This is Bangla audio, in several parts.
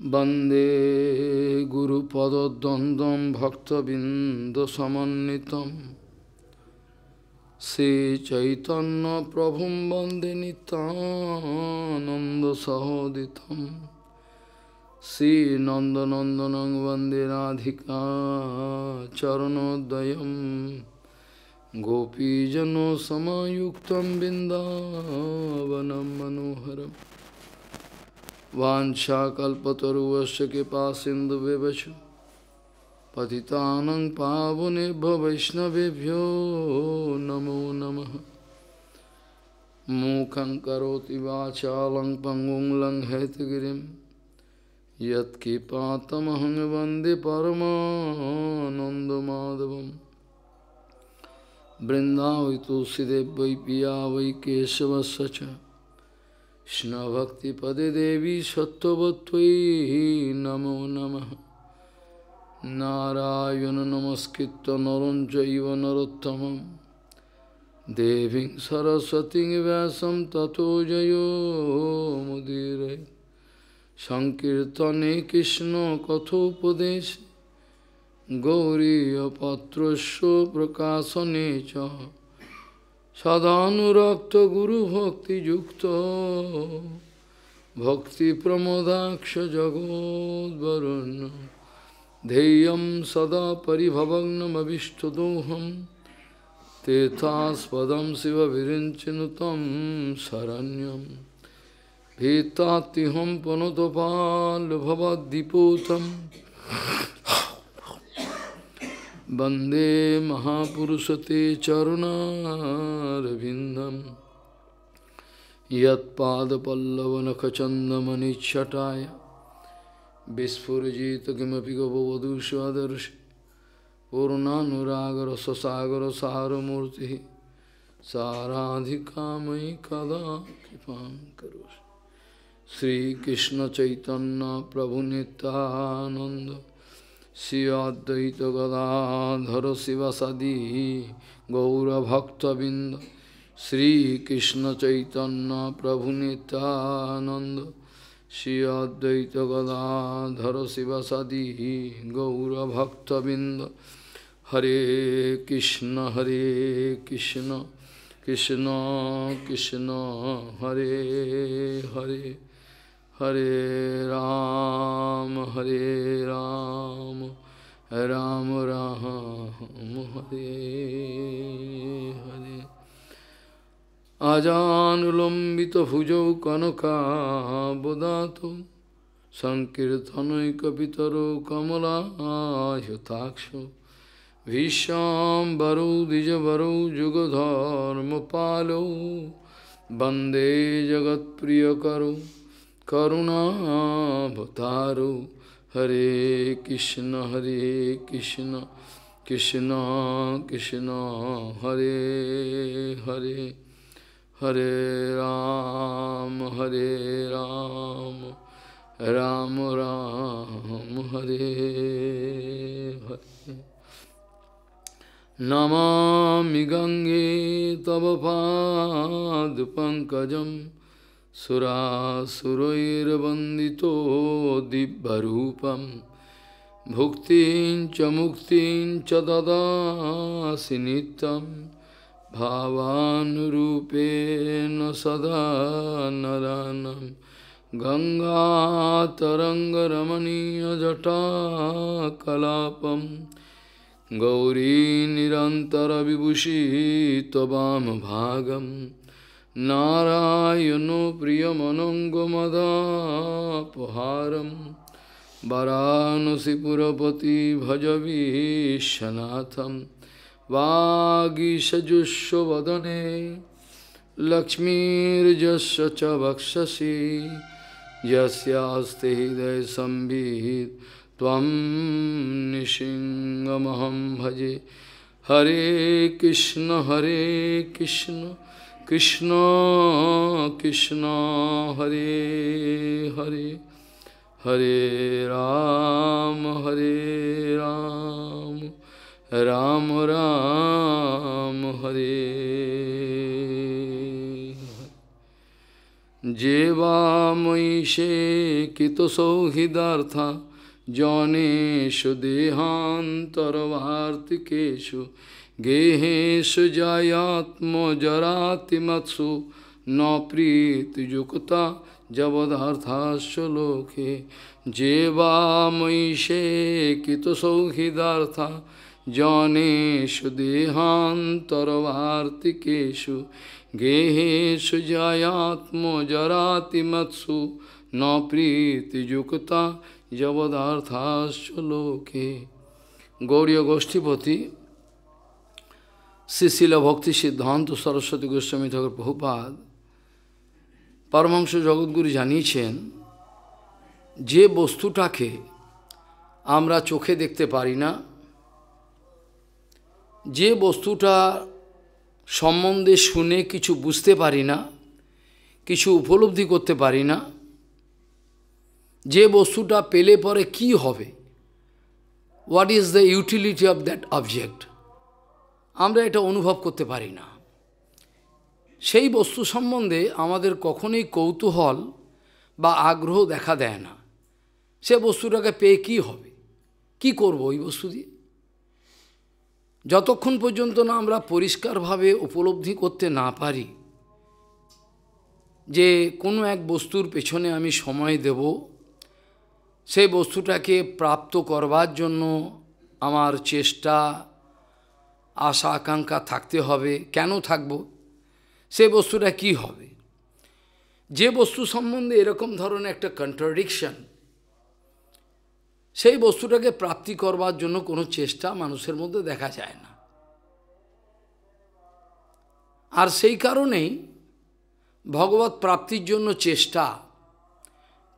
वन्दे गुरुपदद्वन्द्वं भक्तबिन्दुसमन्वितं श्रीचैतन्यप्रभुं वन्दे नितानन्दसहोदितं श्रीनन्दनन्दनं वन्दे राधिका चरणोदयं गोपीजनसमयुक्तं बिन्दावनं मनोहरम् वाञ्छाकल्पतरुवस्य कृपा सिन्धुव्यवच पतितानं पावनेभ्यो वैष्णवेभ्यो नमो नमः। मूकं करोति वाचालं पङ्गुं लङ्घयतगिरिं यत्किपातमहं वंदे परमानन्दमाधवं बृन्दावै वै पिया वै केशवस्य च। কৃষ্ণভক্তি পদে দেবী সত্যবত্তৈ নম নম। নারায়ণ নমস্কৃত নরঞ্চৈব নরোত্তম দেবী সরস্বতী ব্যাসম জয় জয়োমুদীর সংকীর্তনে কৃষ্ণ কথোপদেশ। গৌরীপত্রস্য প্রকাশনে চ। सदानुरक्त गुरु भक्ति युक्त भक्ति प्रमोदाक्ष जगोदरुण धेय सदा पिभवनमीष्टदोहम तीर्थास्पद शिव विरचिन तम शरण्यम भीतातिहम पुनतपाल वंदे महापुरुषते चरुणारविन्दं यत्पादपल्लवनखचन्दमनिच्छटाय विस्फुरजित किमपि गवधूष्वदर्श पूर्णानुरागरससागरसारमूर्तिः साराधिकामयि कदा कृपां करोषि श्रीकृष्णचैतन्यप्रभुनितानन्द Advaita Gadadhara Sivasadi Gaura Bhakta Binda Sri Krishna Chaitanya Prabhu Nityananda Sri Advaita Gadadhara Sivasadi Gaura Bhakta Binda Hare Krishna Ram, Hare Ram, Ram Ram, Hare Hare. Ajanulambita bhujau kanaka bodhato Sankirtanaikapitaro kamala yataksho Vishambaro dijavaro jugadharma palo Bande jagat priyakaro करुणावतारो हरे कृष्ण हरे कृष्ण कृष्ण कृष्ण, हरे हरे हरे राम हरे राम राम राम, हरे हरे। नमामि गङ्गे तव पादपङ्कजम् सुरासुरैर्वन्दितो दिव्यरूपं। भुक्तिं च मुक्तिं च ददासि नित्यं। भावानुरूपेण सदा नरानं। गङ्गातरङ्गरमणीयजटाकलापं। गौरी निरन्तरविभूषी त्ववामभागम् नारायणो प्रियमनङ्गमदापहारं वरानसिपुरपति भजवीशनाथं वागीषजुष्वदने लक्ष्मीर्जस्य च वक्षसि यस्यास्ति हृदयसंवित् त्वं भजे। हरे कृष्ण हरे Krishna. Krishna Krishna Hare Hare Hare Ram Hare Ram Ram Ram Hare যে বা ময়ীষে কিতসৌহৃদার্থা জনেষু দেহান্তরবার্তিকেষু গেহেষু জয়াত্মজরাতিমৎসু ন প্রীতিযুক্তা জবদার্থাস্য লোকে। যে বা ময়ীষে কিতসৌহৃদার্থা জনেষু দেহান্তরবার্তিকেষু। গেহেষু জয়াত্মজরাতিমৎসু ন প্রীতিযুক্তা জবদার্থাস্য লোকে। শ্রীশিল ভক্তি সিদ্ধান্ত সরস্বতী গোস্বামী ঠাকুর বহুপাদ পরমাংশ জগৎগুরু জানিয়েছেন, যে বস্তুটাকে আমরা চোখে দেখতে পারি না, যে বস্তুটা সম্বন্ধে শুনে কিছু বুঝতে পারি না, কিছু উপলব্ধি করতে পারি না, যে বস্তুটা পেলে পরে কি হবে? What is the utility of that object আমরা এটা অনুভব করতে পারি না। সেই বস্তু সম্বন্ধে আমাদের কখনোই কৌতূহল বা আগ্রহ দেখা দেয় না। সে বস্তুটাকে পেয়ে কি হবে? কি করব ওই বস্তু দিয়ে? যতক্ষণ পর্যন্ত না আমরা পরিষ্কারভাবে উপলব্ধি করতে না পারি যে কোনো এক বস্তুর পেছনে আমি সময় দেব, সেই বস্তুটাকে প্রাপ্ত করবার জন্য আমার চেষ্টা আশা, আকাঙ্ক্ষা থাকতে হবে। কেন থাকব? সে বস্তুটা কি হবে? যে বস্তু সম্বন্ধে এরকম ধরনের একটা কন্ট্রাডিকশন সেই বস্তুটাকে প্রাপ্তি করবার জন্য কোনো চেষ্টা মানুষের মধ্যে দেখা যায় না। আর সেই কারণেই ভগবত প্রাপ্তির জন্য চেষ্টা,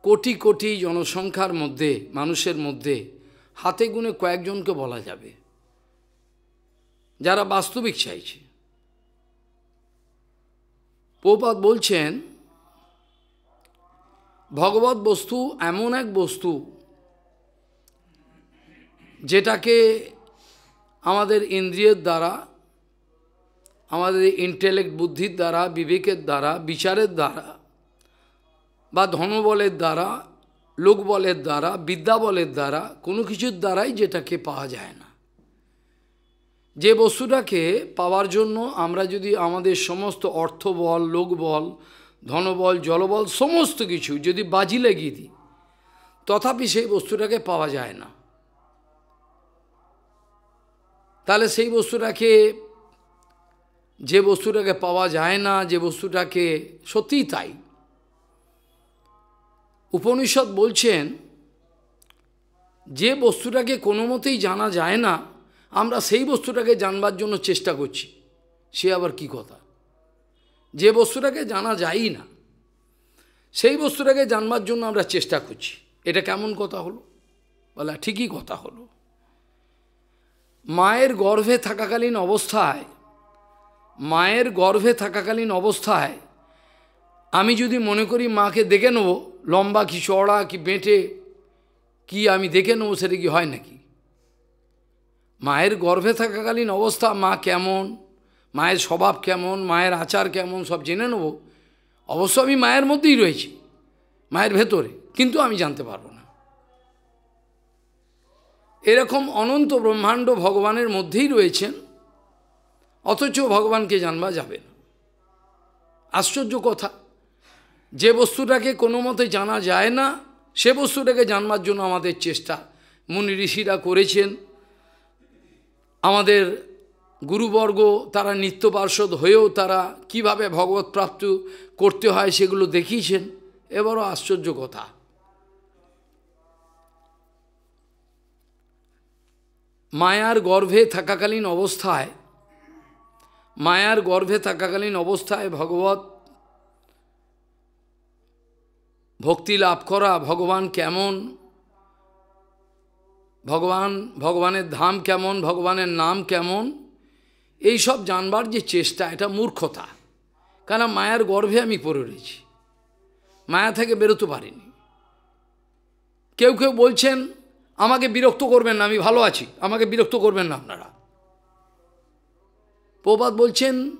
কোটি কোটি জনসংখ্যার মধ্যে, মানুষের মধ্যে হাতে গুনে কয়েকজনকে বলা যাবে। যারা বাস্তবিক চাইছে। পোপাত বলছেন, ভগবত বস্তু এমন এক বস্তু যেটাকে আমাদের ইন্দ্রিয়ের দ্বারা, আমাদের ইন্টেলেক্ট বুদ্ধির দ্বারা, বিবেকের দ্বারা, বিচারের দ্বারা, বা ধনবলের দ্বারা, লোকবলের দ্বারা, বিদ্যাবলের দ্বারা কোনো কিছুর দ্বারাই যেটাকে পাওয়া যায় না। যে বস্তুটাকে পাওয়ার জন্য আমরা যদি আমাদের সমস্ত অর্থবল লোকবল ধনবল জলবল সমস্ত কিছু যদি বাজি লাগিয়ে দিই, তথাপি সেই বস্তুটাকে পাওয়া যায় না। তাহলে সেই বস্তুটাকে, যে বস্তুটাকে পাওয়া যায় না, যে বস্তুটাকে সত্যিই তাই। উপনিষদ বলছেন, যে বস্তুটাকে কোনো মতেই জানা যায় না আমরা সেই বস্তুটাকে জানবার জন্য চেষ্টা করছি। সে আবার কি কথা? যে বস্তুটাকে জানা যায়ই না, সেই বস্তুটাকে জানবার জন্য আমরা চেষ্টা করছি। এটা কেমন কথা হলো? বলা ঠিকই কথা হলো। মায়ের গর্ভে থাকাকালীন অবস্থায়, মায়ের গর্ভে থাকাকালীন অবস্থায় আমি যদি মনে করি মাকে দেখে নেব, লম্বা কি চড়া কি বেঁটে, কি আমি দেখে নেব সেটা কি হয় নাকি? মায়ের গর্ভে থাকাকালীন অবস্থা, মা কেমন? মায়ের স্বভাব কেমন? মায়ের আচার কেমন? সব জেনে নেব। অবশ্য আমি মায়ের মধ্যেই রয়েছি, মায়ের ভেতরে, কিন্তু আমি জানতে পারব না। এরকম অনন্ত ব্রহ্মাণ্ড ভগবানের মধ্যেই রয়েছেন, অথচ ভগবানকে জানবা যাবে না। আশ্চর্য কথা, যে বস্তুটাকে কোনো মতে জানা যায় না, সে বস্তুটাকে জানবার জন্য আমাদের চেষ্টা। মুনি ঋষিরা করেছেন আমাদের গুরুবর্গ, তারা নিত্য পার্ষদ হয়েও তারা কীভাবে ভগবত প্রাপ্ত করতে হয় সেগুলো দেখিয়েছেন, এবারও আশ্চর্য কথা। মায়ার গর্ভে থাকাকালীন অবস্থায়, মায়ার গর্ভে থাকাকালীন অবস্থায় ভগবত ভক্তি লাভ করা ভগবান কেমন? ভগবান, ভগবানের ধাম কেমন, ভগবানের নাম কেমন? এই সব জানবার যে চেষ্টা, এটা মূর্খতা। কেন মায়ার গর্ভে আমি পড়ে রয়েছি। মায়া থেকে বেরোতে পারিনি। কেউ কেউ বলছেন, আমাকে বিরক্ত করবেন না, আমি ভালো আছি। আমাকে বিরক্ত করবেন না আপনারা। প্রবাদ বলছেন,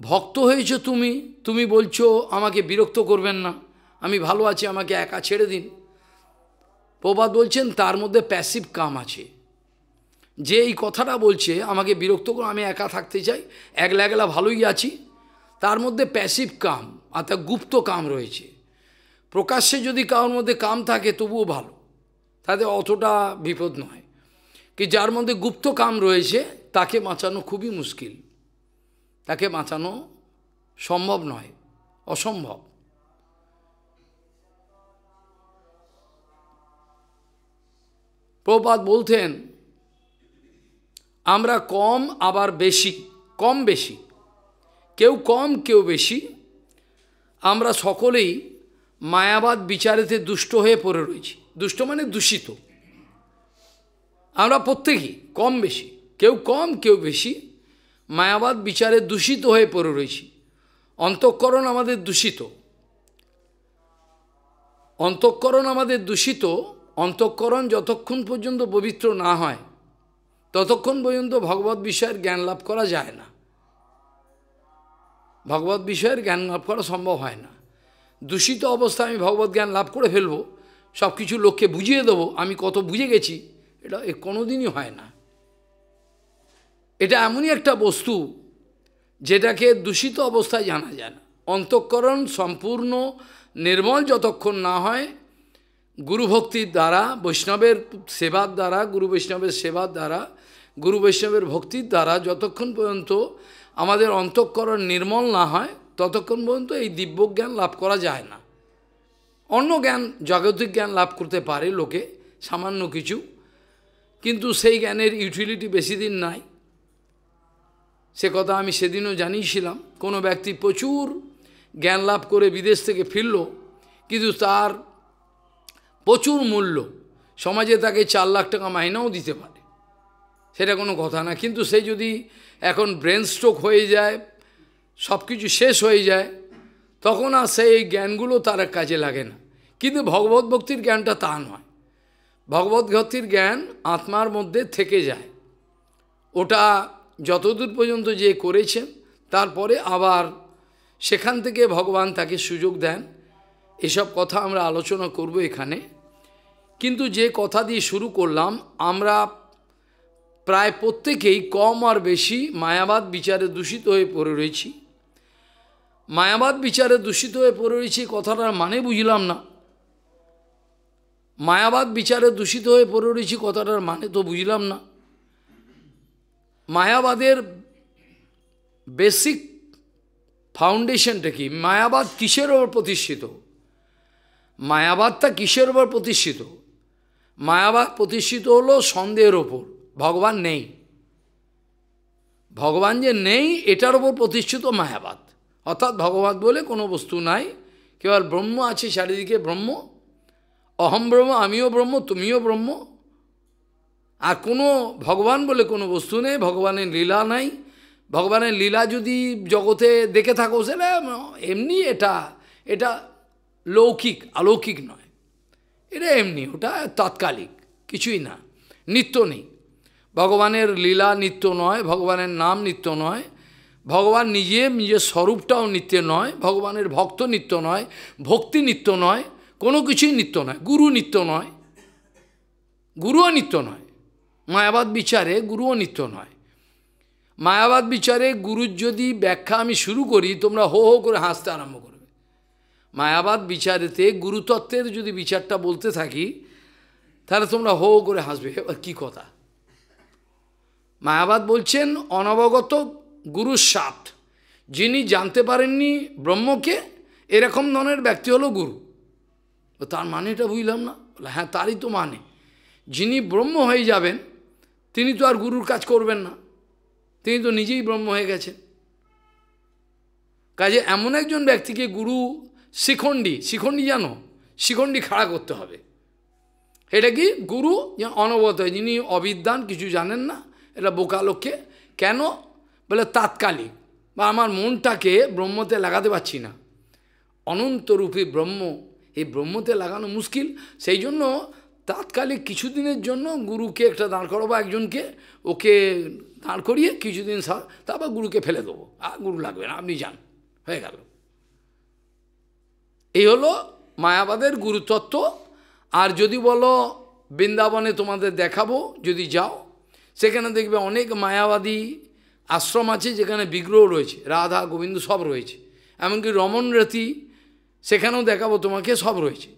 ভক্ত হয়েছ তুমি। তুমি বলছো, আমাকে বিরক্ত করবেন না। আমি ভালো আছি, আমাকে একা ছেড়ে দিন। প্রবাদ বলছেন, তার মধ্যে প্যাসিভ কাম আছে। যে এই কথাটা বলছে, আমাকে বিরক্ত করে, আমি একা থাকতে চাই, একলা একলা ভালোই আছি, তার মধ্যে প্যাসিভ কাম অর্থাৎ গুপ্ত কাম রয়েছে। প্রকাশ্যে যদি কারোর মধ্যে কাম থাকে, তবুও ভালো। তাতে অতটা বিপদ নয়। কি যার মধ্যে গুপ্ত কাম রয়েছে, তাকে বাঁচানো খুবই মুশকিল। তাকে বাঁচানো সম্ভব নয়, অসম্ভব। প্রপাত বলতেন, আমরা কম, আবার বেশি, কম বেশি। কেউ কম, কেউ বেশি। আমরা সকলেই মায়াবাদ বিচারেতে দুষ্ট হয়ে পড়ে রয়েছি। দুষ্ট মানে দূষিত। আমরা প্রত্যেকেই কম বেশি। কেউ কম, কেউ বেশি। মায়াবাদ বিচারে দূষিত হয়ে পড়ে রয়েছি। অন্তঃকরণ আমাদের দূষিত। অন্তঃকরণ আমাদের দূষিত অন্তঃকরণ যতক্ষণ পর্যন্ত পবিত্র না হয়, ততক্ষণ পর্যন্ত ভগবত বিষয়ের জ্ঞান লাভ করা যায় না। ভগবত বিষয়ের জ্ঞান লাভ করা সম্ভব হয় না। দূষিত অবস্থায় আমি ভগবত জ্ঞান লাভ করে ফেলব, সব কিছু লোককে বুঝিয়ে দেবো, আমি কত বুঝে গেছি, এটা কোনোদিনই হয় না। এটা এমনই একটা বস্তু যেটাকে দূষিত অবস্থায় জানা যায় না। অন্তঃকরণ সম্পূর্ণ, নির্মল যতক্ষণ না হয় গুরুভক্তির দ্বারা, বৈষ্ণবের সেবার দ্বারা, গুরু বৈষ্ণবের সেবার দ্বারা, গুরু বৈষ্ণবের ভক্তির দ্বারা যতক্ষণ পর্যন্ত আমাদের অন্তঃকরণ নির্মল না হয়, ততক্ষণ পর্যন্ত এই দিব্যজ্ঞান লাভ করা যায় না। অন্য জ্ঞান, জাগতিক জ্ঞান লাভ করতে পারে লোকে, সামান্য কিছু, কিন্তু সেই জ্ঞানের ইউটিলিটি বেশি দিন নাই। সে কথা আমি সেদিনও জানিয়েছিলাম, কোনো ব্যক্তি প্রচুর জ্ঞান লাভ করে বিদেশ থেকে ফিরল, কিন্তু তার প্রচুর মূল্য। সমাজে তাকে চার লাখ টাকা মাইনাও দিতে পারে। সেটা কোনো কথা না। কিন্তু সে যদি এখন ব্রেন স্ট্রোক হয়ে যায়, সব কিছু শেষ হয়ে যায়, তখন আর সেই জ্ঞানগুলো তার কাজে লাগে না। কিন্তু ভগবত ভক্তির জ্ঞানটা তা নয়। ভগবত ভক্তির জ্ঞান আত্মার মধ্যে থেকে যায়। ওটা যতদূর পর্যন্ত যে করেছেন তারপরে আবার সেখান থেকে ভগবান তাকে সুযোগ দেন। এসব কথা আমরা আলোচনা করব এখানে। কিন্তু যে কথা দিয়ে শুরু করলাম, আমরা প্রায় প্রত্যেকেই কম আর বেশি মায়াবাদ বিচারে দূষিত হয়ে পড়ে রয়েছি। মায়াবাদ বিচারে দূষিত হয়ে পড়ে রয়েছি কথাটার মানে বুঝলাম না। মায়াবাদ বিচারে দূষিত হয়ে পড়ে রয়েছি কথাটার মানে তো বুঝলাম না। মায়াবাদের বেসিক ফাউন্ডেশনটা কি? মায়াবাদ কিসের ওপর প্রতিষ্ঠিত? মায়াবাদটা কিসের ওপর প্রতিষ্ঠিত? মায়াবাদ প্রতিষ্ঠিত হলো সন্দেহের ওপর। ভগবান নেই। ভগবান যে নেই, এটার ওপর প্রতিষ্ঠিত মায়াবাদ। অর্থাৎ ভগবান বলে কোনো বস্তু নাই। কেবল ব্রহ্ম আছে, চারিদিকে ব্রহ্ম। অহম ব্রহ্ম, আমিও ব্রহ্ম, তুমিও ব্রহ্ম। আর কোনো ভগবান বলে কোনো বস্তু নেই, ভগবানের লীলা নাই। ভগবানের লীলা যদি জগতে দেখে থাকো, সেটা এমনি এটা এটা লৌকিক, অলৌকিক নয়। এটা এমনি, ওটা তাৎকালিক, কিছুই না, নিত্য নেই। ভগবানের লীলা নিত্য নয়, ভগবানের নাম নিত্য নয়, ভগবান নিজে নিজের স্বরূপটাও নিত্য নয়, ভগবানের ভক্ত নিত্য নয়, ভক্তি নিত্য নয়, কোনো কিছুই নিত্য নয়, গুরু নিত্য নয়, গুরুও নিত্য নয়, মায়াবাদ বিচারে গুরুও নিত্য নয়। মায়াবাদ বিচারে গুরুর যদি ব্যাখ্যা আমি শুরু করি, তোমরা হো হো করে হাসতে আরম্ভ করবে মায়াবাদ বিচারেতে গুরুতত্ত্বের যদি বিচারটা বলতে থাকি, তাহলে তোমরা হো করে হাসবে। কী কথা? মায়াবাদ বলছেন, অনবগত গুরুর সাত যিনি জানতে পারেননি ব্রহ্মকে, এরকম ধরনের ব্যক্তি হলো গুরু। তার মানেটা বুঝলাম না। হ্যাঁ তারই তো মানে। যিনি ব্রহ্ম হয়ে যাবেন, তিনি তো আর গুরুর কাজ করবেন না। তিনি তো নিজেই ব্রহ্ম হয়ে গেছেন। কাজে এমন একজন ব্যক্তিকে গুরু শিখণ্ডী শিখণ্ডী জানো? শিখণ্ডী খাড়া করতে হবে। এটা কি? গুরু অনবত যিনি অবিদ্যান, কিছু জানেন না? এটা বোকা লোককে। কেন? বলে তাৎকালিক। বা আমার মনটাকে ব্রহ্মতে লাগাতে পারছি না। অনন্তরূপী ব্রহ্ম, এই ব্রহ্মতে লাগানো মুশকিল। সেই জন্য তাৎকালিক কিছুদিনের জন্য গুরুকে একটা দাঁড় করাবো একজনকে। ওকে দাঁড় করিয়ে কিছুদিন সার তারপর গুরুকে ফেলে দেবো। আর গুরু লাগবে না, আপনি যান। হয়ে গেল। এই হলো মায়াবাদের গুরুতত্ত্ব। আর যদি বলো, বৃন্দাবনে তোমাদের দেখাবো, যদি যাও, সেখানে দেখবে অনেক মায়াবাদী আশ্রম আছে যেখানে বিগ্রহ রয়েছে, রাধা, গোবিন্দ সব রয়েছে। এমনকি রতি সেখানেও দেখাবো তোমাকে সব রয়েছে।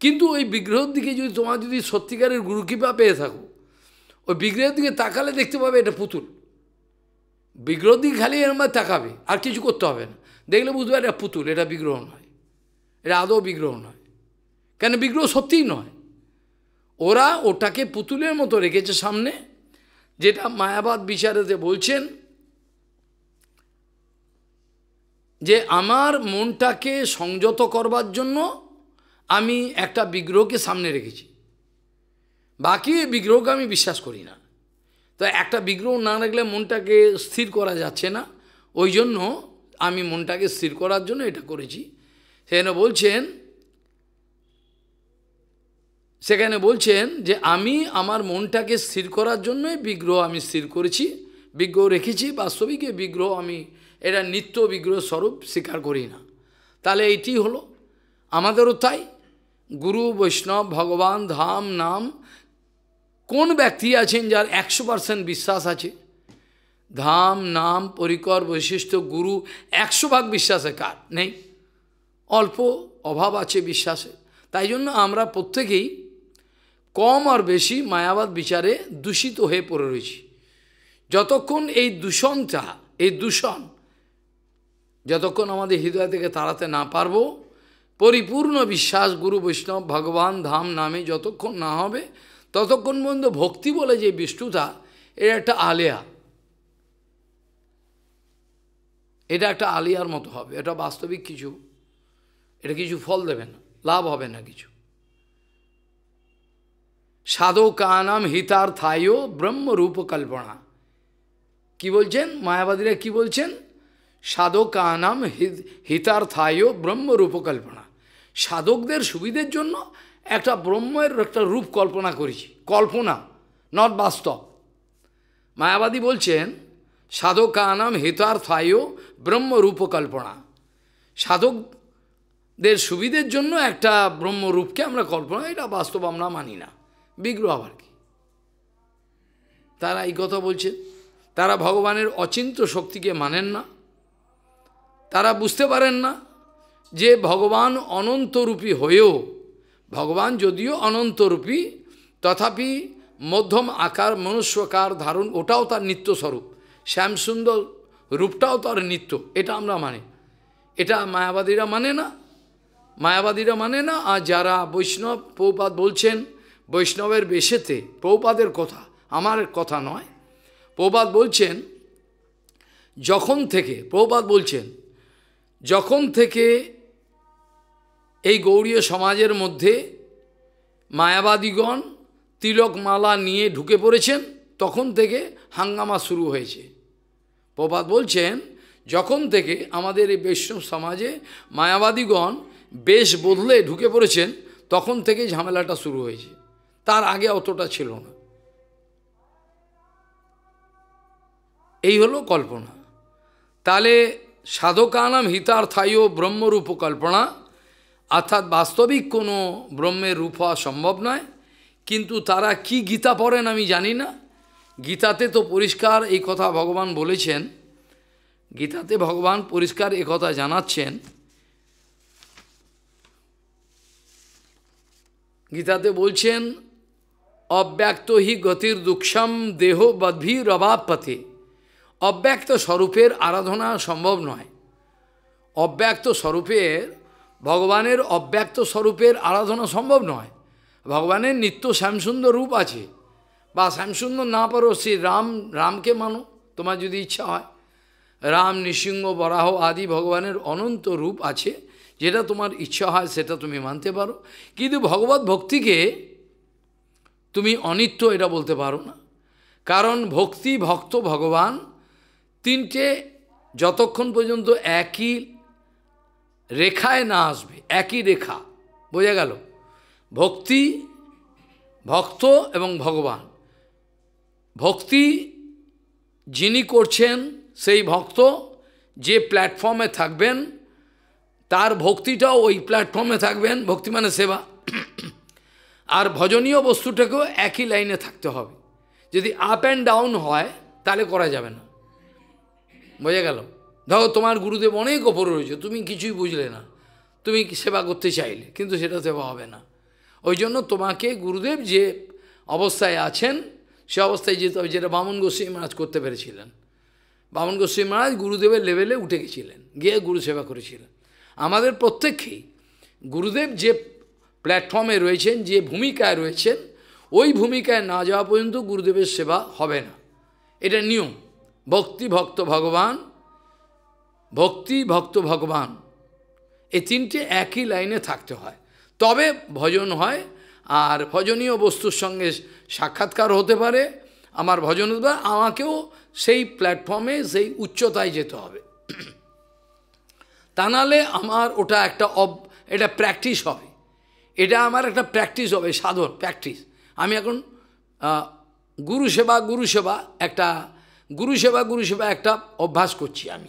কিন্তু ওই বিগ্রহের দিকে যদি তোমার যদি সত্যিকারের গুরুকৃপা পেয়ে থাকো, ওই বিগ্রহের দিকে তাকালে দেখতে পাবে এটা পুতুল। বিগ্রহ দিকে খালি এরম তাকাবে, আর কিছু করতে হবে না। দেখলে বুঝবে এটা পুতুল, এটা বিগ্রহ নয়। এটা আদৌ বিগ্রহ নয়। কেন বিগ্রহ সত্যিই নয়? ওরা ওটাকে পুতুলের মতো রেখেছে সামনে, যেটা মায়াবাদ বিচারেতে বলছেন যে আমার মনটাকে সংযত করবার জন্য আমি একটা বিগ্রহকে সামনে রেখেছি। বাকি বিগ্রহকে আমি বিশ্বাস করি না। তো একটা বিগ্রহ না রাখলে মনটাকে স্থির করা যাচ্ছে না। ওই জন্য আমি মনটাকে স্থির করার জন্য এটা করেছি। সেখানে বলছেন সেখানে বলছেন যে আমি আমার মনটাকে স্থির করার জন্যই বিগ্রহ আমি স্থির করেছি, বিগ্রহ রেখেছি, বাস্তবিক বিগ্রহ আমি, এটা নিত্য বিগ্রহ স্বরূপ স্বীকার করি না। তাহলে এইটি হলো, আমাদেরও তাই, গুরু, বৈষ্ণব, ভগবান, ধাম, নাম, কোন ব্যক্তি আছেন যার একশো পার্সেন্ট বিশ্বাস আছে? ধাম, নাম, পরিকর, বৈশিষ্ট্য, গুরু, একশো ভাগ বিশ্বাসে কার? নেই। অল্প অভাব আছে বিশ্বাসে। তাই জন্য আমরা প্রত্যেকেই কম আর বেশি মায়াবাদ বিচারে দূষিত হয়ে পড়ে রয়েছি। যতক্ষণ এই দূষণটা, এই দূষণ যতক্ষণ আমাদের হৃদয় থেকে তাড়াতে না পারব, পরিপূর্ণ বিশ্বাস গুরু বৈষ্ণব ভগবান ধাম নামে যতক্ষণ না হবে, ততক্ষণ পর্যন্ত ভক্তি বলে যে বিষ্ণুতা এটা একটা আলেয়া। এটা একটা আলিয়ার মতো হবে, এটা বাস্তবিক কিছু। এটা কিছু ফল দেবে না লাভ হবে না কিছু। সাধকানাম হিতার্থায় ব্রহ্মরূপ কল্পনা কি বলছেন? মায়াবাদীরা কি বলছেন? সাধকানাম হিতার্থায় ব্রহ্মরূপ কল্পনা সাধকদের সুবিধের জন্য একটা ব্রহ্মের একটা রূপ কল্পনা করেছি। কল্পনা নট বাস্তব। মায়াবাদী বলছেন, সাধকানাম হিতার্থায় ব্রহ্মরূপ কল্পনা সাধকদের সুবিধের জন্য একটা ব্রহ্মরূপকে আমরা কল্পনা এটা বাস্তব আমরা মানি না। বিগ্রহ আবার কি? তারা এই কথা বলছে, তারা ভগবানের অচিন্ত শক্তিকে মানেন না। তারা বুঝতে পারেন না যে ভগবান অনন্তরূপী হয়েও, ভগবান যদিও অনন্তরূপী, তথাপি মধ্যম আকার, মনুষ্যকার ধারণ, ওটাও তার নিত্যস্বরূপ শ্যামসুন্দর রূপটাও তার নিত্য, এটা আমরা মানে। এটা মায়াবাদীরা মানে না। মায়াবাদীরা মানে না, আর যারা বৈষ্ণব পৌপাত বলছেন, বৈষ্ণবের বেশেতে পৌপাদের কথা, আমার কথা নয়। পৌপাত বলছেন, যখন থেকে পৌপাত বলছেন, যখন থেকে এই গৌড়ীয় সমাজের মধ্যে মায়াবাদীগণ তিলকমালা নিয়ে ঢুকে পড়েছেন, তখন থেকে হাঙ্গামা শুরু হয়েছে। প্রপাত বলছেন, যখন থেকে আমাদের এই বৈষ্ণব সমাজে মায়াবাদীগণ বেশ বদলে ঢুকে পড়েছেন, তখন থেকে ঝামেলাটা শুরু হয়েছে। তার আগে অতটা ছিল না। এই হলো কল্পনা। তাহলে সাধকানাম হিতার্থায় ব্রহ্মরূপ কল্পনা, অর্থাৎ বাস্তবিক কোনো ব্রহ্মের রূপ হওয়া সম্ভব নয়, কিন্তু তারা কি গীতা পড়েন আমি জানি না। গীতাতে তো পরিষ্কার এই কথা ভগবান বলেছেন। গীতাতে ভগবান পরিষ্কার কথা জানাচ্ছেন গীতাতে বলছেন, অব্যক্ত হি গতির দুঃখম দেহ বদ্ভীর অভাবপথে অব্যক্ত স্বরূপের আরাধনা সম্ভব নয়। অব্যক্ত স্বরূপের, ভগবানের অব্যক্ত স্বরূপের আরাধনা সম্ভব নয়। ভগবানের নিত্য শ্যামসুন্দর রূপ আছে। বা শ্যামসুন্দর না পারো সে রাম, রামকে মানো, তোমার যদি ইচ্ছা হয়। রাম, নৃসিংহ, বরাহ আদি ভগবানের অনন্ত রূপ আছে। যেটা তোমার ইচ্ছা হয় সেটা তুমি মানতে পারো। কিন্তু ভগবত ভক্তিকে তুমি অনিত্য এটা বলতে পারো না। কারণ ভক্তি, ভক্ত, ভগবান তিনটে যতক্ষণ পর্যন্ত একই রেখায় না আসবে, একই রেখা, বোঝা গেল? ভক্তি, ভক্ত এবং ভগবান। ভক্তি যিনি করছেন সেই ভক্ত যে প্ল্যাটফর্মে থাকবেন তার ভক্তিটাও ওই প্ল্যাটফর্মে থাকবেন, ভক্তি মানে সেবা। আর ভজনীয় বস্তুটাকেও একই লাইনে থাকতে হবে। যদি আপ অ্যান্ড ডাউন হয়, তাহলে করা যাবে না। বোঝা গেল? ধরো তোমার গুরুদেব অনেক ওপরে রয়েছে, তুমি কিছুই বুঝলে না। তুমি সেবা করতে চাইলে, কিন্তু সেটা সেবা হবে না। ওই জন্য তোমাকে গুরুদেব যে অবস্থায় আছেন, সে অবস্থায় যেতে হবে যেটা বামন গোস্বামী মহারাজ করতে পেরেছিলেন। বামন গোস্বামী মহারাজ গুরুদেবের লেভেলে উঠে গেছিলেন, গিয়ে গুরু সেবা করেছিলেন। আমাদের প্রত্যেককেই গুরুদেব যে প্ল্যাটফর্মে রয়েছেন, যে ভূমিকায় রয়েছেন, ওই ভূমিকায় না যাওয়া পর্যন্ত গুরুদেবের সেবা হবে না। এটা নিয়ম। ভক্তি ভক্ত ভগবান, ভক্তি ভক্ত ভগবান। এই তিনটে একই লাইনে থাকতে হয়। তবে ভজন হয়, আর ভজনীয় বস্তুর সঙ্গে সাক্ষাৎকার হতে পারে আমার ভজন আমাকেও সেই প্ল্যাটফর্মে সেই উচ্চতায় যেতে হবে। তা নাহলে আমার ওটা একটা অব, এটা প্র্যাকটিস হবে। এটা আমার একটা প্র্যাকটিস হবে, সাধন প্র্যাকটিস আমি এখন গুরু সেবা গুরু সেবা, একটা, গুরু সেবা গুরু সেবা একটা অভ্যাস করছি আমি।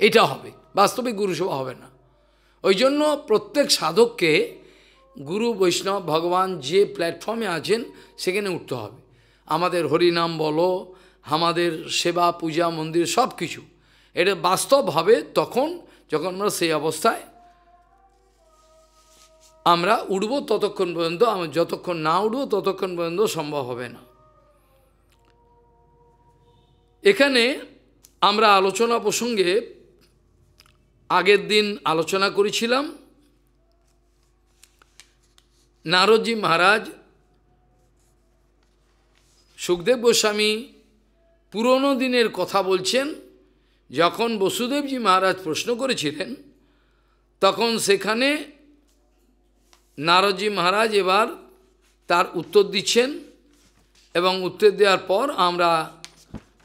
এটা হবে, বাস্তবিক গুরু সেবা হবে না। ওই জন্য প্রত্যেক সাধককে গুরু, বৈষ্ণব, ভগবান যে প্ল্যাটফর্মে আছেন, সেখানে উঠতে হবে। আমাদের হরিনাম বলো, আমাদের সেবা, পূজা, মন্দির সব কিছু এটা বাস্তব হবে তখন যখন আমরা সেই অবস্থায়, আমরা উঠব ততক্ষণ পর্যন্ত, আমরা যতক্ষণ না উঠব ততক্ষণ পর্যন্ত সম্ভব হবে না। এখানে আমরা আলোচনা প্রসঙ্গে আগের দিন আলোচনা করেছিলাম। নারদজি মহারাজ, সুখদেব গোস্বামী পুরনো দিনের কথা বলছেন। যখন বসুদেবজি মহারাজ প্রশ্ন করেছিলেন, তখন সেখানে নারদজি মহারাজ এবার তার উত্তর দিচ্ছেন এবং উত্তর দেওয়ার পর আমরা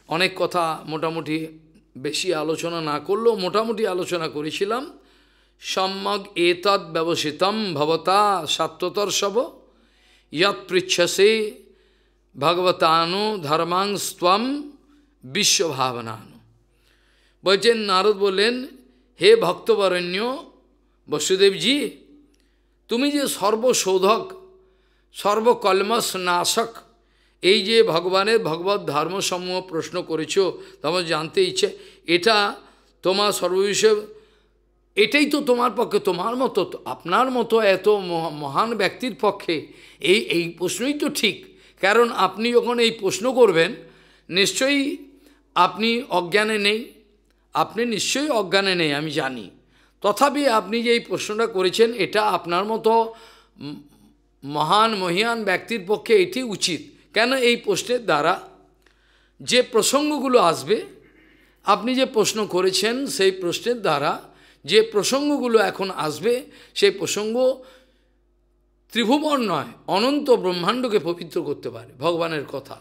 অনেক কথা মোটামুটি বেশি আলোচনা না করলেও মোটামুটি আলোচনা করেছিলাম। সম্যক এতৎ ব্যবসিতম ভবতা সাত্বতর্ষব ইয়ৎ পৃচ্ছসে ভগবতানু ধর্মাংস্তম বিশ্বভাবনানু। বলছেন, নারদ বললেন, হে ভক্তবরণ্য, বসুদেবজি, তুমি যে সর্বশোধক সর্বকলমস নাশক এই যে ভগবানের ভগবত ধর্মসমূহ প্রশ্ন করেছ, তোমার জানতে ইচ্ছে, এটা তোমার সর্ববিষয়, এটাই তো তোমার পক্ষে, তোমার মতো, আপনার মতো এত মহান ব্যক্তির পক্ষে, এই এই প্রশ্নই তো ঠিক। কারণ আপনি যখন এই প্রশ্ন করবেন, নিশ্চয়ই আপনি অজ্ঞানে নেই আপনি নিশ্চয়ই অজ্ঞানে নেই, আমি জানি। তথাপি আপনি যে এই প্রশ্নটা করেছেন, এটা আপনার মতো মহান মহিয়ান ব্যক্তির পক্ষে এটি উচিত। কেন এই প্রশ্নের দ্বারা? যে প্রসঙ্গগুলো আসবে, আপনি যে প্রশ্ন করেছেন, সেই প্রশ্নের দ্বারা যে প্রসঙ্গগুলো এখন আসবে, সেই প্রসঙ্গ ত্রিভুবন নয়, অনন্ত ব্রহ্মাণ্ডকে পবিত্র করতে পারে, ভগবানের কথা।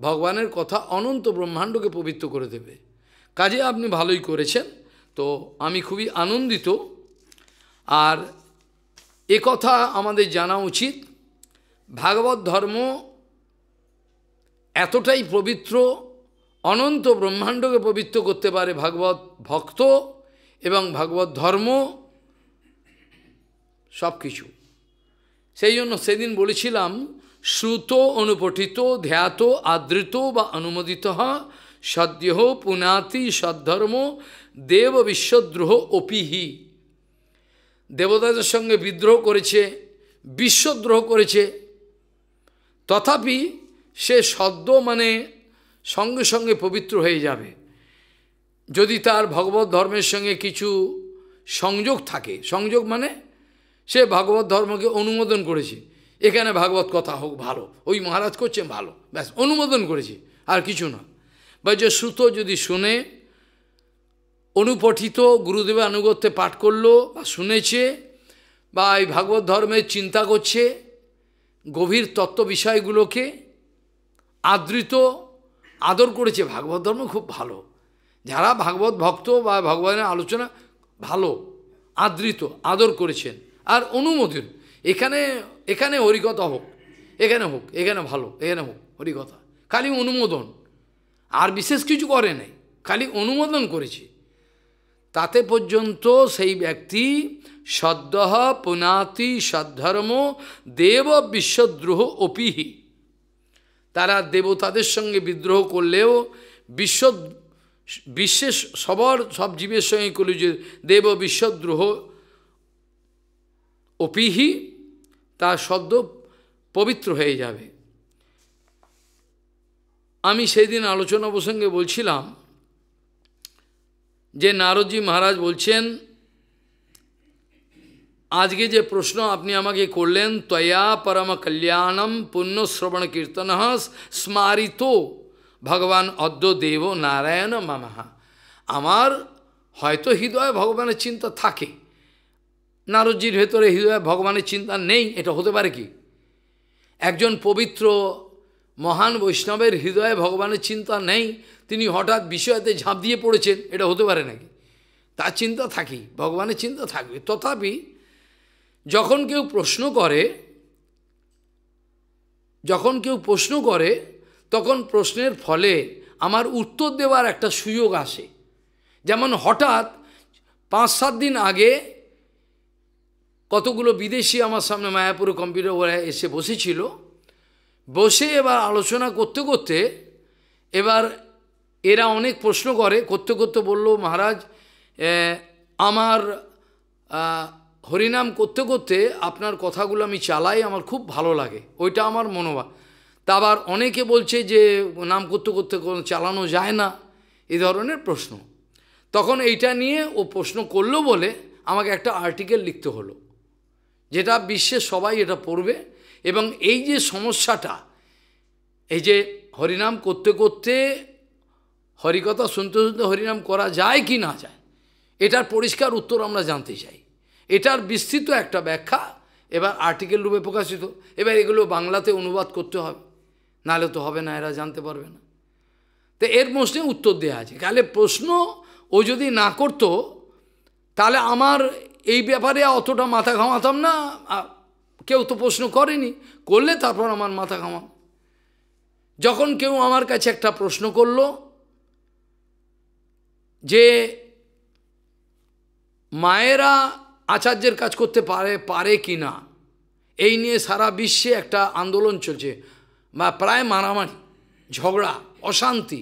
ভগবানের কথা অনন্ত ব্রহ্মাণ্ডকে পবিত্র করে দেবে। কাজে আপনি ভালোই করেছেন। তো আমি খুবই আনন্দিত। আর এ কথা আমাদের জানা উচিত। ভাগবত ধর্ম এতটাই পবিত্র, অনন্ত ব্রহ্মাণ্ডকে পবিত্র করতে পারে ভাগবত ভক্ত এবং ভাগবত ধর্ম সব কিছু সেই জন্য সেদিন বলেছিলাম, শ্রুত, অনুপঠিত, ধ্যাত, আদৃত বা অনুমোদিত সদ্য পুনাতি সদ্ধর্ম দেব বিশ্বদ্রোহ অপিহি। দেবতাদের সঙ্গে বিদ্রোহ করেছে, বিশ্বদ্রোহ করেছে। তথাপি সে সদ্য মানে সঙ্গে সঙ্গে পবিত্র হয়ে যাবে। যদি তার ভগবত ধর্মের সঙ্গে কিছু সংযোগ থাকে, সংযোগ মানে সে ভগবত ধর্মকে অনুমোদন করেছে। এখানে ভাগবত কথা হোক ভালো, ওই মহারাজ করছেন ভালো, ব্যাস, অনুমোদন করেছে, আর কিছু না। বা যে সুতো যদি শুনে, অনুপঠিত, গুরুদেবের আনুগত্যে পাঠ করল বা শুনেছে বা এই ভাগবত ধর্মের চিন্তা করছে, গভীর তত্ত্ব বিষয়গুলোকে আদৃত, আদর করেছে। ভাগবত ধর্ম খুব ভালো। যারা ভাগবত ভক্ত বা ভগবানের আলোচনা ভালো, আদৃত, আদর করেছেন, আর অনুমোদন এখানে এখানে হরিকথা হোক, এখানে হোক, এখানে ভালো, এখানে হোক, হরিকথা। খালি অনুমোদন। আর বিশেষ কিছু করে নাই, খালি অনুমোদন করেছে। তাতে পর্যন্ত সেই ব্যক্তি সদ্য পুনাতি সদ্ধর্ম দেব বিশ্বদ্রোহ অপিহি। তারা দেবতাদের সঙ্গে বিদ্রোহ করলেও বিশ্ব বিশ্বের সবর, সব জীবের সঙ্গে করল যে দেব বিশ্বদ্রোহ অপিহি তার শব্দ পবিত্র হয়ে যাবে। আমি সেই দিন আলোচনা প্রসঙ্গে বলছিলাম যে নারদজি মহারাজ বলছেন, আজকে যে প্রশ্ন আপনি আমাকে করলেন, তয়া পরম কল্যাণম পুণ্য শ্রবণ কীর্তন স্মারিত ভগবান অদ্য দেব নারায়ণ মামাহা আমার হয়তো হৃদয়ে ভগবানের চিন্তা থাকে। নারদজির ভেতরে হৃদয়ে ভগবানের চিন্তা নেই, এটা হতে পারে কি? একজন পবিত্র মহান বৈষ্ণবের হৃদয়ে ভগবানের চিন্তা নেই, তিনি হঠাৎ বিষয়তে ঝাঁপ দিয়ে পড়েছেন, এটা হতে পারে নাকি? তার চিন্তা থাকি ভগবানের চিন্তা থাকবে। তথাপি যখন কেউ প্রশ্ন করে, যখন কেউ প্রশ্ন করে, তখন প্রশ্নের ফলে আমার উত্তর দেওয়ার একটা সুযোগ আসে। যেমন হঠাৎ পাঁচ সাত দিন আগে কতগুলো বিদেশি আমার সামনে মায়াপুরে কম্পিউটার ওরা এসে বসেছিল বসে এবার আলোচনা করতে করতে এবার এরা অনেক প্রশ্ন করে, করতে করতে বলল, মহারাজ আমার হরিনাম করতে করতে আপনার কথাগুলো আমি চালাই, আমার খুব ভালো লাগে, ওইটা আমার মনোভাব। তা আবার অনেকে বলছে যে, নাম করতে করতে চালানো যায় না। এ ধরনের প্রশ্ন। তখন এইটা নিয়ে ও প্রশ্ন করল বলে আমাকে একটা আর্টিকেল লিখতে হলো, যেটা বিশ্বের সবাই এটা পড়বে। এবং এই যে সমস্যাটা, এই যে হরিনাম করতে করতে হরিকথা শুনতে শুনতে হরিনাম করা যায় কি না যায়, এটার পরিষ্কার উত্তর আমরা জানতে চাই। এটার বিস্তৃত একটা ব্যাখ্যা এবার আর্টিকেল রূপে প্রকাশিত। এবার এগুলো বাংলাতে অনুবাদ করতে হবে, নাহলে তো হবে না, এরা জানতে পারবে না। তো এর প্রশ্নে উত্তর দেওয়া আছে। তাহলে প্রশ্ন ও যদি না করতো, তাহলে আমার এই ব্যাপারে অতটা মাথা ঘামাতাম না কেউ তো প্রশ্ন করেনি, করলে তারপর আমার মাথা ঘামাম যখন কেউ আমার কাছে একটা প্রশ্ন করল যে মায়েরা আচার্যের কাজ করতে পারে পারে কি না, এই নিয়ে সারা বিশ্বে একটা আন্দোলন চলছে। বা প্রায় মারামারি, ঝগড়া, অশান্তি,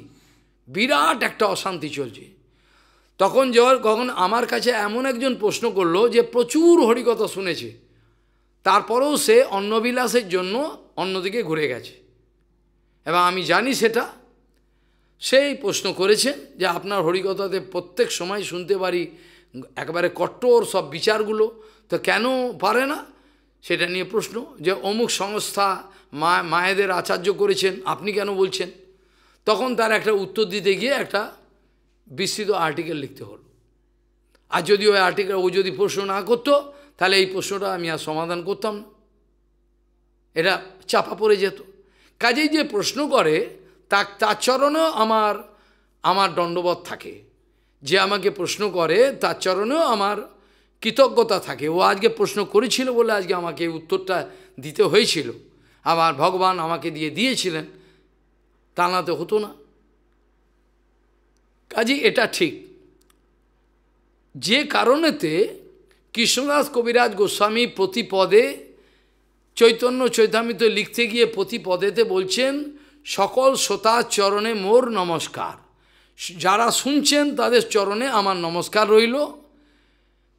বিরাট একটা অশান্তি চলছে। তখন যখন, কখন আমার কাছে এমন একজন প্রশ্ন করল যে প্রচুর হরিকথা শুনেছে। তারপরেও সে অন্নবিলাসের জন্য অন্যদিকে ঘুরে গেছে। এবং আমি জানি সেটা। সেই প্রশ্ন করেছেন যে আপনার হরিকথাতে প্রত্যেক সময় শুনতে পারি একেবারে কট্টর সব বিচারগুলো। তো কেন পারে না? সেটা নিয়ে প্রশ্ন যে অমুক সংস্থা মা, মায়েদের আচার্য করেছেন, আপনি কেন বলছেন? তখন তার একটা উত্তর দিতে গিয়ে একটা বিস্তৃত আর্টিকেল লিখতে হলো। আর যদি ওই আর্টিকেল ও যদি প্রশ্ন না করতো তাহলে এই প্রশ্নটা আমি আর সমাধান করতাম না। এটা চাপা পড়ে যেত। কাজেই যে প্রশ্ন করে তা তার চরণেও আমার আমার দণ্ডবধ থাকে। যে আমাকে প্রশ্ন করে, তার চরণেও আমার কৃতজ্ঞতা থাকে। ও আজকে প্রশ্ন করেছিল বলে আজকে আমাকে উত্তরটা দিতে হয়েছিল। আবার ভগবান আমাকে দিয়ে দিয়েছিলেন, তা না তো হতো না। কাজে এটা ঠিক। যে কারণেতে কৃষ্ণদাস কবিরাজ গোস্বামী প্রতি পদে চৈতন্য চৈতামিত লিখতে গিয়ে প্রতি পদেতে বলছেন, সকল শ্রোতার চরণে মোর নমস্কার। যারা শুনছেন তাদের চরণে আমার নমস্কার রইল।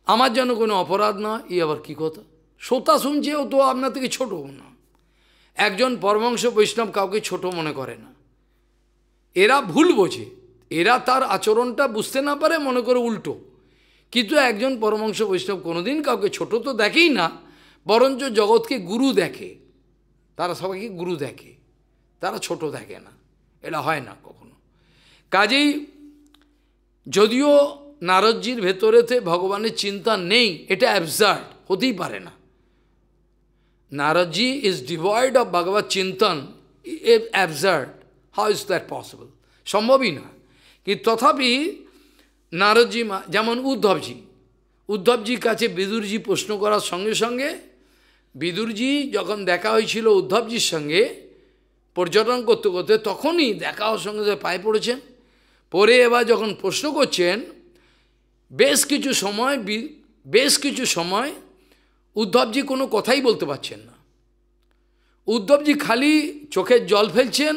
আমার যেন কোনো অপরাধ না ই আবার কী কথা? শ্রোতা শুনছে ও তো আপনার থেকে ছোট না। একজন পরমাংশ বৈষ্ণব কাউকে ছোট মনে করে না। এরা ভুল বোঝে। এরা তার আচরণটা বুঝতে না পারে, মনে করে উল্টো। কিন্তু একজন পরমাংশ বৈষ্ণব কোনোদিন কাউকে ছোট তো দেখেই না, বরঞ্চ জগৎকে গুরু দেখে। তারা সবাইকে গুরু দেখে, তারা ছোট দেখে না। এটা হয় না কখনো। কাজেই যদিও নারদজির ভেতরেতে ভগবানের চিন্তা নেই, এটা অ্যাবজার্ড হতেই পারে না। নারদজি ইজ ডিভয়েড অফ ভগবত চিন্তন absurd how is that possible সম্ভবই না। কিন্তু তথাপি নারদজি যেমন উদ্ধবজি। উদ্ধবজির কাছে বিদুরজি প্রশ্ন করার সঙ্গে সঙ্গে বিদুরজি যখন দেখা হয়েছিল উদ্ধবজির সঙ্গে, পর্যটন করতে করতে তখনই দেখা হওয়ার সঙ্গে সঙ্গে পায়ে পড়েছেন। পরে এবার যখন প্রশ্ন করছেন, বেশ কিছু সময় বেশ কিছু সময় উদ্ধবজি কোনো কথাই বলতে পারছেন না। উদ্ধবজি খালি চোখের জল ফেলছেন,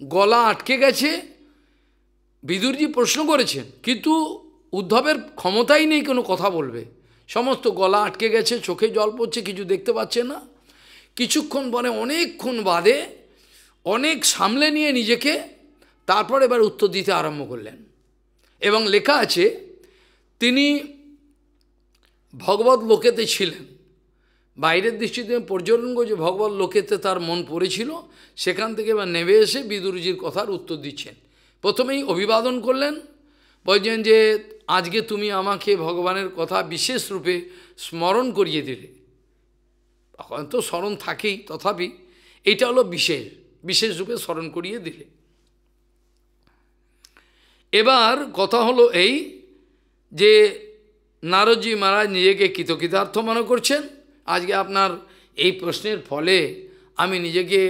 গলা আটকে গেছে বিদুরজি প্রশ্ন করেছেন, কিন্তু উদ্ধবের ক্ষমতাই নেই কোনো কথা বলবে। সমস্ত গলা আটকে গেছে, চোখে জল পড়ছে, কিছু দেখতে পাচ্ছে না। কিছুক্ষণ পরে, অনেকক্ষণ বাদে অনেক সামলে নিয়ে নিজেকে তারপর এবার উত্তর দিতে আরম্ভ করলেন। এবং লেখা আছে, তিনি ভগবত লোকেতে ছিলেন। বাইরের দৃষ্টিতে পর্যটন করছে ভগবত লোকেতে তার মন পড়েছিল। সেখান থেকে এবার নেমে এসে বিদুরজির কথার উত্তর দিচ্ছেন। প্রথমেই অভিবাদন করলেন। বলছেন যে, আজকে তুমি আমাকে ভগবানের কথা বিশেষ রূপে স্মরণ করিয়ে দিলে। এখন তো স্মরণ থাকেই, তথাপি এটা হলো বিশেষ বিশেষ রূপে স্মরণ করিয়ে দিলে। এবার কথা হলো এই যে, নারদজি মহারাজ নিজেকে কৃতকৃতার্থ মনে করছেন। আজকে আপনার এই প্রশ্নের ফলে আমি নিজেকে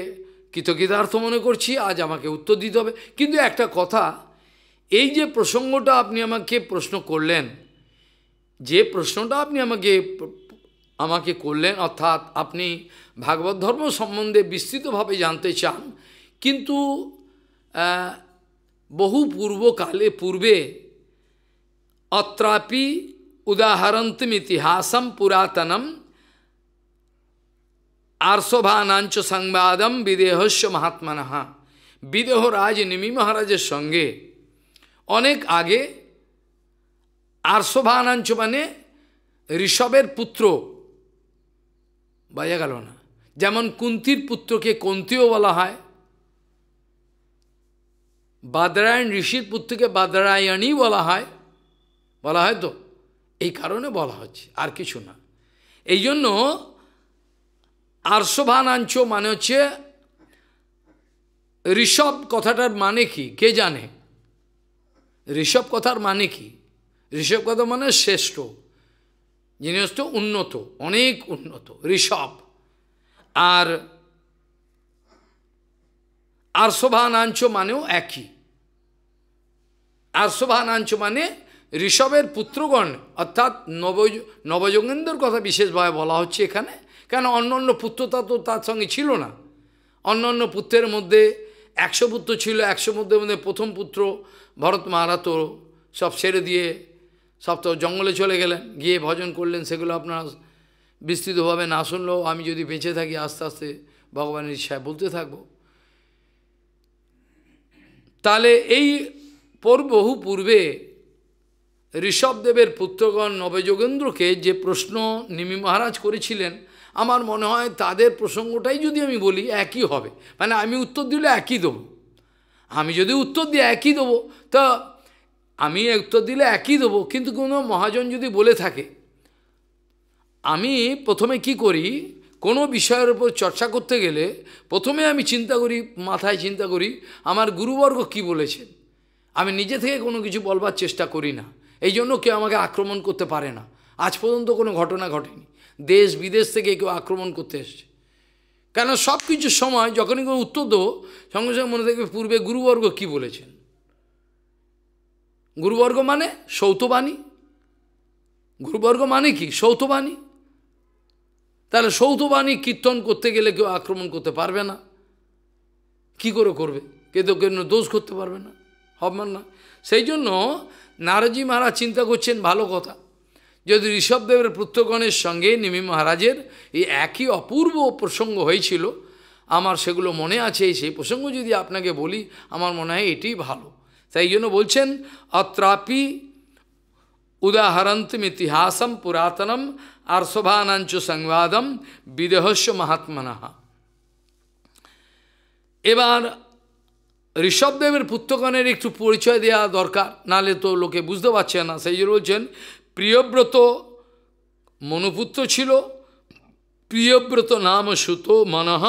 কৃতকৃতার্থ মনে করছি, আজ আমাকে উত্তর দিতে হবে। কিন্তু একটা কথা, এই যে প্রসঙ্গটা আপনি আমাকে প্রশ্ন করলেন, যে প্রশ্নটা আপনি আমাকে আমাকে করলেন, অর্থাৎ আপনি ভাগবত ধর্ম সম্বন্ধে বিস্তৃতভাবে জানতে চান, কিন্তু বহু পূর্বকালে পূর্বে অত্রাপি উদাহরন্তম ইতিহাসম পুরাতনম আর্সভানাঞ্চ সংবাদম বিদেহস্য মহাত্মানহা বিদেহ রাজ নিমি মহারাজের সঙ্গে অনেক আগে আর্সভানাঞ্চ মানে ঋষভের পুত্র। বোঝা গেল না। যেমন কুন্তির পুত্রকে কন্তিও বলা হয়। বাদরায়ণ ঋষির পুত্রকে বাদরায়ণী বলা হয়। বলা হয় তো? এই কারণে বলা হচ্ছে, আর কিছু না। এই জন্য আর্শভানাঞ্চ মানে হচ্ছে ঋষভ কথাটার মানে কি? কে জানে? ঋষভ কথার মানে কি? ঋষভ কথা মানে শ্রেষ্ঠ, যিনি হচ্ছে উন্নত, অনেক উন্নত, ঋষভ। আর আর্শভানাঞ্চ মানেও একই। আর্শভানাঞ্চ মানে ঋষভের পুত্রগণ, অর্থাৎ নব নবযোগেন্দ্রর কথা বিশেষভাবে বলা হচ্ছে এখানে। কেন অন্য অন্য পুত্রতা তো তার সঙ্গে ছিল না। অন্য অন্য পুত্রের মধ্যে একশো পুত্র ছিল, একশো মধ্যে মধ্যে প্রথম পুত্র ভরত মহারাত সব ছেড়ে দিয়ে সব তো জঙ্গলে চলে গেলেন, গিয়ে ভজন করলেন, সেগুলো আপনার বিস্তৃতভাবে না শুনলেও আমি যদি বেঁচে থাকি আস্তে আস্তে ভগবানের ইচ্ছায় বলতে থাকব। তাহলে এই বহু পূর্বে ঋষভদেবের পুত্রগণ নবযোগেন্দ্রকে যে প্রশ্ন নিমি মহারাজ করেছিলেন আমার মনে হয় তাদের প্রসঙ্গটাই যদি আমি বলি, একই হবে। মানে আমি উত্তর দিলে একই দেবো। আমি যদি উত্তর দিয়ে একই দেবো, তা আমি উত্তর দিলে একই দেবো, কিন্তু কোনো মহাজন যদি বলে থাকে, আমি প্রথমে কি করি, কোনো বিষয়ের উপর চর্চা করতে গেলে প্রথমে আমি চিন্তা করি, মাথায় চিন্তা করি, আমার গুরুবর্গ কি বলেছেন? আমি নিজে থেকে কোনো কিছু বলবার চেষ্টা করি না। এই জন্য কেউ আমাকে আক্রমণ করতে পারে না। আজ পর্যন্ত কোনো ঘটনা ঘটেনি। দেশ, বিদেশ থেকে কেউ আক্রমণ করতে এসছে। কেন সব কিছুর সময় যখনই কোনো উত্তর দেবো, সঙ্গে সঙ্গে মনে থাকবে পূর্বে গুরুবর্গ কি বলেছেন? গুরুবর্গ মানে সৌতবাণী। গুরুবর্গ মানে কি? সৌতবাণী। তাহলে সৌতবাণী কীর্তন করতে গেলে কেউ আক্রমণ করতে পারবে না। কি করে করবে? কে তো কেউ দোষ করতে পারবে না। হবে না। সেই জন্য নারজি মহারাজ চিন্তা করছেন ভালো কথা। যদি ঋষভদেবের পুত্রগণের সঙ্গে নিমি মহারাজের এই একই অপূর্ব প্রসঙ্গ হয়েছিল, আমার সেগুলো মনে আছে, সেই প্রসঙ্গ যদি আপনাকে বলি, আমার মনে হয় এটি ভালো। তাই জন্য বলছেন, অত্রাপি উদাহরন্তম ইতিহাসম পুরাতনম আর্সভানাঞ্চ সংবাদম বিদেহস্য মহাত্মনাহা এবার ঋষভদেবের পুত্রগণের একটু পরিচয় দেওয়া দরকার নালে তো লোকে বুঝতে পারছে না। সেই জন্য বলছেন প্রিয়ব্রত মনুপুত্র ছিল। প্রিয়ব্রত নাম সুত মনহ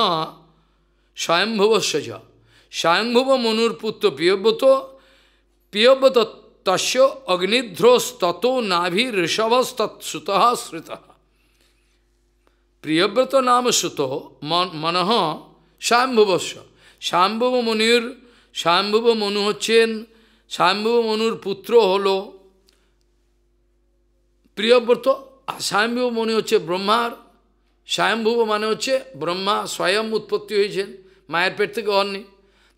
স্বয়ম্ভবস্য স্বয়ম্ভব মনুর পুত্র প্রিয়ব্রত। প্রিয়ব্রত তস্য অগ্নিধ্রস্তত নাভি ঋষভস্তৎসুত শ্রুত প্রিয়ব্রত নাম সুত মনহ স্বয়ম্ভবস্য স্বয়ম্ভব মনির, স্বয়ম্ভব মনু হচ্ছেন। স্বয়ম্ভব মনুর পুত্র হল প্রিয়ব্রত, আর স্বয়ম্ভব মনু হচ্ছে ব্রহ্মার স্বয়ম্ভব মানে হচ্ছে ব্রহ্মা স্বয়ং উৎপত্তি হয়েছেন, মায়ের পেট থেকে হননি।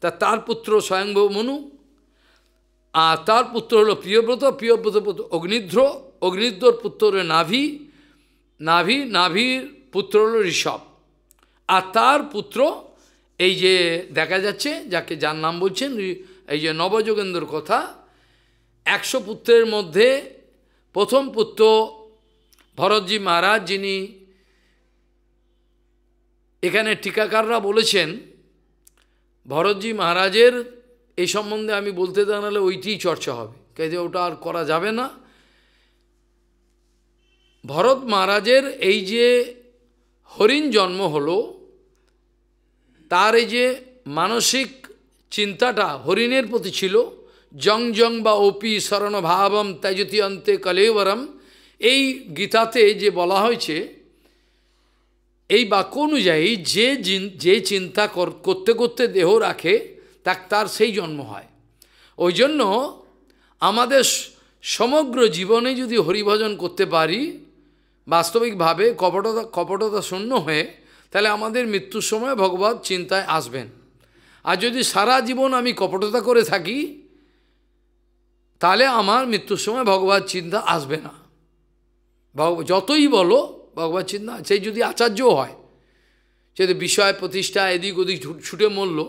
তা তার পুত্র স্বয়ংভব মনু, আর তার পুত্র হলো প্রিয়ব্রত প্রিয়ব্রত পুত্র অগ্নিধ্র, অগ্নিধ্রর পুত্র নাভি নাভি, নাভির পুত্র হলো ঋষভ। আর তার পুত্র এই যে দেখা যাচ্ছে, যাকে যার নাম বলছেন, এই যে নবযোগেন্দ্র কথা, একশো পুত্রের মধ্যে প্রথম পুত্র ভরতজি মহারাজ, যিনি এখানে টিকাকাররা বলেছেন, ভরতজি মহারাজের এই সম্বন্ধে আমি বলতে জানালে ওইটিই চর্চা হবে। কাজে ওটা আর করা যাবে না। ভরত মহারাজের এই যে হরিণ জন্ম হলো, তার এই যে মানসিক চিন্তাটা হরিণের প্রতি ছিল জং জং বা ওপি শরণ ভাবম ত্যাজতি অন্তে কলেবরম। এই গীতাতে যে বলা হয়েছে, এই বাক্য অনুযায়ী যে যে চিন্তা করতে করতে দেহ রাখে তা তার সেই জন্ম হয়। ওই জন্য আমাদের সমগ্র জীবনে যদি হরিভজন করতে পারি, বাস্তবিকভাবে কপটতা কপটতা শূন্য হয়ে, তাহলে আমাদের মৃত্যুর সময় ভগবত চিন্তায় আসবেন। আর যদি সারা জীবন আমি কপটতা করে থাকি তাহলে আমার মৃত্যুর সময় ভগবত চিন্তা আসবে না। যতই বলো, ভগবত চিন্তা, সেই যদি আচার্যও হয়, যদি বিষয়, প্রতিষ্ঠা, এদিক ওদিক ছুটে মরল,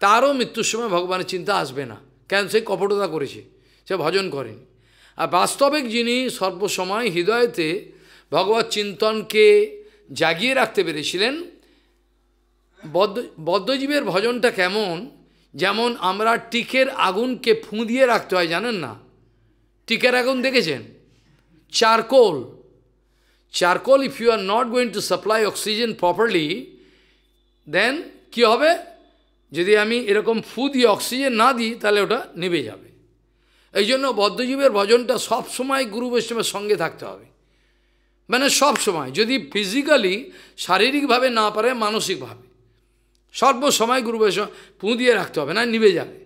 তারও মৃত্যুর সময় ভগবানের চিন্তা আসবে না। কেন? সে কপটতা করেছে, সে ভজন করেনি। আর বাস্তবিক যিনি সর্বসময় হৃদয়তে ভগবত চিন্তনকে জাগিয়ে রাখতে পেরেছিলেন, বদ্ধ, বদ্ধজীবের ভজনটা কেমন? যেমন আমরা টিকের আগুনকে ফুঁ দিয়ে রাখতে হয়, জানেন না? টিকের আগুন দেখেছেন? Charcoal. Charcoal if you are not going to supply oxygen properly then কি হবে? যদি আমি এরকম ফু দিয়ে অক্সিজেন না দিই, তাহলে ওটা নেবে যাবে। এই জন্য বদ্ধজীবের ভজনটা সব সময় গুরু বৈষ্ণবের সঙ্গে থাকতে হবে। মানে সব সময়, যদি ফিজিক্যালি শারীরিকভাবে না পারে, মানসিকভাবে। সর্বসময় গুরু বৈষ্ণব পুঁ দিয়ে রাখতে হবে না নিবে যাবে।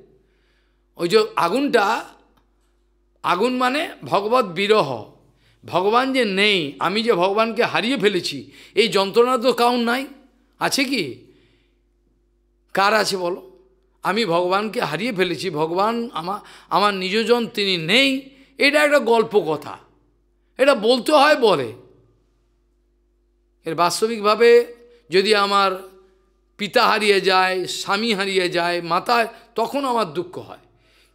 ওই যে আগুনটা, আগুন মানে ভগবত বিরহ। ভগবান যে নেই, আমি যে ভগবানকে হারিয়ে ফেলেছি, এই যন্ত্রণা তো কাউন নাই? আছে কি? কার আছে বলো? আমি ভগবানকে হারিয়ে ফেলেছি, ভগবান আমার আমার নিজজন তিনি নেই, এটা একটা গল্প কথা। এটা বলতে হয় বলে। এর বাস্তবিকভাবে যদি আমার পিতা হারিয়ে যায়, স্বামী হারিয়ে যায়, মাতা তখন আমার দুঃখ হয়।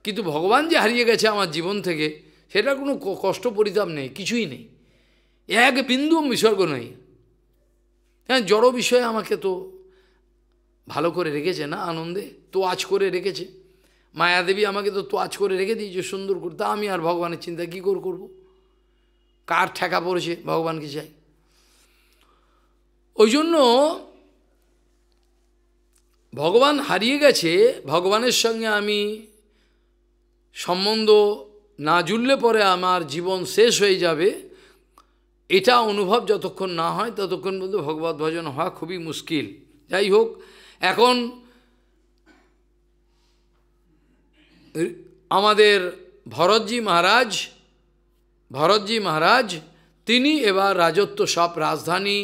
কিন্তু ভগবান যে হারিয়ে গেছে আমার জীবন থেকে, সেটা কোনো কষ্ট পরিতাপ নেই, কিছুই নেই। এক বিন্দু বিসর্গ নেই। হ্যাঁ জড় বিষয়ে আমাকে তো ভালো করে রেখেছে না আনন্দে? তো আজ করে রেখেছে। মায়াদেবী আমাকে তো তো আজ করে রেখে দিয়েছে, সুন্দর করে। তা আমি আর ভগবানের চিন্তা কী করে করব? কার ঠেকা পড়েছে ভগবানকে চাই? ওই জন্য ভগবান হারিয়ে গেছে, ভগবানের সঙ্গে আমি সম্বন্ধ না জুড়লে পরে আমার জীবন শেষ হয়ে যাবে। এটা অনুভব যতক্ষণ না হয়, ততক্ষণ পর্যন্ত ভগবত ভজন হওয়া খুবই মুশকিল। যাই হোক, এখন আমাদের ভরতজি মহারাজ ভরতজি মহারাজ, তিনি এবার রাজত্ব সব রাজধানী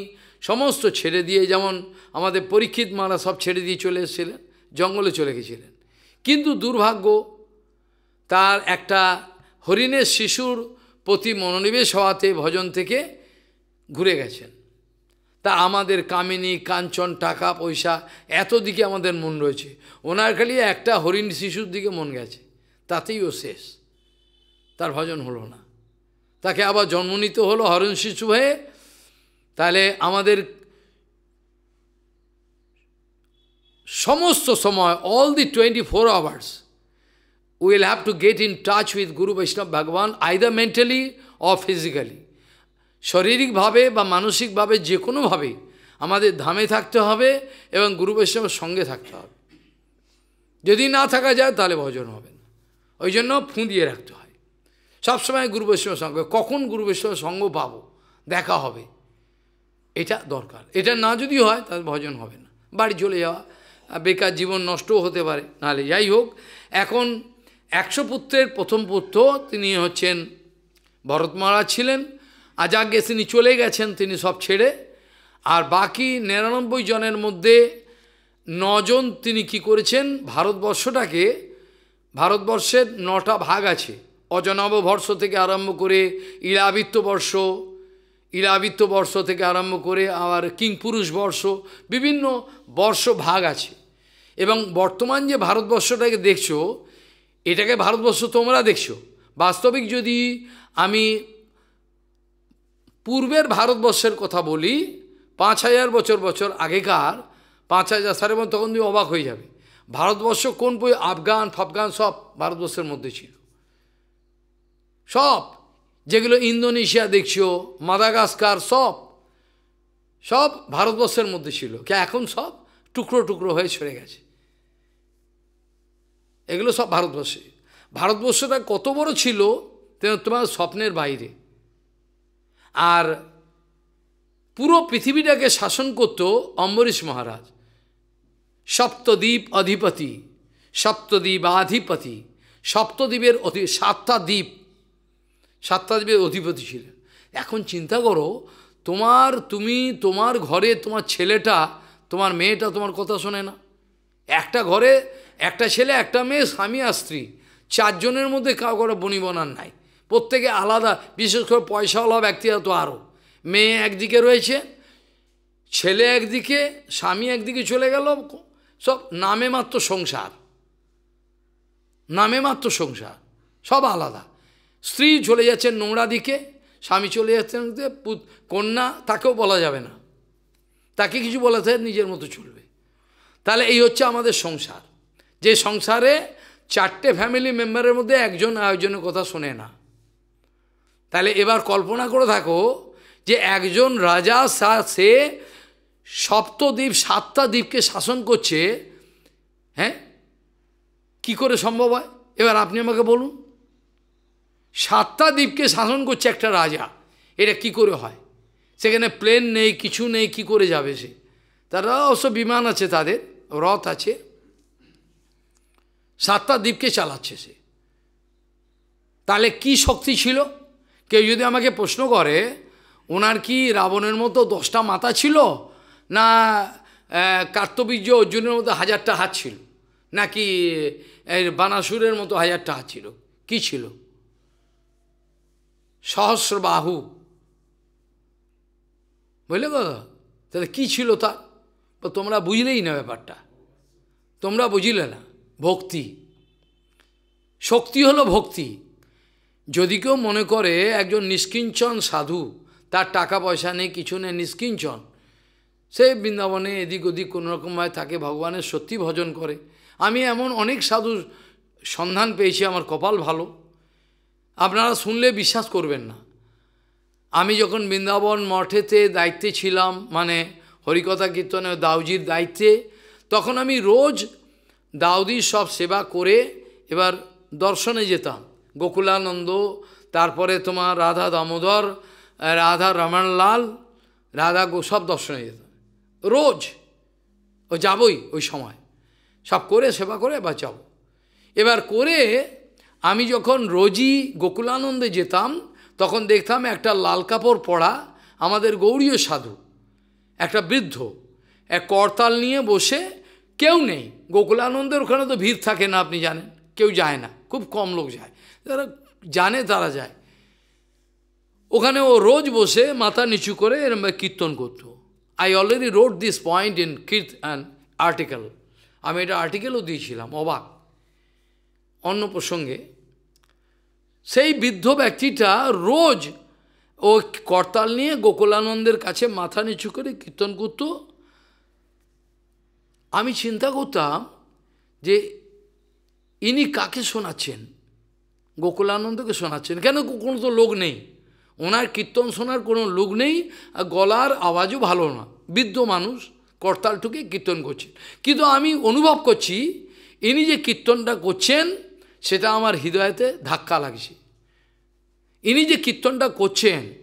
সমস্ত ছেড়ে দিয়ে, যেমন আমাদের পরীক্ষিত মারা সব ছেড়ে দিয়ে চলে এসেছিলেন, জঙ্গলে চলে গেছিলেন। কিন্তু দুর্ভাগ্য, তার একটা হরিণের শিশুর প্রতি মনোনিবেশ হওয়াতে ভজন থেকে ঘুরে গেছেন। তা আমাদের কামিনী, কাঞ্চন, টাকা পয়সা এত দিকে আমাদের মন রয়েছে। ওনার খালি একটা হরিণ শিশুর দিকে মন গেছে। তাতেই ও শেষ। তার ভজন হলো না। তাকে আবার জন্ম নিতে হলো হরিণ শিশু হয়ে। তাহলে আমাদের সমস্ত সময় all the twenty four hours will have to get in touch with guru Vaishnava Bhagavan either mentally or physically শারীরিকভাবে বা মানসিকভাবে যে কোনোভাবে আমাদের ধামে থাকতে হবে এবং গুরু বৈষ্ণবের সঙ্গে থাকতে হবে যদি না থাকা যায় তাহলে ভজন হবে না ওই জন্য ফুঁদিয়ে রাখতে হয় সবসময় গুরু বৈষ্ণবের সঙ্গে কখন গুরু বৈষ্ণবের সঙ্গ পাবো দেখা হবে এটা দরকার এটা না যদি হয় তাহলে ভজন হবে না বাড়ি চলে যাওয়া বেকার জীবন নষ্টও হতে পারে। নাহলে যাই হোক, এখন একশো পুত্রের প্রথম পুত্র তিনি হচ্ছেন ভরত মহারাজ ছিলেন আজাগে তিনি চলে গেছেন, তিনি সব ছেড়ে। আর বাকি নিরানব্বই জনের মধ্যে নজন তিনি কি করেছেন, ভারতবর্ষটাকে, ভারতবর্ষের নটা ভাগ আছে। অজনব বর্ষ থেকে আরম্ভ করে ইলাবিত্ত বর্ষ ইলাবিত্ত বর্ষ থেকে আরম্ভ করে আবার কিংপুরুষ বর্ষ, বিভিন্ন বর্ষ ভাগ আছে। এবং বর্তমান যে ভারতবর্ষটাকে দেখছ, এটাকে ভারতবর্ষ তোমরা দেখছ। বাস্তবিক যদি আমি পূর্বের ভারতবর্ষের কথা বলি, পাঁচ হাজার বছর বছর আগেকার, পাঁচ হাজার সাড়ে তখন তুমি অবাক হয়ে যাবে। ভারতবর্ষ কোন বই, আফগান, ফাফগান সব ভারতবর্ষের মধ্যে ছিল। সব। যেগুলো ইন্দোনেশিয়া দেখছ, মাদাগাস্কার সব সব ভারতবর্ষের মধ্যে ছিল। কে এখন সব? টুকরো টুকরো হয়ে ছড়ে গেছে। এগুলো সব ভারতবর্ষে। ভারতবর্ষটা কত বড় ছিল তোমার স্বপ্নের বাইরে। আর পুরো পৃথিবীটাকে শাসন করত অম্বরীশ মহারাজ। সপ্তদ্বীপ অধিপতি সপ্তদ্বীপ আধিপতি সপ্তদ্বীপের অধি সাতটা দ্বীপ, সাতটা দ্বীপের অধিপতি ছিলেন। এখন চিন্তা করো, তোমার, তুমি, তোমার ঘরে তোমার ছেলেটা তোমার মেয়েটা তোমার কথা শোনে না। একটা ঘরে একটা ছেলে, একটা মেয়ে, স্বামী আর স্ত্রী। চারজনের মধ্যে কাউ কারও বনিবনার নাই। প্রত্যেকে আলাদা, বিশেষ করে পয়সাওয়ালা ব্যক্তিরা তো আরও মেয়ে একদিকে রয়েছে, ছেলে একদিকে, স্বামী একদিকে চলে গেল, সব নামে মাত্র সংসার। নামে মাত্র সংসার, সব আলাদা। স্ত্রী চলে যাচ্ছেন নোংরা দিকে, স্বামী চলে যাচ্ছেন কন্যা, তাকেও বলা যাবে না। তাকে কিছু বলাতে নিজের মতো চলবে। তাহলে এই হচ্ছে আমাদের সংসার। যে সংসারে চারটে ফ্যামিলি মেম্বারের মধ্যে একজন আয়োজনের কথা শোনে না। তাহলে এবার কল্পনা করে থাকো যে একজন রাজা সে সপ্তদ্বীপ, সাতটা দ্বীপকে শাসন করছে হ্যাঁ? কি করে সম্ভব হয়? এবার আপনি আমাকে বলুন। সাতটা দ্বীপকে শাসন করছে একটা রাজা, এটা কি করে হয়? সেখানে প্লেন নেই, কিছু নেই, কি করে যাবে সে? তারা অবশ্য বিমান আছে তাদের, রথ আছে। সাতটা দ্বীপকে চালাচ্ছে সে। তাহলে কি শক্তি ছিল? কেউ যদি আমাকে প্রশ্ন করে, ওনার কি রাবণের মতো দশটা মাথা ছিল? না কার্তবীর্য অর্জুনের মতো হাজারটা হাত ছিল? নাকি বানাসুরের মতো হাজারটা হাত ছিল? কি ছিল? সহস্র বাহু। বুঝলে কথা তাহলে কী ছিল তা? তোমরা বুঝলেই না ব্যাপারটা। তোমরা বুঝলে না, ভক্তি। শক্তি হলো ভক্তি। যদি কেউ মনে করে একজন নিষ্কিঞ্চন সাধু, তার টাকা পয়সা নেই, কিছু নেই, নিষ্কিঞ্চন, সে বৃন্দাবনে এদিক ওদিক কোনোরকমভাবে থাকে, ভগবানের সত্যি ভজন করে। আমি এমন অনেক সাধুর সন্ধান পেয়েছি, আমার কপাল ভালো। আপনারা শুনলে বিশ্বাস করবেন না। আমি যখন বৃন্দাবন মঠেতে দায়িত্বে ছিলাম মানে হরিকথা কীর্তনে দাউজির দায়িত্বে, তখন আমি রোজ দাউদির সব সেবা করে এবার দর্শনে যেতাম। গোকুলানন্দ, তারপরে তোমার রাধা দামোদর, রাধা রমণলাল, রাধা গো, সব দর্শনে যেতাম। রোজ। ও যাবই ওই সময়। সব করে, সেবা করে, এবার যাব। এবার করে আমি যখন রোজই গোকুলানন্দে যেতাম তখন দেখতাম একটা লাল কাপড় পরা আমাদের গৌরীয় সাধু, একটা বৃদ্ধ, এক করতাল নিয়ে বসে কেউ নেই। গোকুলানন্দের ওখানে তো ভিড় থাকে না, আপনি জানেন। কেউ যায় না, খুব কম লোক যায়। যারা জানে তারা যায়। ওখানে ও রোজ বসে মাথা নিচু করে এরম কীর্তন করতো। I already read this point in কীর্ত and article আমি এটা আর্টিকেলও দিয়েছিলাম, অবাক। অন্য প্রসঙ্গে সেই বৃদ্ধ ব্যক্তিটা রোজ ও করতাল নিয়ে গোকুলানন্দের কাছে মাথা নিচু করে কীর্তন করত। আমি চিন্তা করতাম যে ইনি কাকে শোনাচ্ছেন? গোকুলানন্দকে শোনাচ্ছেন। কেন কোনো তো লোক নেই। ওনার কীর্তন শোনার কোনো লোক নেই আর গলার আওয়াজও ভালো না। বৃদ্ধ মানুষ করতালটুকে কীর্তন করছেন। কিন্তু আমি অনুভব করছি ইনি যে কীর্তনটা করছেন সেটা আমার হৃদয়তে ধাক্কা লাগছে। ইনি যে কীর্তনটা করছেন,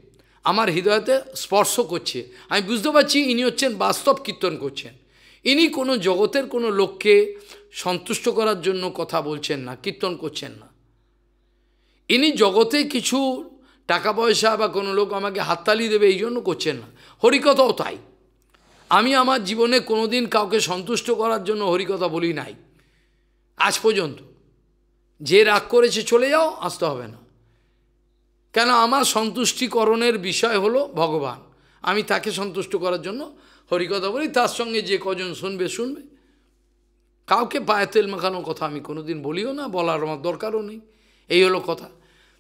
আমার হৃদয়তে স্পর্শ করছে। আমি বুঝতে পারছি ইনি হচ্ছেন বাস্তব কীর্তন করছেন। ইনি কোনো জগতের কোনো লোককে সন্তুষ্ট করার জন্য কথা বলছেন না, কীর্তন করছেন না। ইনি জগতে কিছু টাকা পয়সা বা কোনো লোক আমাকে হাততালি দেবে এই জন্য করছেন না। হরিকথাও তাই। আমি আমার জীবনে কোনোদিন কাউকে সন্তুষ্ট করার জন্য হরিকথা বলি নাই। আজ পর্যন্ত। যে রাগ করেছে চলে যাও, আসতে হবে না। কেন আমার সন্তুষ্টিকরণের বিষয় হলো ভগবান। আমি তাকে সন্তুষ্ট করার জন্য হরিকথা বলি, তার সঙ্গে যে কজন শুনবে শুনবে। কাউকে পায়ে তেল মাখানোর কথা আমি কোনোদিন বলিও না, বলার আমার দরকারও নেই। এই হলো কথা।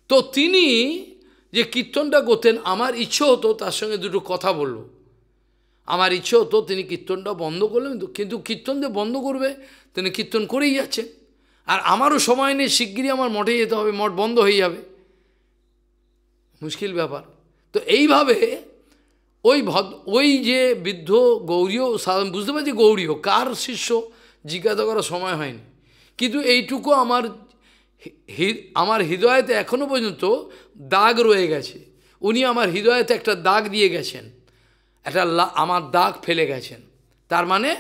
তো তিনি যে কীর্তনটা করতেন, আমার ইচ্ছে হতো তার সঙ্গে দুটো কথা বলল। আমার ইচ্ছে হতো তিনি কীর্তনটা বন্ধ করলেন, কিন্তু কীর্তন যে বন্ধ করবে, তিনি কীর্তন করেই যাচ্ছেন। আর আমারও সময় নেই, শিগগিরই আমার মঠে যেতে হবে, মঠ বন্ধ হয়ে যাবে। মুশকিল ব্যাপার। তো এইভাবে ওই ভদ ওই যে বৃদ্ধ গৌরীয় বুঝতে পারছি গৌরীয় কার শিষ্য জিজ্ঞাসা করার সময় হয়নি। কিন্তু এইটুকু আমার আমার হৃদয়তে এখনও পর্যন্ত দাগ রয়ে গেছে। উনি আমার হৃদয়তে একটা দাগ দিয়ে গেছেন। একটা আমার দাগ ফেলে গেছেন। তার মানে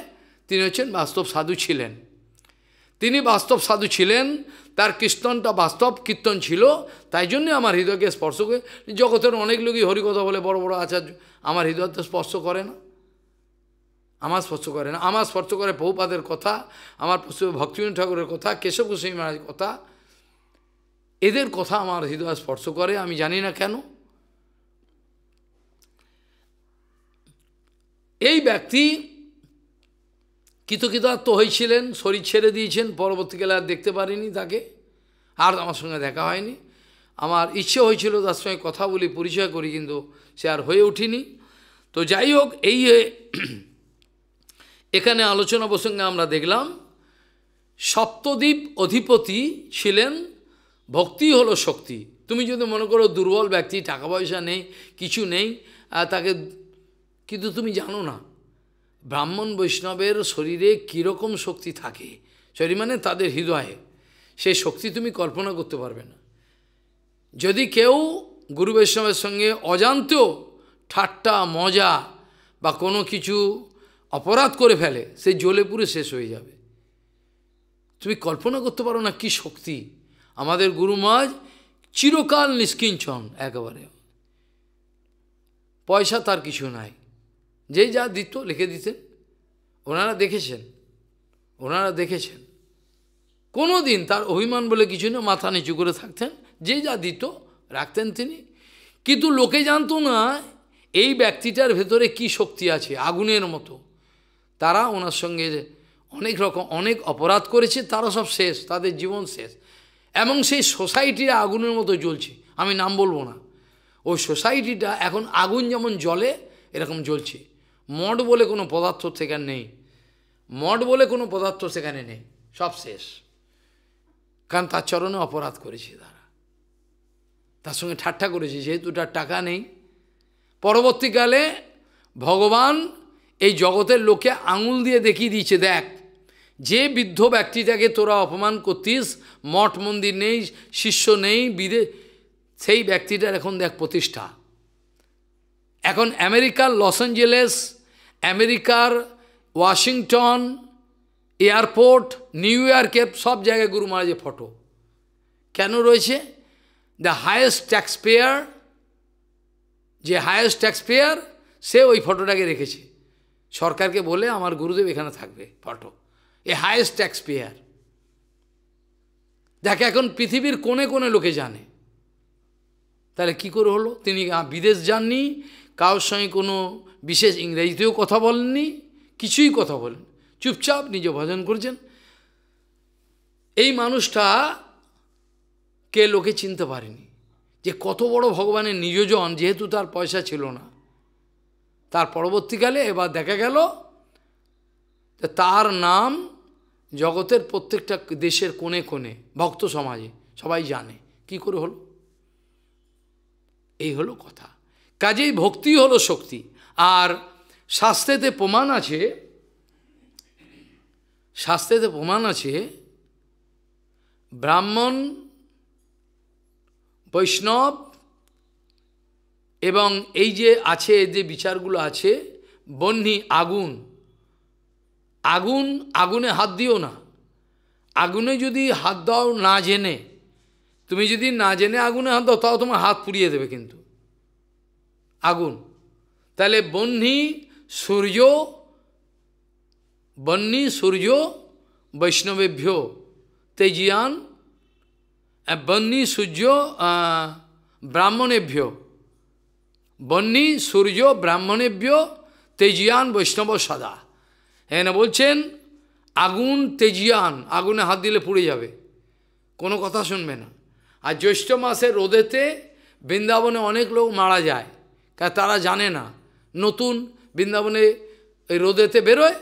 তিনি হচ্ছেন বাস্তব সাধু ছিলেন। তিনি বাস্তব সাধু ছিলেন, তার কীর্তনটা বাস্তব কীর্তন ছিল, তাই জন্যে আমার হৃদয়কে স্পর্শ করে, জগতের অনেক লোকই হরিকথা বলে বড় বড় আচার্য, আমার হৃদয় তো স্পর্শ করে না। আমার স্পর্শ করে না। আমার স্পর্শ করে বহুপাদের কথা, আমার ভক্তিবিনোদ ঠাকুরের কথা, কেশব গোস্বামী মহারাজের কথা। এদের কথা আমার হৃদয় স্পর্শ করে, আমি জানি না কেন। এই ব্যক্তি কৃতকৃতার্থ হয়েছিলেন, শরীর ছেড়ে দিয়েছেন, পরবর্তীকালে আর দেখতে পারিনি তাকে। আর আমার সঙ্গে দেখা হয়নি। আমার ইচ্ছে হয়েছিল তার সঙ্গে কথা বলি, পরিচয় করি, কিন্তু সে আর হয়ে উঠিনি। তো যাই হোক, এই এখানে আলোচনা প্রসঙ্গে আমরা দেখলাম, সপ্তদ্বীপ অধিপতি ছিলেন, ভক্তি হলো শক্তি। তুমি যদি মনে করো দুর্বল ব্যক্তি, টাকা পয়সা নেই, কিছু নেই তাকে, কিন্তু তুমি জানো না। ব্রাহ্মণ বৈষ্ণবের শরীরে কীরকম শক্তি থাকে? শরীর মানে তাদের হৃদয়ে। সেই শক্তি তুমি কল্পনা করতে পারবে না। যদি কেউ গুরু বৈষ্ণবের সঙ্গে অজান্তেও ঠাট্টা, মজা বা কোনো কিছু অপরাধ করে ফেলে, সে জ্বলে পুরে শেষ হয়ে যাবে। তুমি কল্পনা করতে পারো না কি শক্তি? আমাদের গুরুমাজ চিরকাল নিষ্কিঞ্চন একেবারে। পয়সা তার কিছু নাই। যেই যা দিত লিখে দিতেন। ওনারা দেখেছেন। ওনারা দেখেছেন। কোনো দিন তার অভিমান বলে কিছু না, মাথা নিচু করে থাকতেন। যে যা দিত রাখতেন তিনি। কিন্তু লোকে জানতো না, এই ব্যক্তিটার ভেতরে কি শক্তি আছে, আগুনের মতো। তারা ওনার সঙ্গে অনেক রকম, অনেক অপরাধ করেছে তারা সব শেষ, তাদের জীবন শেষ। এবং সেই সোসাইটির আগুনের মতো জ্বলছে, আমি নাম বলব না। ওই সোসাইটিটা এখন আগুন যেমন জলে এরকম জ্বলছে। মঠ বলে কোনো পদার্থ সেখানে নেই। মঠ বলে কোনো পদার্থ সেখানে নেই। সব শেষ। কারণ তার চরণে অপরাধ করেছে তারা। তার সঙ্গে ঠাট্টা করেছে। যেহেতু তার টাকা নেই। পরবর্তীকালে ভগবান এই জগতের লোকে আঙুল দিয়ে দেখিয়ে দিয়েছে, দেখ, যে বৃদ্ধ ব্যক্তিটাকে তোরা অপমান করতিস, মঠ মন্দির নেই, শিষ্য নেই, বিদে সেই ব্যক্তিটার এখন দেখ প্রতিষ্ঠা। এখন আমেরিকার লস অ্যাঞ্জেলেস আমেরিকার ওয়াশিংটন, এয়ারপোর্ট, নিউ ইয়র্কের সব জায়গায় গুরু মহারাজের ফটো। কেন রয়েছে? দ্য হায়েস্ট ট্যাক্স পেয়ার যে হায়েস্ট ট্যাক্স পেয়ার সে ওই ফটোটাকে রেখেছে। সরকারকে বলে আমার গুরুদেব এখানে থাকবে photo. A highest tax payer যাকে এখন পৃথিবীর কোনে কোনে লোকে জানে। তাহলে কি করে হলো? তিনি বিদেশ যাননি, কারোর সঙ্গে কোনো বিশেষ ইংরেজিতেও কথা বলেননি, কিছুই কথা বলেন চুপচাপ নিজে ভজন করছেন। এই মানুষটা কে লোকে চিনতে পারেনি যে কত বড় ভগবানের নিজজন যেহেতু তার পয়সা ছিল না। তার পরবর্তীকালে এবার দেখা গেল তার নাম জগতের প্রত্যেকটা দেশের কোণে কোণে, ভক্ত সমাজে, সবাই জানে। কি করে হলো? এই হলো কথা। কাজেই ভক্তি হলো শক্তি। আর শাস্ত্রেতে প্রমাণ আছে, শাস্ত্রেতে প্রমাণ আছে, ব্রাহ্মণ, বৈষ্ণব এবং এই যে আছে যে বিচারগুলো আছে বহ্নি আগুন। আগুন, আগুনে হাত দিও না। আগুনে যদি হাত দাও, না জেনে। তুমি যদি না জেনে আগুনে হাত দাও, তাও তোমার হাত পুড়িয়ে দেবে কিন্তু। আগুন। তাহলে বহ্নি সূর্য বহ্নি সূর্য বৈষ্ণবেভ্য তেজিয়ান বহ্নি সূর্য ব্রাহ্মণেভ্য। বন্নি সূর্য, ব্রাহ্মণেভ্য, তেজিয়ান, বৈষ্ণব সদা। এখানে বলছেন, আগুন তেজিয়ান, আগুনে হাত দিলে পুড়ে যাবে। কোনো কথা শুনবে না। আর জ্যৈষ্ঠ মাসের রোদেতে বৃন্দাবনে অনেক লোক মারা যায়। কারণ তারা জানে না। নতুন বৃন্দাবনে এই রোদেতে বেরোয়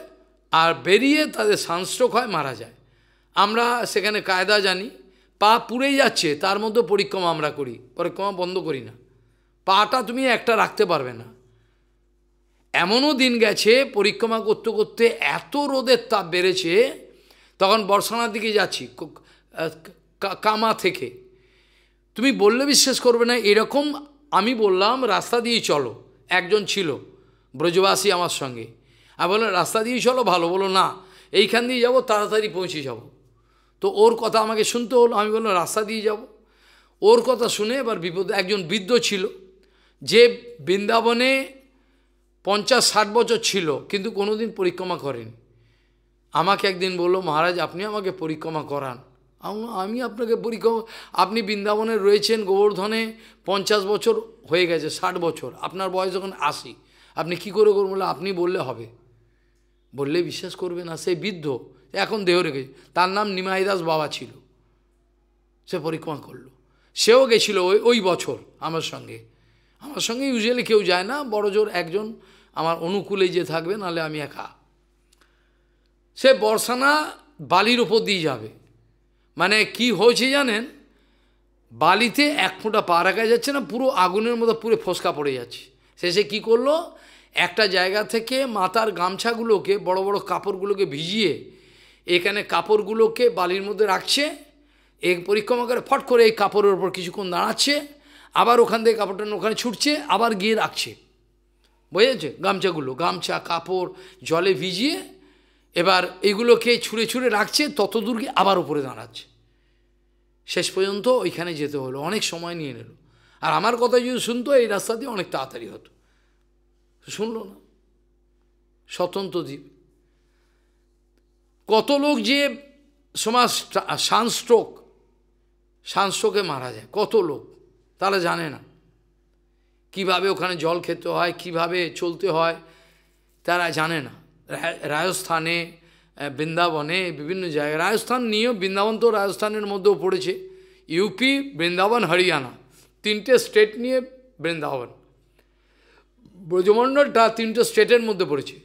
আর বেরিয়ে তাদের সানস্ট্রোক হয়, মারা যায়। আমরা সেখানে কায়দা জানি, পা পুড়ে যাচ্ছে, তার মধ্যে পরিক্রমা আমরা করি, পরিক্রমা বন্ধ করি না। পাটা তুমি একটা রাখতে পারবে না। এমনও দিন গেছে, পরিক্রমা করতে করতে এত রোদের তাপ বেড়েছে, তখন বর্ষানার দিকে যাচ্ছি কামা থেকে। তুমি বললে বিশ্বাস করবে না, এরকম আমি বললাম, রাস্তা দিয়ে চলো। একজন ছিল, ব্রজবাসী আমার সঙ্গে। আর বললাম রাস্তা দিয়ে চলো, ভালো। বলো না, এইখান দিয়ে যাব, তাড়াতাড়ি পৌঁছে যাব। তো ওর কথা আমাকে শুনতে হলো। আমি বললাম, রাস্তা দিয়ে যাব? ওর কথা শুনে এবার বিপদ, একজন বৃদ্ধ ছিল, যে বৃন্দাবনে পঞ্চাশ, ষাট বছর ছিল, কিন্তু কোনোদিন পরিক্রমা করেনি। আমাকে একদিন বলল, মহারাজ, আপনি আমাকে পরিক্রমা করান। আমি আপনাকে পরিক্রমা আপনি বৃন্দাবনে রয়েছেন গোবর্ধনে, পঞ্চাশ বছর হয়ে গেছে, ষাট বছর। আপনার বয়স যখন আশি, আপনি কি করে করবেন বলে আপনি বললে হবে। বললে বিশ্বাস করবে না, সে বৃদ্ধ, এখন দেহ রেখেছে তার নাম নিমাই দাস বাবা ছিল। সে পরিক্রমা করল। সেও গেছিল ওই ওই বছর আমার সঙ্গে। আমার সঙ্গে ইউজুয়ালি কেউ যায় না, বড় জোর একজন আমার অনুকূলে যে থাকবে, নাহলে আমি একা। সে বর্ষানা বালির ওপর দিয়ে যাবে। মানে কি হয়েছে জানেন? বালিতে এক ফোঁটা পা রাখা যাচ্ছে না, পুরো আগুনের মতো পুরো ফসকা পড়ে যাচ্ছে। শেষে কি করল? একটা জায়গা থেকে মাথার গামছাগুলোকে, বড় বড় কাপড়গুলোকে ভিজিয়ে এখানে কাপড়গুলোকে বালির মধ্যে রাখছে। এক পরিক্রমা করে ফট করে এই কাপড়ের ওপর কিছুক্ষণ দাঁড়াচ্ছে। আবার ওখান থেকে কাপড়টা ওখানে ছুটছে, আবার গিয়ে রাখছে। বুঝেছে গামছাগুলো, গামছা, কাপড়, জলে ভিজিয়ে এবার এগুলোকে ছুঁড়ে ছুঁড়ে রাখছে তত দূর গিয়ে আবার উপরে দাঁড়াচ্ছে। শেষ পর্যন্ত ওইখানে যেতে হলো, অনেক সময় নিয়ে নিল। আর আমার কথা যদি শুনতো, এই রাস্তা দিয়ে অনেক তাড়াতাড়ি হতো। শুনলো না। স্বতন্ত্র দ্বীপ কত লোক যে সমাজ সানস্ট্রোক সানস্ট্রোকে মারা যায়, কত লোক, তারা জানে না। কীভাবে ওখানে জল খেতে হয়, কীভাবে চলতে হয়, তারা জানে না। রাজস্থানে বৃন্দাবনে, বিভিন্ন জায়গায়, রাজস্থান নিয়েও বৃন্দাবন তো রাজস্থানের মধ্যেও পড়েছে। ইউপি বৃন্দাবন, হরিয়ানা, তিনটে স্টেট নিয়ে বৃন্দাবন। ব্রজমণ্ডলটা তিনটে স্টেটের মধ্যে পড়েছে।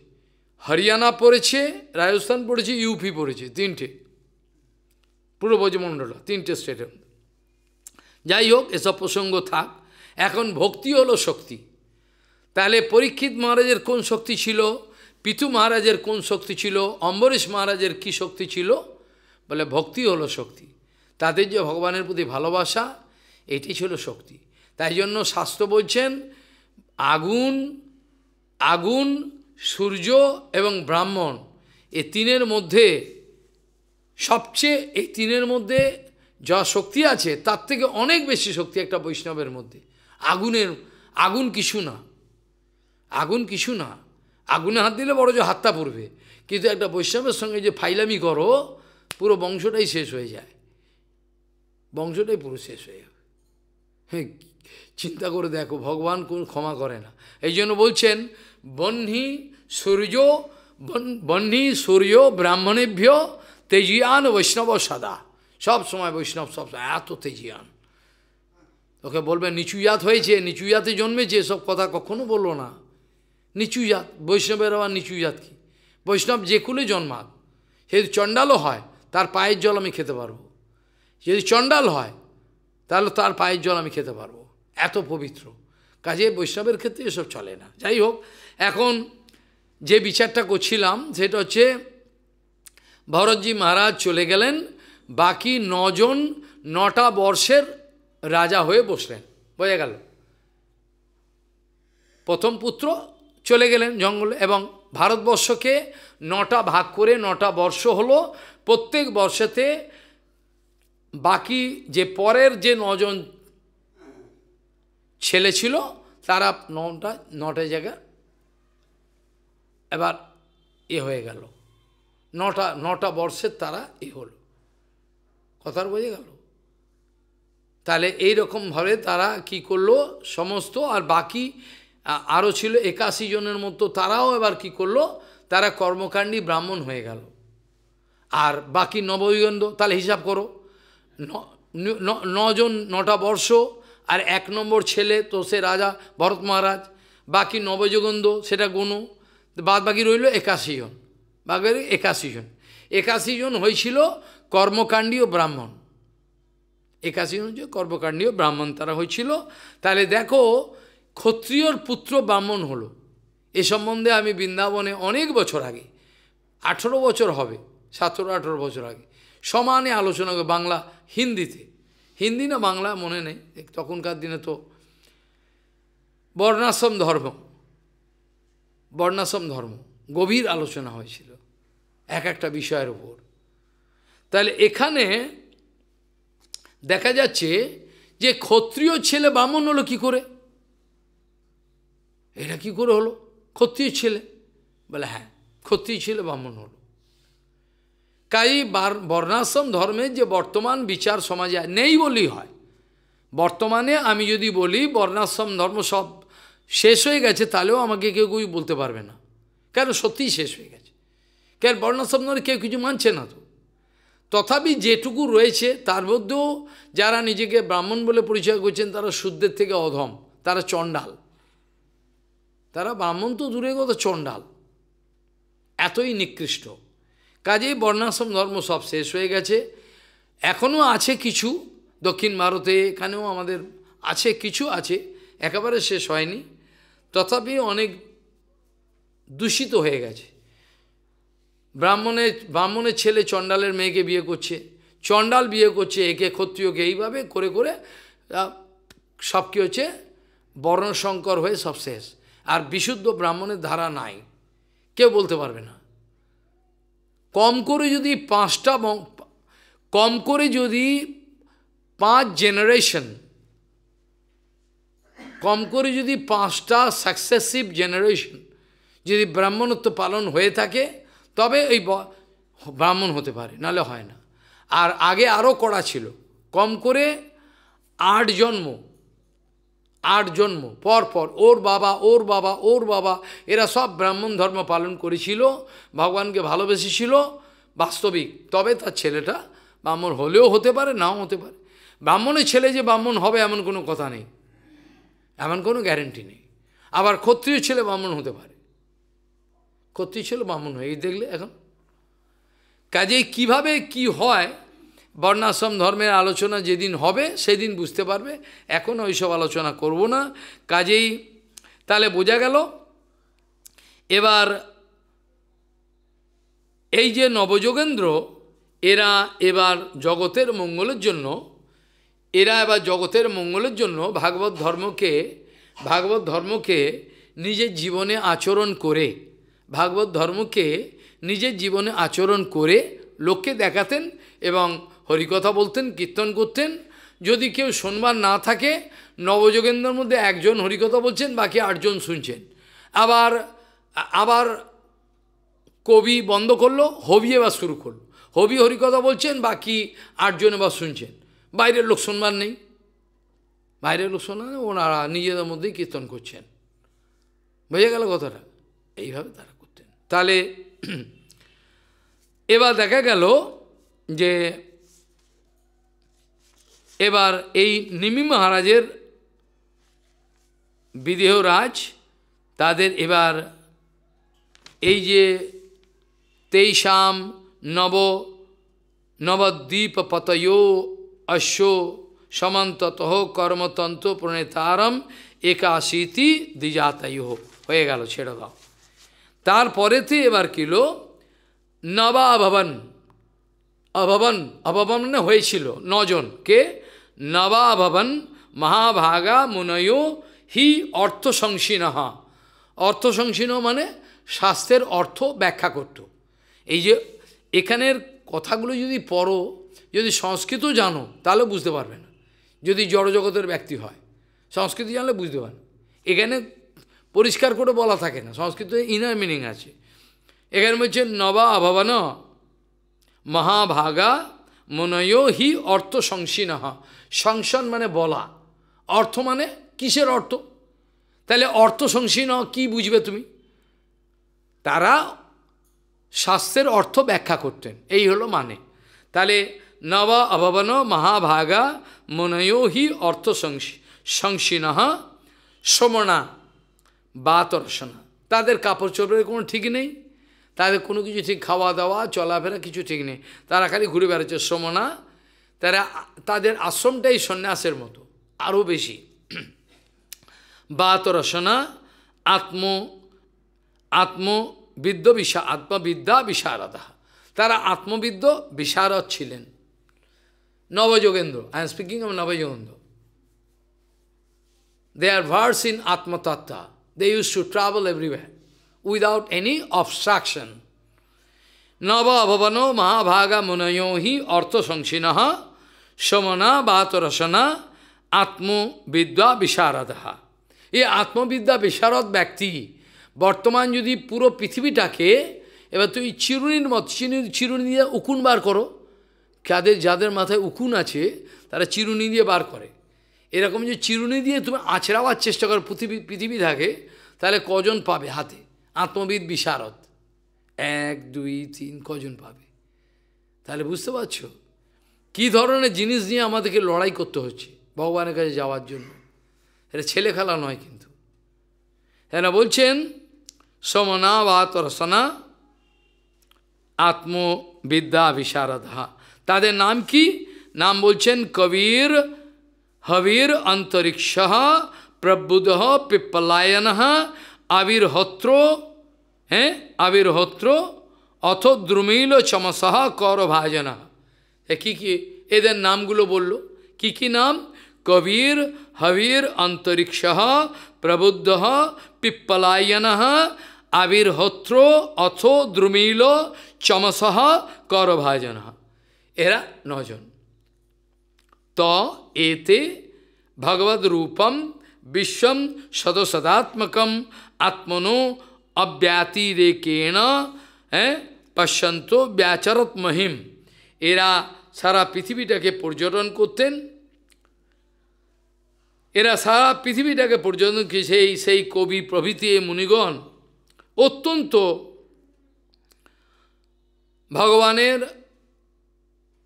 হরিয়ানা পড়েছে, রাজস্থান পড়েছে ইউপি পড়েছে, তিনটে। পুরো ব্রজমণ্ডল তিনটে স্টেটের যাই হোক, এসব প্রসঙ্গ থাক। এখন ভক্তি হলো শক্তি। তাহলে পরীক্ষিত মহারাজের কোন শক্তি ছিল? পিতু মহারাজের কোন শক্তি ছিল? অম্বরীশ মহারাজের কি শক্তি ছিল? বলে ভক্তি হলো শক্তি। তাদের যে ভগবানের প্রতি ভালোবাসা, এটি ছিল শক্তি। তাই জন্য শাস্ত্র বলছেন, আগুন আগুন, সূর্য এবং ব্রাহ্মণ এ তিনের মধ্যে, সবচেয়ে এই তিনের মধ্যে যা শক্তি আছে, তার থেকে অনেক বেশি শক্তি একটা বৈষ্ণবের মধ্যে। আগুনের, আগুন কিছু না। আগুন কিছু না। আগুনে হাত দিলে বড় যে হাতটা পড়বে। কিন্তু একটা বৈষ্ণবের সঙ্গে যে ফাইলামি করো, পুরো বংশটাই শেষ হয়ে যায়। বংশটাই পুরো শেষ হয়ে যাবে। হ্যাঁ চিন্তা করে দেখো, ভগবান কোন ক্ষমা করে না। এই জন্য বলছেন বহ্নি সূর্য বহ্নি সূর্য ব্রাহ্মণেভ্য তেজিয়ান বৈষ্ণব সাদা। সব সময় বৈষ্ণব, সব এত তেজিয়ান। ওকে বলবে নিচু জাত হয়েছে নিচু জাতে জন্মেছে সব কথা কখনো বলল না। নিচু জাত, বৈষ্ণবের আবার নিচু জাত কি? বৈষ্ণব যে কুলে জন্মাক, যদি চণ্ডালও হয়, তার পায়ের জল আমি খেতে পারব। যদি চণ্ডাল হয়, তাহলে তার পায়ের জল আমি খেতে পারব। এত পবিত্র। কাজে বৈষ্ণবের ক্ষেত্রে এসব চলে না। যাই হোক, এখন যে বিচারটা করছিলাম, সেটা হচ্ছে ভরতজি মহারাজ চলে গেলেন, বাকি নজন নটা বর্ষের রাজা হয়ে বসলেন। বোঝা গেল? প্রথম পুত্র চলে গেলেন জঙ্গলে এবং ভারতবর্ষকে নটা ভাগ করে নটা বর্ষ হলো। প্রত্যেক বর্ষেতে বাকি যে পরের যে নজন ছেলে ছিল, তারা নটা নটা জায়গা এবার এ হয়ে গেল। নটা নটা বর্ষের তারা এ হলো। কথার বোঝে গেল? তাহলে এই রকমভাবে তারা কি করল? সমস্ত আর বাকি আরও ছিল একাশি জনের মতো, তারাও এবার কি করল? তারা কর্মকাণ্ডী ব্রাহ্মণ হয়ে গেল। আর বাকি নবযুগেন্দ্র তাহলে হিসাব করো নজন নটা বর্ষ, আর এক নম্বর ছেলে তো সে রাজা, ভরত মহারাজ, বাকি নবযুগন্ধ সেটা গুণ বাদ বাকি রইল একাশি জন বাকি একাশি জন। একাশি জন হয়েছিল কর্মকাণ্ডীয় ব্রাহ্মণ। একাশি জন যে কর্মকাণ্ডীয় ব্রাহ্মণ তারা হয়েছিল। তাহলে দেখো ক্ষত্রিয়র পুত্র ব্রাহ্মণ হলো। এ সম্বন্ধে আমি বৃন্দাবনে অনেক বছর আগে, আঠেরো বছর হবে, সতেরো আঠেরো বছর আগে, সমানে আলোচনা করে বাংলা হিন্দিতে। হিন্দি না বাংলা মনে নেই তখনকার দিনে তো বর্ণাশ্রম ধর্ম বর্ণাশ্রম ধর্ম, গভীর আলোচনা হয়েছিল এক একটা বিষয়ের উপর। তাহলে এখানে দেখা যাচ্ছে যে ক্ষত্রিয় ছেলে ব্রাহ্মণ হলো কি করে? এটা কি করে হলো? ক্ষত্রিয় ছেলে। বলে হ্যাঁ ক্ষত্রিয় ছেলে ব্রাহ্মণ হলো। কাই বর্ণাশ্রম ধর্মের যে বর্তমান বিচার সমাজে নেই বলেই হয়। বর্তমানে আমি যদি বলি, বর্ণাশ্রম ধর্ম সব শেষ হয়ে গেছে, তাহলেও আমাকে কেউ কেউ বলতে পারবে না। কেন? সত্যিই শেষ হয়ে গেছে। কেন? বর্ণাশ্রম ধর্মে কেউ কিছু মানছে না তো। তথাপি যেটুকু রয়েছে, তার মধ্যেও যারা নিজেকে ব্রাহ্মণ বলে পরিচয় করছেন, তারা শুদ্ধের থেকে অধম, তারা চণ্ডাল। তারা ব্রাহ্মণ তো দূরে কথা, চণ্ডাল। এতই নিকৃষ্ট। কাজেই বর্ণাশ্রম ধর্ম সব শেষ হয়ে গেছে। এখনও আছে কিছু। দক্ষিণ ভারতে এখানেও আমাদের আছে, কিছু আছে। একেবারে শেষ হয়নি। তথাপি অনেক দূষিত হয়ে গেছে। ব্রাহ্মণের ব্রাহ্মণের ছেলে চণ্ডালের মেয়েকে বিয়ে করছে। চণ্ডাল বিয়ে করছে একে, ক্ষত্রিয়কে। এইভাবে করে করে সব কী হচ্ছে? বর্ণশঙ্কর হয়ে সব শেষ। আর বিশুদ্ধ ব্রাহ্মণের ধারা নাই। কেউ বলতে পারবে না। কম করে যদি পাঁচটা কম করে যদি পাঁচ জেনারেশন কম করে যদি পাঁচটা সাকসেসিভ জেনারেশন যদি ব্রাহ্মণত্ব পালন হয়ে থাকে, তবে এই ব্রাহ্মণ হতে পারে নালে হয় না। আর আগে আরও কড়া ছিল। কম করে আট জন্ম আট জন্ম, পর পর ওর বাবা ওর বাবা ওর বাবা, এরা সব ব্রাহ্মণ ধর্ম পালন করেছিল, ভগবানকে ভালোবেসেছিল, বাস্তবিক। তবে তার ছেলেটা ব্রাহ্মণ হলেও হতে পারে, নাও হতে পারে। ব্রাহ্মণের ছেলে যে ব্রাহ্মণ হবে এমন কোনো কথা নেই, এমন কোনো গ্যারেন্টি নেই। আবার ক্ষত্রিয় ছেলে ব্রাহ্মণ হতে পারে। ক্ষত্রিয় ছেলে ব্রাহ্মণ হয়ে এই দেখলে এখন। কাজেই কীভাবে কি হয় বর্ণাশ্রম ধর্মের আলোচনা যেদিন হবে, সেদিন বুঝতে পারবে। এখন ওইসব আলোচনা করব না। কাজেই তাহলে বোঝা গেল, এবার এই যে নবযোগেন্দ্র, এরা এবার জগতের মঙ্গলের জন্য, এরা এবার জগতের মঙ্গলের জন্য ভাগবত ধর্মকে ভাগবত ধর্মকে নিজের জীবনে আচরণ করে, ভাগবত ধর্মকে নিজের জীবনে আচরণ করে লোককে দেখাতেন এবং হরিকথা বলতেন, কীর্তন করতেন। যদি কেউ শোনবার না থাকে, নবযোগেন্দ্রের মধ্যে একজন হরিকথা বলছেন, বাকি আটজন শুনছেন। আবার আবার কবি বন্ধ করল, হবি এবার শুরু করল। হবি হরিকথা বলছেন, বাকি আটজন এবার শুনছেন। বাইরের লোক শুনবার নেই। বাইরের লোক শোনা ওনারা নিজেদের মধ্যেই কীর্তন করছেন। বুঝে গেল কথাটা? এইভাবে তারা করতেন। তাহলে, এবার দেখা গেল যে এবার এই নিমি মহারাজের বিদেহরাজ তাদের এবার এই যে তেইশাম নব নবদ্বীপ পতয় অশ্ব সমন্তত কর্মতন্ত্র প্রণেতারম একাশীতি দ্বিজাতয়। হয়ে গেল, ছেড়ে দাও। তারপরেতে এবার কিল নবা ভবন অভবন অভবন মানে হয়েছিল, নজন। কে? নবা ভবন মহাভাগা মুনয় হি অর্থ সংসীন অর্থ মানে শাস্ত্রের অর্থ ব্যাখ্যা করত। এই যে এখানের কথাগুলো যদি পড়ো, যদি সংস্কৃত জানো, তাহলে বুঝতে পারবে না। যদি জড়জগতের ব্যক্তি হয়, সংস্কৃত জানলে বুঝতে পারেন এখানে পরিষ্কার করে বলা থাকে না, সংস্কৃত ইনার মিনিং আছে। এখানে বলছে নবা অভাবান মহাভাগা মনয় হি অর্থ সংসীনহ সংসন মানে বলা। অর্থ মানে কিসের অর্থ? তাহলে অর্থ সংসীন কি বুঝবে তুমি? তারা শাস্ত্রের অর্থ ব্যাখ্যা করতেন। এই হলো মানে। তাহলে নব অভবন মহাভাগা মনয় হি অর্থ সংসীন সমনা বাতরসনা তাদের কাপড় চোপড়ের কোনো ঠিক নেই। তাদের কোনো কিছু ঠিক খাওয়া দাওয়া, চলাফেরা কিছু ঠিক নেই। তারা খালি ঘুরে বেড়াচ্ছে সমনা তারা তাদের আশ্রমটাই সন্ন্যাসের মতো আরও বেশি। বাতরসনা আত্ম, আত্মবিদ্য বিশা, আত্মবিদ্যা বিশারদা তারা আত্মবিদ্য বিশারদ ছিলেন। Navayogendra I am speaking of Navayogendra. They are versed in আত্মতত্ত্বা। They use to travel everywhere without any obstruction নব অভবন মহাভাগা মুনয় হি অর্থ সংসীন সমনা বাতরসনা, আত্মবিদ্যা বিশারদা এই আত্মবিদ্যা বিশারদ ব্যক্তি বর্তমান যদি পুরো পৃথিবীটাকে, এবার তুই চিরুনির মত, চিরুনি চিরুনি দিয়ে উকুন বার করো, যাদের যাদের মাথায় উকুন আছে, তারা চিরুনি দিয়ে বার করে। এরকম যে চিরুনি দিয়ে তুমি আছড়াবার চেষ্টা করো পৃথিবী পৃথিবী থাকে তাহলে কজন পাবে হাতে? আত্মবিদ বিশারদ। এক, দুই, তিন, কজন পাবে? তাহলে বুঝতে পারছ? কী ধরনের জিনিস নিয়ে আমাদেরকে লড়াই করতে হচ্ছে ভগবানের কাছে যাওয়ার জন্য? এটা ছেলে খেলা নয় কিন্তু। হ্যাঁ বলছেন সমনা বা তরসনা আত্মবিদ্যা বিশারদা। তাদের নাম কি? নাম বলছেন কবির হবির অন্তরিক্ষ প্রবুদ পিপ্পলায়ন আবির্হত্র হ্যাঁ আবির্হত্র, অথ দ্রুমিল চমসহ করভাজন। কি কি? এদের নামগুলো বলল। কি কি নাম? কবির, হবির, অন্তরিক্ষ, প্রবুদ্ধ, পিপ্পলায়ন, আবির্হত্র, অথ, দ্রুমিল চমসহ করভাজন। এরা নজন। ত, এতে, ভগবদ রূপম, বিশ্বম, সদসদাত্মকম, আত্মনো, অব্যাতিরেকেণ হ্যাঁ পশ্যন্ত ব্যাচরত মহিম। এরা সারা পৃথিবীটাকে পর্যটন করতেন। এরা সারা পৃথিবীটাকে পর্যটন সেই সেই কবি প্রভৃতি মুনিগণ অত্যন্ত ভগবানের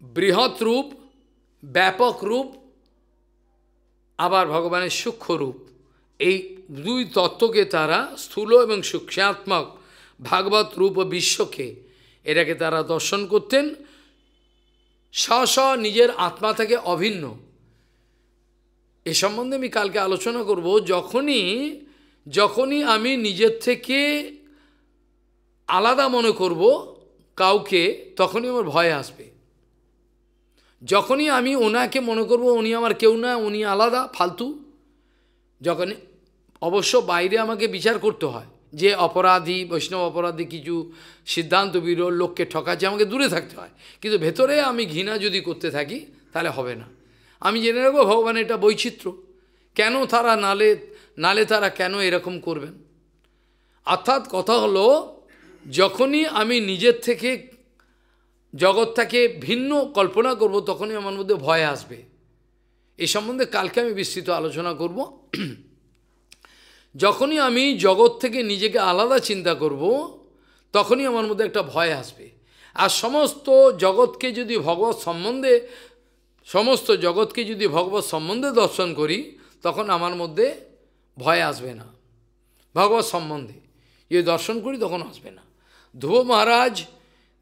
বৃহৎ রূপ, ব্যাপক রূপ, আবার ভগবানের সূক্ষ্ম রূপ। এই দুই তত্ত্বকে তারা স্থূল এবং সূক্ষ্মাত্মক ভাগবত রূপ বিশ্বকে এটাকে তারা দর্শন করতেন। স্ব নিজের আত্মা থেকে অভিন্ন। এ সম্বন্ধে আমি কালকে আলোচনা করব, যখনই যখনই আমি নিজের থেকে আলাদা মনে করব কাউকে, তখনই আমার ভয় আসবে। যখনই আমি ওনাকে মনে করব উনি আমার কেউ না, উনি আলাদা, ফালতু যখন অবশ্য বাইরে আমাকে বিচার করতে হয়। যে অপরাধী, বৈষ্ণব অপরাধী কিছু সিদ্ধান্ত বিরোধ লোককে ঠকাচ্ছে, আমাকে দূরে থাকতে হয়। কিন্তু ভেতরে আমি ঘৃণা যদি করতে থাকি, তাহলে হবে না। আমি জেনে নেব ভগবান এটা বৈচিত্র্য। কেন তারা নালে নালে তারা কেন এরকম করবেন? অর্থাৎ কথা হলো, যখনই আমি নিজের থেকে জগৎটাকে ভিন্ন কল্পনা করব, তখনই আমার মধ্যে ভয় আসবে। এ সম্বন্ধে কালকে আমি বিস্তৃত আলোচনা করব। যখনই আমি জগৎ থেকে নিজেকে আলাদা চিন্তা করব, তখনই আমার মধ্যে একটা ভয় আসবে। আর সমস্ত জগৎকে যদি ভগবত সম্বন্ধে, সমস্ত জগৎকে যদি ভগবত সম্বন্ধে দর্শন করি, তখন আমার মধ্যে ভয় আসবে না। ভগবত সম্বন্ধে। যদি দর্শন করি, তখন আসবে না। ধ্রুব মহারাজ,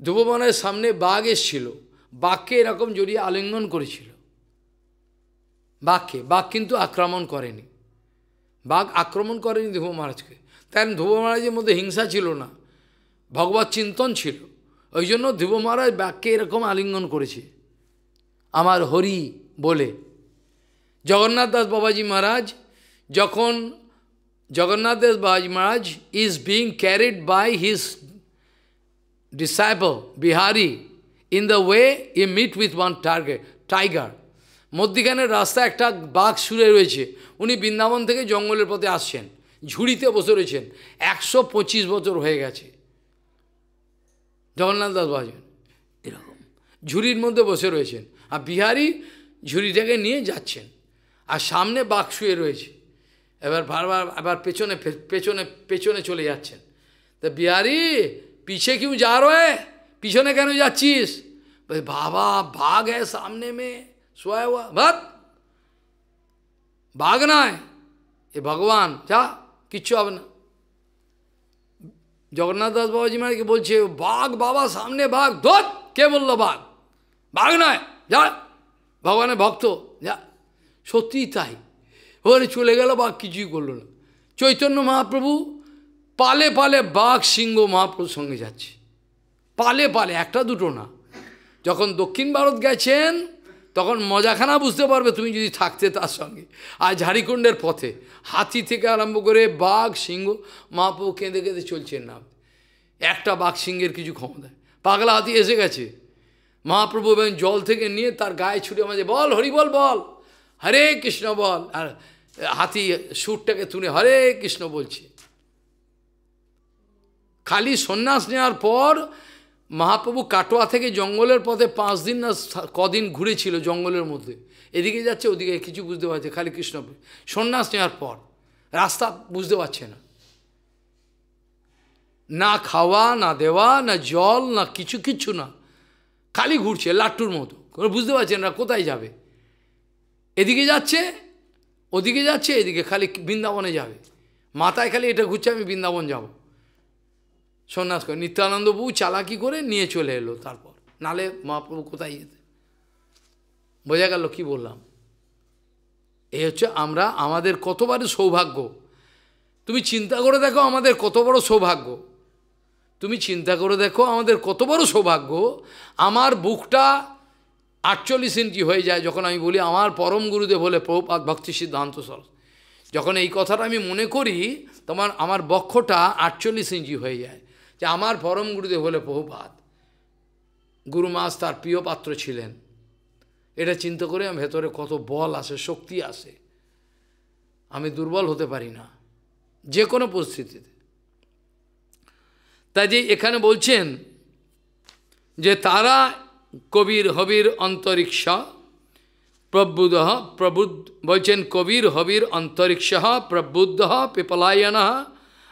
ধ্রুব মহারাজের সামনে বাঘ এসছিল। বাঘকে এরকম জড়িয়ে আলিঙ্গন করেছিল। বাঘকে, বাঘ কিন্তু আক্রমণ করেনি। বাঘ আক্রমণ করেনি ধ্রুব মহারাজকে তাই ধ্রুব মহারাজের মধ্যে হিংসা ছিল না ভগবত চিন্তন ছিল ওই জন্য ধ্রুব মহারাজ বাঘকে এরকম আলিঙ্গন করেছে আমার হরি বলে জগন্নাথ দাস বাবাজি মহারাজ যখন Jagannath Das Das Maharaj is being carried by his disciple, Bihari. In the way, he meet with one target, tiger. মধ্যিখানে রাস্তা একটা বাঘ সুরে রয়েছে। উনি বৃন্দাবন থেকে জঙ্গলের পথে আসছেন। ঝুড়িতে বসে রয়েছেন। একশো পঁচিশ বছর হয়ে গেছে। জগন্নাথ দাস বাজন এরকম। ঝুড়ির মধ্যে বসে রয়েছেন। আর বিহারি ঝুড়িটাকে নিয়ে যাচ্ছেন। আর সামনে বাঘ শুয়ে রয়েছে। এবার বারবার আবার পেছনে পেছনে পেছনে চলে যাচ্ছেন। তা বিহারি, পিছে কিউ যা রয়ে? পিছনে কেন যাচ্ছিস? বাবা, বাঘ হ্যাঁ সামনে মে। হুয়া ভাত বাঘ নয় এ ভগবান যা কিচ্ছু হবে না জগন্নাথ দাস বাবাজি মাকে বলছে বাঘ বাবা সামনে বাঘ ধর কে বলল বাঘ বাঘ নয় যা ভগবানের ভক্ত যা সত্যিই তাই। ওখানে চলে গেল, বাঘ কিছুই করল না। চৈতন্য মহাপ্রভু পালে পালে বাঘ, সিংহ মহাপ্রভুর সঙ্গে যাচ্ছে। পালে পালে, একটা দুটো না। যখন দক্ষিণ ভারত গেছেন তখন মজাখানা বুঝতে পারবে তুমি যদি থাকতে তার সঙ্গে। আর ঝাড়িকুণ্ডের পথে হাতি থেকে আরম্ভ করে বাঘ, সিংহ মহাপ্রভু কেঁদে কেঁদে চলছেন না একটা বাঘ সিংহের কিছু ক্ষমতা। পাগলা হাতি এসে গেছে। মহাপ্রভু এবং জল থেকে নিয়ে তার গায়ে ছুটে মাঝে বল, হরি বল বল। হরে কৃষ্ণ বল। আর হাতি সুরটাকে তুলে হরে কৃষ্ণ বলছে। খালি সন্ন্যাস নেওয়ার পর মহাপ্রভু কাটোয়া থেকে জঙ্গলের পথে পাঁচ দিন না কদিন ঘুরেছিল জঙ্গলের মধ্যে। এদিকে যাচ্ছে, ওদিকে কিছু বুঝতে পারছে, খালি কৃষ্ণ সন্ন্যাস নেওয়ার পর, রাস্তা বুঝতে পারছে না। না খাওয়া, না দেওয়া, না জল, না কিছু কিচ্ছু না। খালি ঘুরছে, লাট্টুর মতো। বুঝতে পারছে না কোথায় যাবে। এদিকে যাচ্ছে, ওদিকে যাচ্ছে, এদিকে খালি বৃন্দাবনে যাবে। মাথায় খালি এটা ঘুরছে, আমি বৃন্দাবন যাব। সন্ন্যাস করে, নিত্যানন্দ বউ চালাকি করে নিয়ে চলে এলো তারপর। নালে মহাপ্রভু কোথায় যেতে? বোঝা গেল কি বললাম? এই হচ্ছে আমরা, আমাদের কতবারে সৌভাগ্য? তুমি চিন্তা করে দেখো আমাদের কত বড় সৌভাগ্য। তুমি চিন্তা করে দেখো আমাদের কত বড় সৌভাগ্য। আমার বুকটা আটচল্লিশ ইঞ্চি হয়ে যায় যখন আমি বলি আমার পরম গুরুদেব বলে প্রভুপাত ভক্তি সিদ্ধান্ত সর যখন এই কথাটা আমি মনে করি, তোমার, আমার বক্ষটা আটচল্লিশ ইঞ্চি হয়ে যায়। যে আমার পরম গুরুদেব হলে প্রভুপাত গুরুমাস তার প্রিয় পাত্র ছিলেন। এটা চিন্তা করে আমি ভেতরে কত বল আসে, শক্তি আসে। আমি দুর্বল হতে পারি না, যে কোনো পরিস্থিতিতে। তাই যে এখানে বলছেন যে তারা কবির হবির অন্তরিক্ষ প্রবুদ প্রবুদ বলছেন কবির হবির অন্তরিক্ষ, প্রবুদ্ধ পিপলায়ন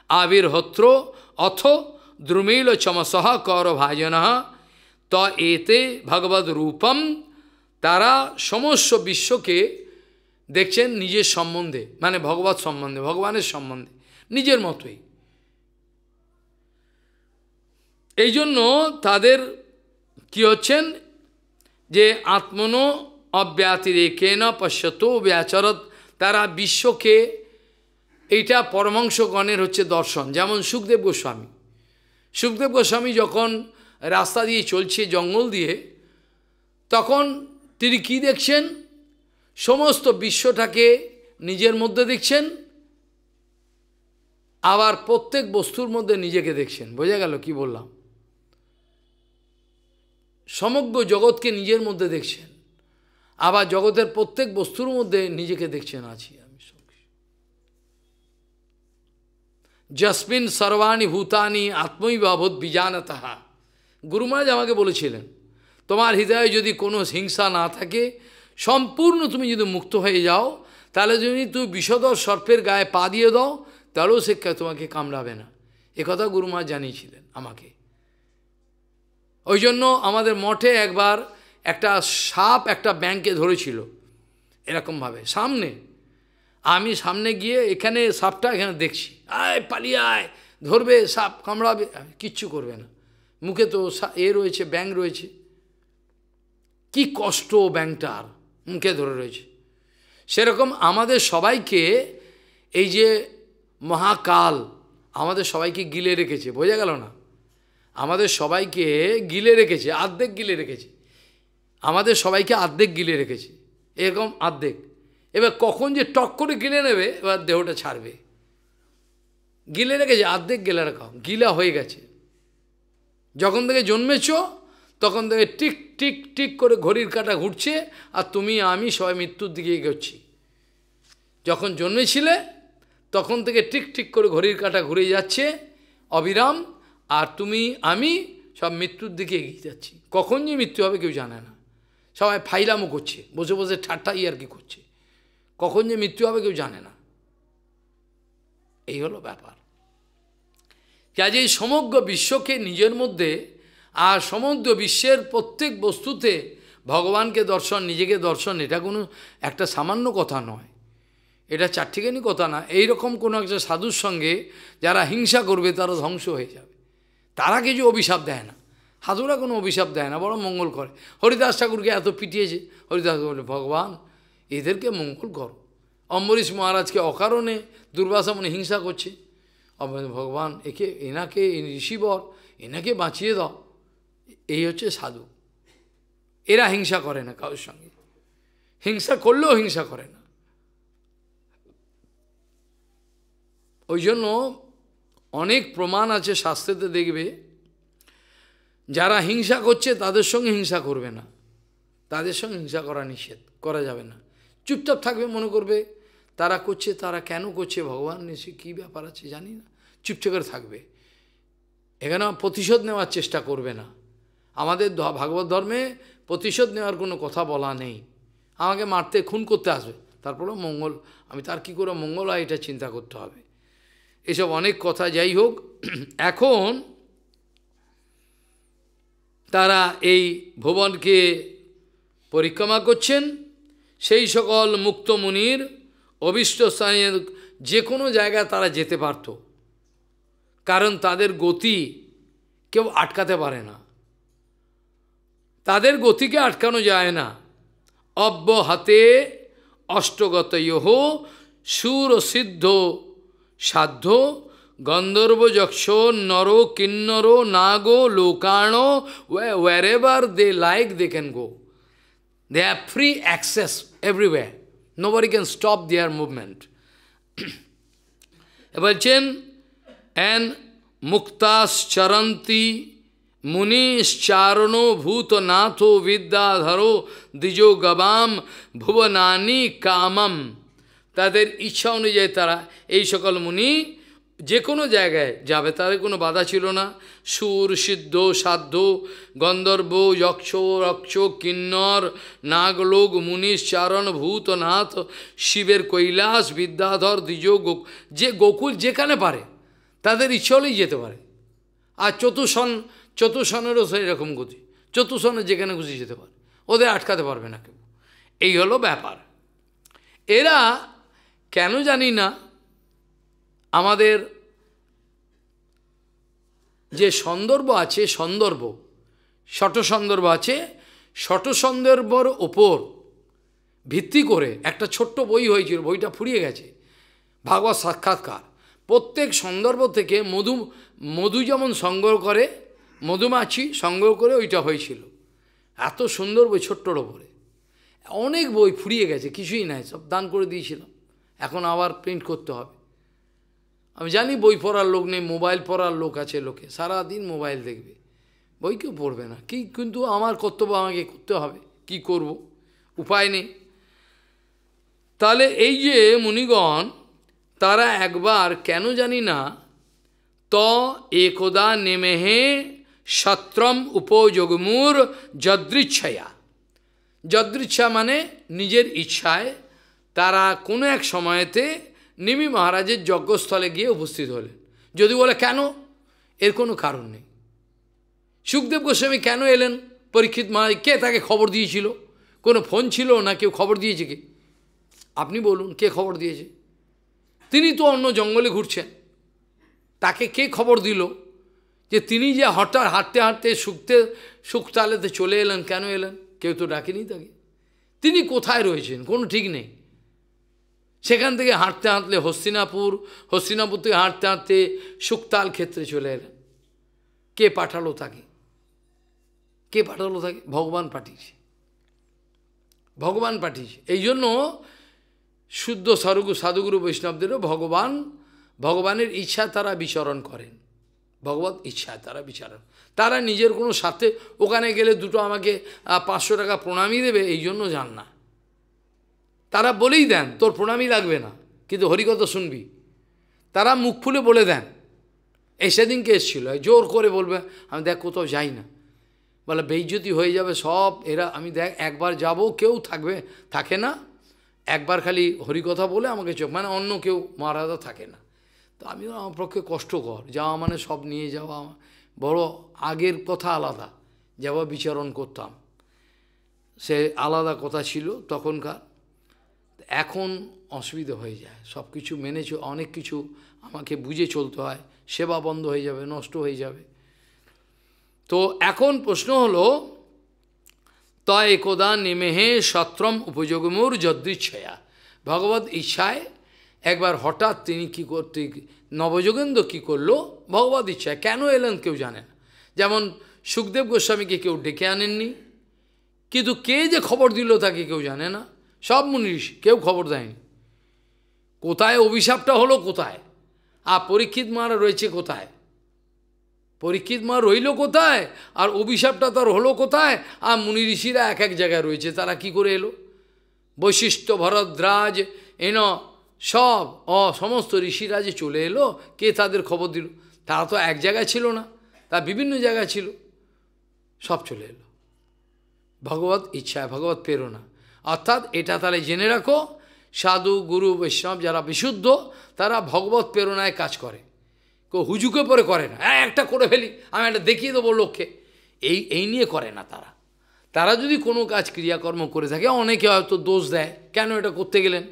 আবির্হত্র অথ দ্রুমিল চমস কৌরভাজন ত এতে ভগবদ রূপম তারা সমস্ত বিশ্বকে দেখছেন নিজের সম্বন্ধে মানে ভগবত সম্বন্ধে ভগবানের সম্বন্ধে নিজের মতোই এই জন্য তাদের কি হচ্ছেন যে আত্মন অব্যাতিরেকেন পশ্যত ব্যাচরত তারা বিশ্বকে এইটা পরমাংশগণের হচ্ছে দর্শন, যেমন সুখদেব গোস্বামী। সুখদেব গোস্বামী যখন রাস্তা দিয়ে চলছে, জঙ্গল দিয়ে, তখন তিনি কি দেখছেন? সমস্ত বিশ্বটাকে নিজের মধ্যে দেখছেন, আবার প্রত্যেক বস্তুর মধ্যে নিজেকে দেখছেন। বোঝা গেল কি বললাম? সমগ্র জগৎকে নিজের মধ্যে দেখছেন, আবার জগতের প্রত্যেক বস্তুর মধ্যে নিজেকে দেখছেন, আছি। জসমিন সর্বাণী ভূতানি আত্মই বাবদ বিজানতাহা গুরুমাজ আমাকে বলেছিলেন, তোমার হৃদয়ে যদি কোনো হিংসা না থাকে, সম্পূর্ণ তুমি যদি মুক্ত হয়ে যাও, তাহলে যদি তুমি বিষদর সর্পের গায়ে পা দিয়ে দাও, তাহলেও সে তোমাকে কামড়াবে না। একথা গুরুমা জানিয়েছিলেন আমাকে। ওই জন্য আমাদের মঠে একবার একটা সাপ একটা ব্যাংকে ধরেছিল, এরকমভাবে। সামনে আমি সামনে গিয়ে এখানে সাপটা এখানে দেখছি। আয়, পালিয়ে আয়, ধরবে, সাপ কামড়াবে। কিচ্ছু করবে না। মুখে তো এ রয়েছে ব্যাং রয়েছে। কি কষ্ট ব্যাংটার মুখে ধরে রয়েছে। সেরকম আমাদের সবাইকে এই যে মহাকাল আমাদের সবাইকে গিলে রেখেছে, বোঝা গেল না? আমাদের সবাইকে গিলে রেখেছে, আর্ধেক গিলে রেখেছে। আমাদের সবাইকে আর্ধেক গিলে রেখেছে। এরকম আর্ধেক। এবার কখন যে টক করে গিলে নেবে, এবার দেহটা ছাড়বে। গিলে রেখেছে অর্ধেক গেলে রাখা। গিলা হয়ে গেছে। যখন থেকে জন্মেছ, তখন থেকে টিক টিক টিক করে ঘড়ির কাটা ঘুরছে, আর তুমি, আমি সবাই মৃত্যুর দিকে এগোচ্ছি। যখন জন্মেছিলে, তখন থেকে টিক টিক করে ঘড়ির কাটা ঘুরে যাচ্ছে, অবিরাম, আর তুমি, আমি সব মৃত্যুর দিকে এগিয়ে যাচ্ছি। কখন যে মৃত্যু হবে কেউ জানে না। সবাই ফাইলামও করছে। বসে বসে ঠাট্টা আর কি করছে। কখন যে মৃত্যু হবে কেউ জানে না। এই হলো ব্যাপার। কাজেই সমগ্র বিশ্বকে নিজের মধ্যে আর সমগ্র বিশ্বের প্রত্যেক বস্তুতে ভগবানকে দর্শন, নিজেকে দর্শন, এটা কোনো একটা সামান্য কথা নয়। এটা চারটিখানি কথা না এই রকম কোনো একটা সাধুর সঙ্গে যারা হিংসা করবে তারা ধ্বংস হয়ে যাবে। তারা কিছু অভিশাপ দেয় না। সাধুরা কোনো অভিশাপ দেয় না বড় মঙ্গল করে। হরিদাস ঠাকুরকে এত পিটিয়েছে, হরিদাস বলে, ভগবান এদেরকে মঙ্গল করো। অম্বরীশ মহারাজকে অকারণে দুর্বাসা মনে হিংসা করছে। ভগবান, একে, এনাকে ঋষিবর, এনাকে বাঁচিয়ে দাও। এই হচ্ছে সাধু। এরা হিংসা করে না কারোর সঙ্গে। হিংসা করলেও হিংসা করে না। ওই জন্য অনেক প্রমাণ আছে শাস্ত্রেতে দেখবে। যারা হিংসা করছে তাদের সঙ্গে হিংসা করবে না। তাদের সঙ্গে হিংসা করা নিষেধ, করা যাবে না। চুপচাপ থাকবে, মনে করবে, তারা করছে, তারা কেন করছে, ভগবান নিশ্চয় কী ব্যাপার আছে জানি না। চুপচাপ করে থাকবে। এখানে প্রতিশোধ নেওয়ার চেষ্টা করবে না। আমাদের ভাগবত ধর্মে প্রতিশোধ নেওয়ার কোনো কথা বলা নেই। আমাকে মারতে, খুন করতে আসবে। তারপরেও মঙ্গল, আমি তার কী করে মঙ্গল হয় এটা চিন্তা করতে হবে। এসব অনেক কথা, যাই হোক, এখন তারা এই ভুবনকে পরিক্রমা করছেন। সেই সকল মুক্তমুনির অবিষ্ট স্থানীয় যে কোনো জায়গায় তারা যেতে পারত। কারণ তাদের গতি কেউ আটকাতে পারে না। তাদের গতিকে আটকানো যায় না। অব্যহাতে অষ্টগত ইহ সুর সিদ্ধ সাধ্য গন্ধর্ব যক্ষ নর কিন্নর নাগো লোকাণ wherever they like they can go they have free access everywhere. Nobody can stop their movement. বলছেন and মুক্তাস চরন্তি মুনিশ্চারণো ভূতনাথো বিদ্যাধরো দ্বিজো গবাম ভুবনানি কামম তাদের ইচ্ছা অনুযায়ী তারা এই সকল মুনি যে কোনো জায়গায় যাবে, তাদের কোনো বাধা ছিল না। সুর, সিদ্ধ, সাধ্য, গন্ধর্ব, যক্ষ, রক্ষ, কিন্নর নাগলোক মুনিশ চারণ, ভূতনাথ, শিবের কৈলাস, বিদ্যাধর, দ্বিজ যে গোকুল যেখানে পারে, তাদের ইচ্ছা হলেই যেতে পারে। আর চতুষণ, চতুষণেরও সেই রকম গতি। চতুষণে যেখানে খুশি যেতে পারে, ওদের আটকাতে পারবে না কেউ। এই হলো ব্যাপার। এরা কেন জানি না আমাদের যে সন্দর্ভ আছে, সন্দর্ভ, শট সন্দর্ভ আছে, শট সন্দর্ভর ওপর ভিত্তি করে একটা ছোট্ট বই হয়েছিল, বইটা ফুরিয়ে গেছে, ভাগবত সাক্ষাৎকার। প্রত্যেক সন্দর্ভ থেকে মধু মধু যেমন সংগ্রহ করে, মধুমাছি সংগ্রহ করে ওইটা হয়েছিল। এত সুন্দর বই ছোট্টর ওপরে। অনেক বই ফুরিয়ে গেছে, কিছুই নাই, সব দান করে দিয়েছিলাম। এখন আবার প্রিন্ট করতে হবে। আমি জানি বই পড়ার লোক নেই, মোবাইল পড়ার লোক আছে লোকে, সারাদিন মোবাইল দেখবে। বই কেউ পড়বে না। কি কিন্তু আমার কর্তব্য আমাকে করতে হবে, কি করব? উপায় নেই। তাহলে এই যে মুনিগণ, তারা একবার কেন জানি না, ত একদা নেমেহে সত্রম উপযোগমূর যদৃচ্ছয়া। যদৃচ্ছা মানে নিজের ইচ্ছায়, তারা কোনো এক সময়েতে নিমি মহারাজের যজ্ঞস্থলে গিয়ে উপস্থিত হলেন। যদি বলে, কেন? এর কোনো কারণ নেই। সুখদেব গোস্বামী কেন এলেন? পরীক্ষিত মহারাজ, কে তাকে খবর দিয়েছিল? কোনো ফোন ছিল না? কেউ খবর দিয়েছে কি? আপনি বলুন, কে খবর দিয়েছে? তিনি তো অন্য জঙ্গলে ঘুরছেন। তাকে কে খবর দিল? যে তিনি যে হঠাৎ হাঁটতে হাঁটতে শুকতে শুকতালেতে চলে এলেন, কেন এলেন? কেউ তো ডাকেনি তাকে। তিনি কোথায় রয়েছেন? কোনো ঠিক নেই। সেখান থেকে হাঁটতে হাঁটলে হস্তিনাপুর হস্তিনাপুর থেকে হাঁটতে হাঁটতে শুকতাল ক্ষেত্রে চলে এলেন। কে পাঠালো তাকে? কে পাঠালো তাকে? ভগবান পাঠিয়েছে। ভগবান পাঠিয়েছে। এই জন্য শুদ্ধ সারুগু সাধুগুরু বৈষ্ণবদেরও ভগবান, ভগবানের ইচ্ছা তারা বিচরণ করেন। ভগবত ইচ্ছা তারা বিচরণ। তারা নিজের কোনো সাথে ওখানে গেলে দুটো আমাকে পাঁচশো টাকা প্রণামী দেবে এই জন্য যান না। তারা বলেই দেন, তোর প্রণামই লাগবে না, কিন্তু হরিকথা শুনবি। তারা মুখ ফুলে বলে দেন, এই সেদিনকে এসেছিল জোর করে বলবে, আমি দেখ কোথাও যাই না। বলে, বেইজ্জতি হয়ে যাবে সব, এরা, আমি দেখ, একবার যাব, কেউ থাকবে, থাকে না, একবার খালি হরিকথা বলে আমাকে চোখ মানে অন্য কেউ মহারাজা থাকে না। তো আমি আমার পক্ষে কষ্টকর, যাওয়া মানে সব নিয়ে যাওয়া, বড় আগের কথা আলাদা, যাওয়া বিচারণ করতাম। সে আলাদা কথা ছিল তখনকার এখন অসুবিধা হয়ে যায়। সব কিছু মেনে অনেক কিছু আমাকে বুঝে চলতে হয়। সেবা বন্ধ হয়ে যাবে, নষ্ট হয়ে যাবে। তো এখন প্রশ্ন হলো তয় একদা নেমেহে সত্রম উপযোগমুর যদৃচ্ছয়া। ভগবত ইচ্ছায় একবার হঠাৎ তিনি কী করতে, নবযোগেন্দ্র কী করল? ভগবত ইচ্ছায়। কেন এলেন কেউ জানেন যেমন সুখদেব গোস্বামীকে কেউ ডেকে আনেননি, কিন্তু কে যে খবর দিল তাকে কেউ জানে না। সব মুনিষ কেউ খবর দেয়নি। কোথায় অভিশাপটা হলো কোথায়? আর পরীক্ষিত মারা রয়েছে কোথায়? পরীক্ষিত মা রইল কোথায়? আর অভিশাপটা তার হলো কোথায়? আর মুনি ঋষিরা এক এক জায়গায় রয়েছে, তারা কি করে এলো? বৈশিষ্ট্য ভরদ্রাজ এন, সব, অ, সমস্ত ঋষিরা যে চলে এলো, কে তাদের খবর দিল? তারা তো এক জায়গায় ছিল না, তা বিভিন্ন জায়গায় ছিল। সব চলে এলো। ভগবত ইচ্ছা ভগবত প্রেরণা। অর্থাৎ এটা তাহলে জেনে রাখো, সাধু, গুরু, বৈষ্ণব যারা বিশুদ্ধ, তারা ভগবত প্রেরণায় কাজ করে। কেউ হুজুকে পরে করে না। হ্যাঁ একটা করে ফেলি, আমি একটা দেখিয়ে দেবো লোককে। এই এই নিয়ে করে না তারা। তারা যদি কোনো কাজ ক্রিয়াকর্ম করে থাকে, অনেকে হয়তো দোষ দেয়, কেন এটা করতে গেলেন?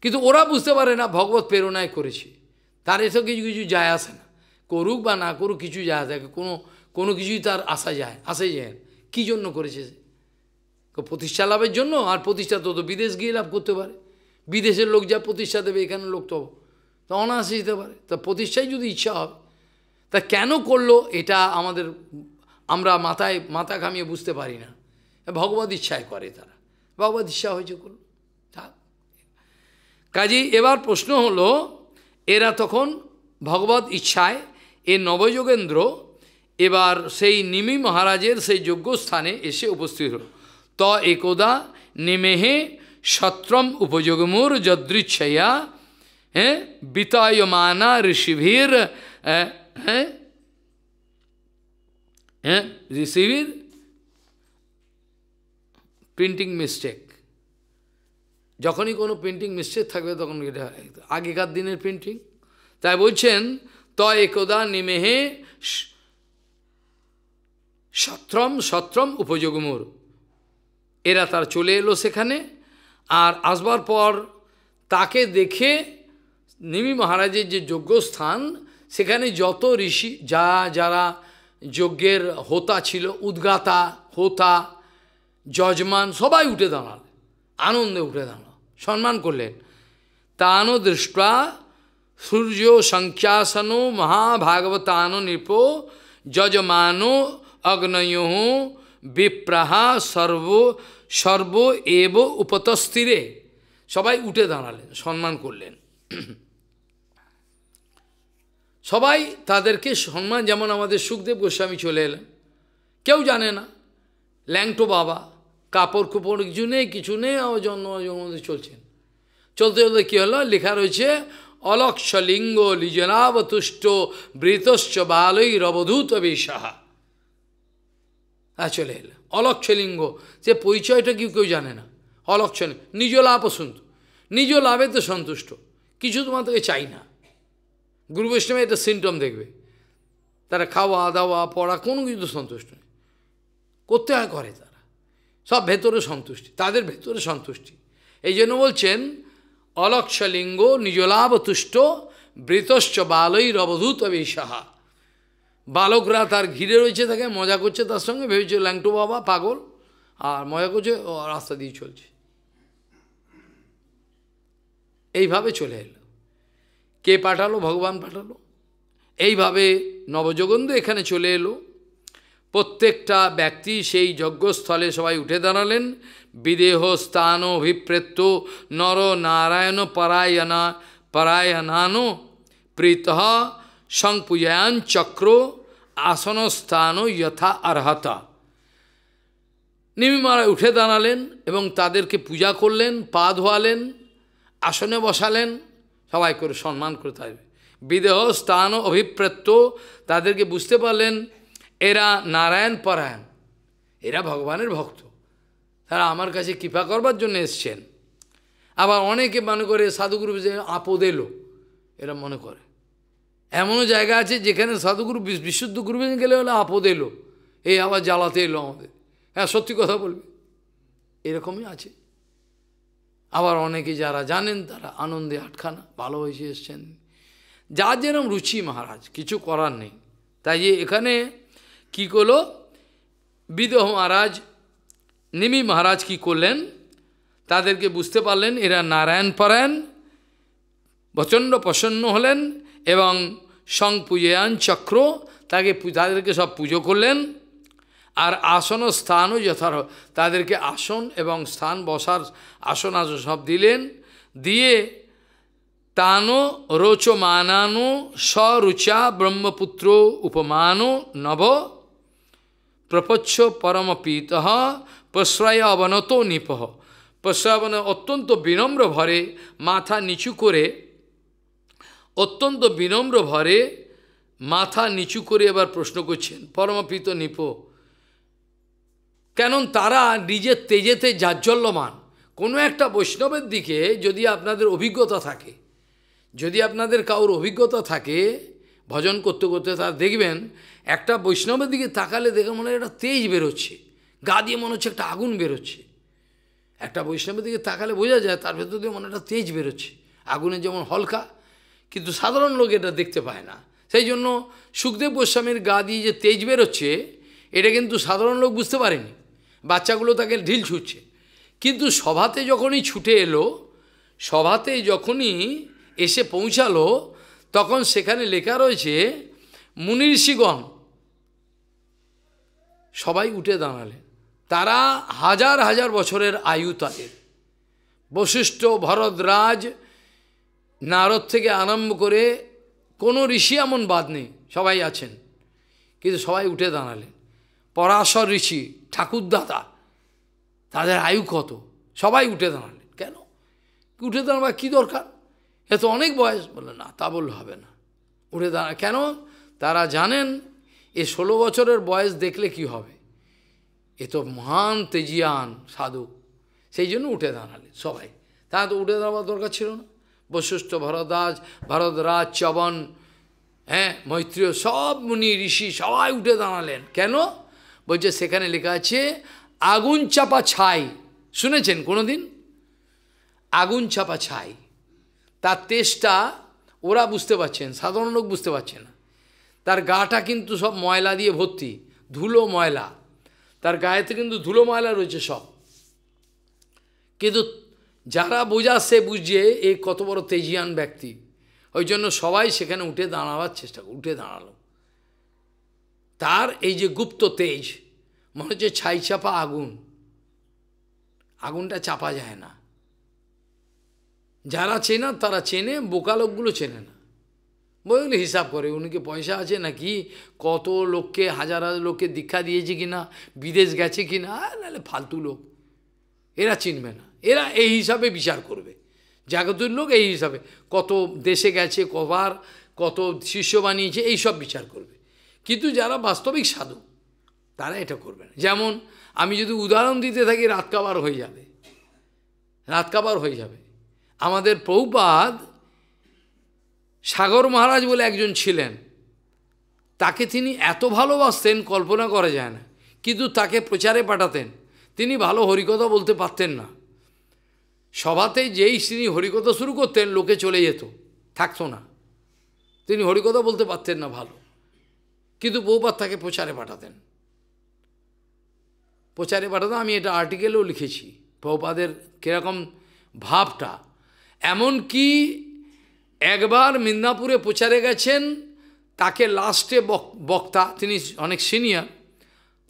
কিন্তু ওরা বুঝতে পারে না, ভগবত প্রেরণায় করেছে। তার এসব কিছু কিছু যায় আসে না। করুক বা না করুক, কিছু যায় আসে কোনো কোনো কিছুই তার আসা যায়, আসে যায় কী জন্য করেছে প্রতিষ্ঠা লাভের জন্য আর প্রতিষ্ঠা তো তো বিদেশ গিয়ে লাভ করতে পারে। বিদেশের লোক যা প্রতিষ্ঠা দেবে, এখানে লোক তো তা অনায়াসে যেতে পারে। তা প্রতিষ্ঠায় যদি ইচ্ছা হবে তা কেন করল এটা আমাদের আমরা মাথায়, মাথা ঘামিয়ে বুঝতে পারি না। ভগবত ইচ্ছায় করে তারা। ভগবত ইচ্ছা হয়েছে করল থাক। কাজেই এবার প্রশ্ন হলো, এরা তখন ভগবত ইচ্ছায় এ নবযোগেন্দ্র এবার সেই নিমি মহারাজের সেই যোগ্যস্থানে এসে উপস্থিত হল। ত একদা নেমেহে সত্রম উপযোগমুর যদৃচ্ছয়া হ্যাঁ বিতায়মানা ঋষিভীর হ্যাঁ হ্যাঁ ঋষিভীর প্রিন্টিং মিস্টেক যখনই কোনো প্রিন্টিং মিস্টেক থাকবে তখন এটা আগেকার দিনের প্রিন্টিং তাই বলছেন, ত একদা নিমেহে সত্রম সত্রম উপযোগমুর। এরা তার চলে এলো সেখানে, আর আসবার পর তাকে দেখে নিমি মহারাজের যে যজ্ঞস্থান, সেখানে যত ঋষি, যা যারা যজ্ঞের হোতা ছিল, উদ্গাতা, হোতা, যজমান, সবাই উঠে দাঁড়াল, আনন্দে উঠে দাঁড়াল, সম্মান করলেন। তান দৃষ্টা সূর্য সংখ্যাসনো মহাভাগবতানো নৃপ যজমানো অগ্নয় বিপ্রাহা সর্ব সর্ব এব উপতস্থিরে। সবাই উঠে দাঁড়ালেন, সম্মান করলেন। সবাই তাদেরকে সম্মান, যেমন আমাদের সুখদেব গোস্বামী চলে এলেন। কেউ জানে না, ল্যাংটো বাবা, কাপড় কুপড় কিছু নেই কিছু নেই জন্ম জন্মদের চলছেন। চলতে চলতে কী হলো? লেখা রয়েছে, অলক্ষ লিঙ্গ লিজনাবতুষ্ট, বৃতশ্চ বালই রবধূত বিশাহা চলে এলো। অলক্ষলিঙ্গ সে পরিচয়টা কেউ কেউ জানে না। অলক্ষণ নিজ লাভ শুনত নিজ লাভে তো সন্তুষ্ট, কিছু তোমার থেকে চাই না। গুরু বৈষ্ণবে এটা সিমটম দেখবে। তারা খাওয়া, দাওয়া, পড়া, কোনো কিছু সন্তুষ্ট নেই। করতে হয়, করে তারা। সব ভেতরে সন্তুষ্টি, তাদের ভেতরে সন্তুষ্টি। এই জন্য বলছেন অলক্ষলিঙ্গ নিজলাভ তুষ্ট, বৃতশ্চ বালই রবধূত সাহা বালকরা তার ঘিরে রয়েছে তাকে, মজা করছে তার সঙ্গে, ভেবেছে ল্যাংটো বাবা পাগল, আর মজা করছে, ও রাস্তা দিয়ে চলছে। এইভাবে চলে এলো। কে পাঠালো? ভগবান পাঠালো। এইভাবে নবযোগন্ধ এখানে চলে এলো। প্রত্যেকটা ব্যক্তি সেই যজ্ঞস্থলে সবাই উঠে দাঁড়ালেন। বিদেহ স্থান অভিপ্রেত্য নর নারায়ণ পরায়ণা, পরায়ণানো প্রীত সংপূজায়ন চক্র। আসনস্থান যথা আরহতা। নিমি মহারাজ উঠে দাঁড়ালেন এবং তাদেরকে পূজা করলেন, পা ধোয়ালেন, আসনে বসালেন, সবাই করে সম্মান করে থাকবে বিদেহ, স্থান অভিপ্রেত্য তাদেরকে বুঝতে পারলেন, এরা নারায়ণ পরায়ণ, এরা ভগবানের ভক্ত। তারা আমার কাছে কৃপা করবার জন্য এসছেন। আবার অনেকে মনে করে সাধুগুরু যে আপদ এলো এরা মনে করে। এমনও জায়গা আছে যেখানে সাধুগুরু বিশুদ্ধ গুরু গেলে হলে আপদ এলো। এই আবার জ্বালাতে এলো আমাদের। হ্যাঁ সত্যি কথা বলবে। এরকমই আছে। আবার অনেকে যারা জানেন তারা আনন্দে আটখানা ভালোবেসে এসছেন। যার যেরকম রুচি মহারাজ, কিছু করার নেই। তাই এখানে কি করল? বিদহ মহারাজ, নিমি মহারাজ কি করলেন? তাদেরকে বুঝতে পারলেন, এরা নারায়ণ পরায়ণ, প্রচণ্ড প্রসন্ন হলেন। এবং সংপূজয়ান চক্র, তাকে তাদেরকে সব পুজো করলেন। আর আসন স্থানও যথার তাদেরকে আসন এবং স্থান বসার আসন আসন সব দিলেন। দিয়ে তানো রোচমানানো স্বরুচা ব্রহ্মপুত্র উপমানো নব প্রপচ্ছ পরম পরমপীত প্রশ্রয় অবনত নিপহ প্রশ্রয়বন অত্যন্ত বিনম্র ভরে মাথা নিচু করে অত্যন্ত বিনম্র ভরে মাথা নিচু করে এবার প্রশ্ন করছেন পরমাপিত নিপ কেন তারা নিজের তেজেতে জাজ্জল্যমান কোনো একটা বৈষ্ণবের দিকে যদি আপনাদের অভিজ্ঞতা থাকে, যদি আপনাদের কারোর অভিজ্ঞতা থাকে, ভজন করতে করতে তার দেখবেন, একটা বৈষ্ণবের দিকে তাকালে দেখে মনে হয় একটা তেজ বেরোচ্ছে, গা দিয়ে মনে হচ্ছে একটা আগুন বেরোচ্ছে। একটা বৈষ্ণবের দিকে তাকালে বোঝা যায় তার ভেতর দিয়ে মনে একটা তেজ বেরোচ্ছে আগুনের যেমন হলকা কিন্তু সাধারণ লোক এটা দেখতে পায় না। সেই জন্য সুখদেব গোস্বামীর গা দিয়ে যে তেজ বেরোচ্ছে, এটা কিন্তু সাধারণ লোক বুঝতে পারেনি। বাচ্চাগুলো তাকে ঢিল ছুটছে কিন্তু সভাতে যখনই ছুটে এলো, সভাতে যখনই এসে পৌঁছালো, তখন সেখানে লেখা রয়েছে মুনির্ষিগণ সবাই উঠে দাঁড়ালেন তারা হাজার হাজার বছরের আয়ু তাদের। বশিষ্ঠ ভরদ্রাজ নারদ থেকে আরম্ভ করে কোনো ঋষি এমন বাদ নেই, সবাই আছেন। কিন্তু সবাই উঠে দাঁড়ালেন। পরাশর ঋষি ঠাকুরদাতা তাদের আয়ু কত? সবাই উঠে দাঁড়ালেন। কেন? উঠে দাঁড়াবার কী দরকার? এ তো অনেক বয়স। বলে না, তা বললে হবে না। উঠে দাঁড়া, কেন? তারা জানেন, এ ষোলো বছরের বয়স দেখলে কি হবে? এ তো মহান তেজিয়ান সাধু, সেই জন্য উঠে দাঁড়ালেন সবাই। তারা তো উঠে দাঁড়াবার দরকার ছিল না। বশিষ্ঠ ভরদাস ভরতরাজ চবন হ্যাঁ মৈত্রীয় সব মুনি ঋষি সবাই উঠে দাঁড়ালেন। কেন? বলছে, সেখানে লেখা আছে, আগুন চাপা ছাই। শুনেছেন কোনো দিন আগুন চাপা ছাই। তার তেজটা ওরা বুঝতে পারছেন, সাধারণ লোক বুঝতে পারছে না। তার গাটা কিন্তু সব ময়লা দিয়ে ভর্তি, ধুলো ময়লা। তার গায়েতে কিন্তু ধুলো ময়লা রয়েছে সব। কিন্তু যারা বোঝা, সে বুঝছে এই কত বড় তেজিয়ান ব্যক্তি। ওই জন্য সবাই সেখানে উঠে দাঁড়াবার চেষ্টা উঠে দাঁড়াল। তার এই যে গুপ্ত তেজ, মনে হচ্ছে ছাই চাপা আগুন। আগুনটা চাপা যায় না। যারা চেনা, তারা চেনে, বোকা লোকগুলো চেনে না। বইগুলো হিসাব করে উনিকে পয়সা আছে নাকি? কত লোককে, হাজার হাজার লোককে দীক্ষা দিয়েছে কিনা? বিদেশ গেছে কিনা? নাহলে ফালতু লোক। এরা চিনবে না। এরা এই হিসাবে বিচার করবে। জাগতুর লোক এই হিসাবে কত দেশে গেছে, কবার কত শিষ্য বানিয়েছে, এই সব বিচার করবে। কিন্তু যারা বাস্তবিক সাধু, তারা এটা করবে না। যেমন আমি যদি উদাহরণ দিতে থাকি, রাত কাবার হয়ে যাবে। রাত কাবার হয়ে যাবে। আমাদের প্রভুপাদ সাগর মহারাজ বলে একজন ছিলেন। তাকে তিনি এত ভালোবাসতেন, কল্পনা করা যায় না। কিন্তু তাকে প্রচারে পাঠাতেন। তিনি ভালো হরিকথা বলতে পারতেন না। সভাতে যেই তিনি হরিকথা শুরু করতেন, লোকে চলে যেত, থাকতো না। তিনি হরিকথা বলতে পারতেন না ভালো। কিন্তু বহুবার তাকে প্রচারে পাঠাতেন। প্রচারে পাঠাতেন আমি এটা আর্টিকেলেও লিখেছি বহুপাদের কীরকম ভাবটা। এমন কি একবার মিদনাপুরে প্রচারে গেছেন, তাকে লাস্টে বক্তা, তিনি অনেক সিনিয়র,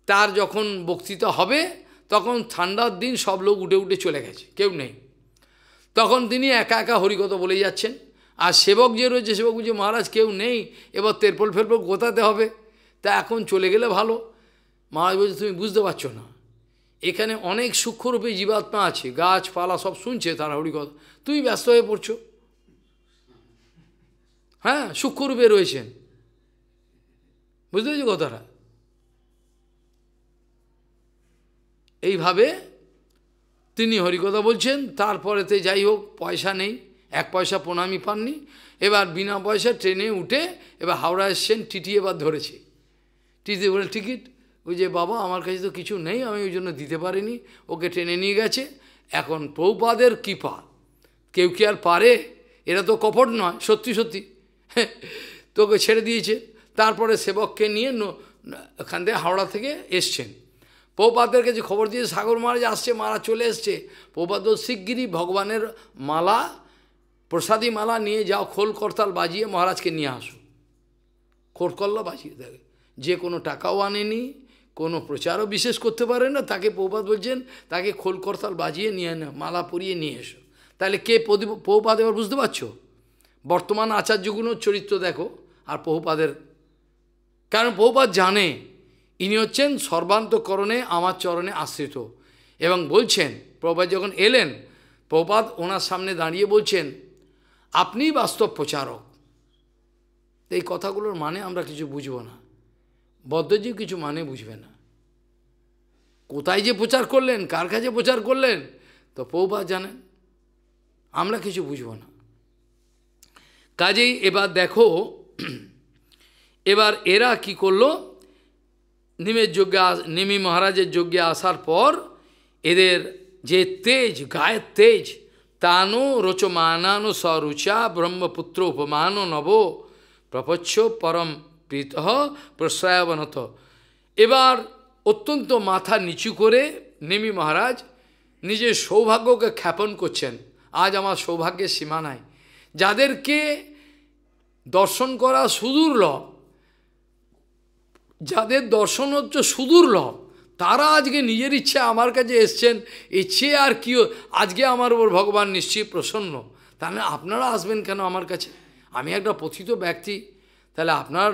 তার যখন বক্তৃতা হবে তখন ঠান্ডার দিন সব লোক উঠে উঠে চলে গেছে, কেউ নেই। তখন তিনি একা একা হরিকথা বলে যাচ্ছেন, আর সেবক যে রয়েছে, সেবক বুঝে মহারাজ কেউ নেই, এবার তেরপল ফেরপল গোতাতে হবে। তা এখন চলে গেলে ভালো। মহারাজ বলছে, তুমি বুঝতে পারছ না। এখানে অনেক সূক্ষ্মরূপে জীবাত্মা আছে, গাছপালা সব শুনছে তারা হরি কথা তুমি ব্যস্ত হয়ে পড়ছো? হ্যাঁ সূক্ষ্মরূপে রয়েছেন। বুঝতে পেরেছি কথাটা? এইভাবে তিনি হরিকথা বলছেন, তারপরেতে যাই হোক, পয়সা নেই, এক পয়সা প্রণামি পাননি, এবার বিনা পয়সা ট্রেনে উঠে এবার হাওড়া এসছেন, টিটি এবার ধরেছে। টিটি বলে, টিকিট? ওই যে, বাবা, আমার কাছে তো কিছু নেই, আমি ওই জন্য দিতে পারিনি, ওকে ট্রেনে নিয়ে গেছে, এখন প্রৌপাদের কৃপা। কেউ কি আর পারে? এরা তো কপট নয়, সত্যি সত্যি। তোকে ছেড়ে দিয়েছে। তারপরে সেবককে নিয়ে ওখান থেকে হাওড়া থেকে এসছেন। পৌপাদের কাছে খবর দিয়ে সাগর মহারাজ আসছে, মারা চলে এসছে। পৌপাদ শিগগিরই ভগবানের মালা, প্রসাদী মালা নিয়ে যাও, খোল করতাল বাজিয়ে মহারাজকে নিয়ে আসো। খোরকল্লা বাজিয়ে দেবে। যে কোনো টাকাও আনেনি, কোনো প্রচারও বিশেষ করতে পারে না। তাকে পৌপাত বলছেন, তাকে খোল করতাল বাজিয়ে নিয়ে না মালা পরিয়ে নিয়ে এসো। তাহলে কে পৌপাদ এবার বুঝতে পারছ? বর্তমান আচার্যগুলোর চরিত্র দেখো, আর বহুপাদের কারণ বহুপাদ জানে ইনি হচ্ছেন সর্বান্তকরণে আমার চরণে আশ্রিত। এবং বলছেন প্রভাত যখন এলেন প্রপাত ওনার সামনে দাঁড়িয়ে বলছেন, আপনি বাস্তব প্রচারক এই কথাগুলোর মানে আমরা কিছু বুঝব না। বদ্ধজীব কিছু মানে বুঝবে না। কোথায় যে প্রচার করলেন, কার কাছে প্রচার করলেন, তো পৌপা জানেন। আমরা কিছু বুঝব না। কাজেই এবার দেখো, এবার এরা কি করল? নিমের যজ্ঞে নিমি মহারাজের যজ্ঞে আসার পর এদের যে তেজ, গায়ের তেজ, তানু রোচমানানো সরুচা ব্রহ্মপুত্র উপমান নব প্রপচ্ছ পরম প্রীত প্রশ্রয়াবনত। এবার অত্যন্ত মাথা নিচু করে নেমি মহারাজ নিজের সৌভাগ্যকে খ্যাপন করছেন। আজ আমার সৌভাগ্যের সীমা নাই। যাদেরকে দর্শন করা সুদূর্লভ যাদের দর্শন হচ্ছে সুদূর্লভ তারা আজকে নিজের ইচ্ছে আমার কাছে এসছেন ইচ্ছে আর কি আজকে আমার ওর ভগবান নিশ্চয়ই প্রসন্ন। তাহলে আপনারা আসবেন কেন আমার কাছে? আমি একটা পথিত ব্যক্তি, তাহলে আপনার,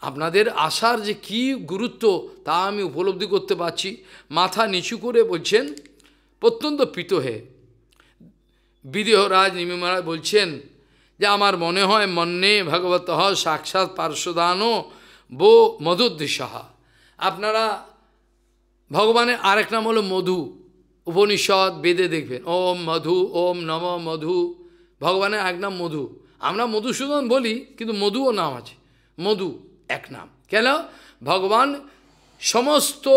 আপনাদের আসার যে কি গুরুত্ব তা আমি উপলব্ধি করতে পারছি। মাথা নিচু করে বলছেন, প্রত্যন্ত পিত হে। বিদেহরাজ নিমি বলছেন যে, আমার মনে হয় মন্নে ভগবত সাক্ষাৎ পার্শ্বদানো বো মধুদ্দিশাহা। আপনারা ভগবানের আরেক নাম হলো মধু। উপনিষদ, বেদে দেখবেন। ওম মধু, ওম নম মধু। ভগবানের এক নাম মধু। আমরা মধুসূদন বলি, কিন্তু মধুও নাম আছে। মধু এক নাম। কেন? ভগবান সমস্ত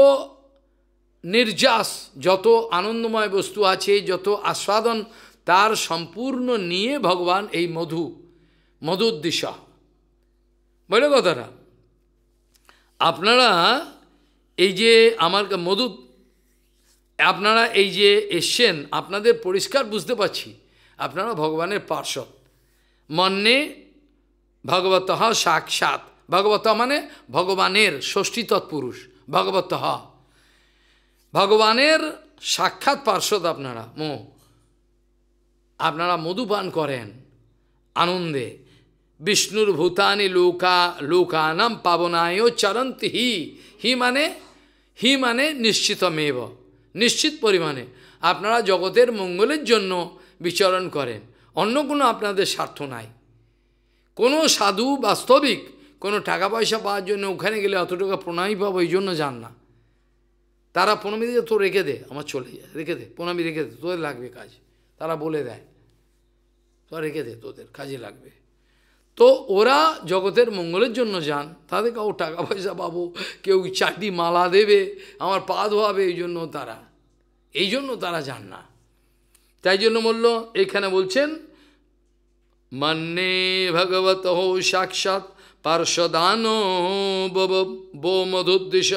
নির্যাস, যত আনন্দময় বস্তু আছে, যত আস্বাদন, তার সম্পূর্ণ নিয়ে ভগবান এই মধু মধুদ্দিশা বলে কথাটা আপনারা এই যে আমার মধু, আপনারা এই যে এসছেন, আপনাদের পরিষ্কার বুঝতে পারছি, আপনারা ভগবানের পার্শ্বদ। মন্নে ভগবত হ সাক্ষাৎ। ভগবত মানে ভগবানের ষষ্ঠী তৎপুরুষ, ভগবত। হ ভগবানের সাক্ষাৎ পার্শ্বদ আপনারা, মো। আপনারা মধুপান করেন, আনন্দে। বিষ্ণুর ভূতানি লোকা লোকানাম পাবনায় চরন্তি হি হি মানে হি মানে নিশ্চিতমেব নিশ্চিত পরিমাণে আপনারা জগতের মঙ্গলের জন্য বিচরণ করেন অন্য কোনো আপনাদের স্বার্থ নাই কোনো সাধু বাস্তবিক কোনো টাকা পয়সা পাওয়ার জন্য ওখানে গেলে অত টাকা প্রণামী পাবো এই জন্য যান না তারা প্রণামী দিয়ে তো রেখে দে আমার চলে যায় রেখে দে প্রণামী রেখে দে তোদের লাগবে কাজ তারা বলে দেয় তো রেখে দে তোদের কাজে লাগবে তো ওরা জগতের মঙ্গলের জন্য যান। তাদের কাউ টাকা পয়সা পাবো, কেউ চারটি মালা দেবে, আমার পা ধোয়াবে, এই জন্য তারা। এই জন্য তারা যান না। তাই জন্য বলল, এখানে বলছেন, মন্নে ভগবত সাক্ষাৎ পার্শ্বদান বো মধুদ্দেশ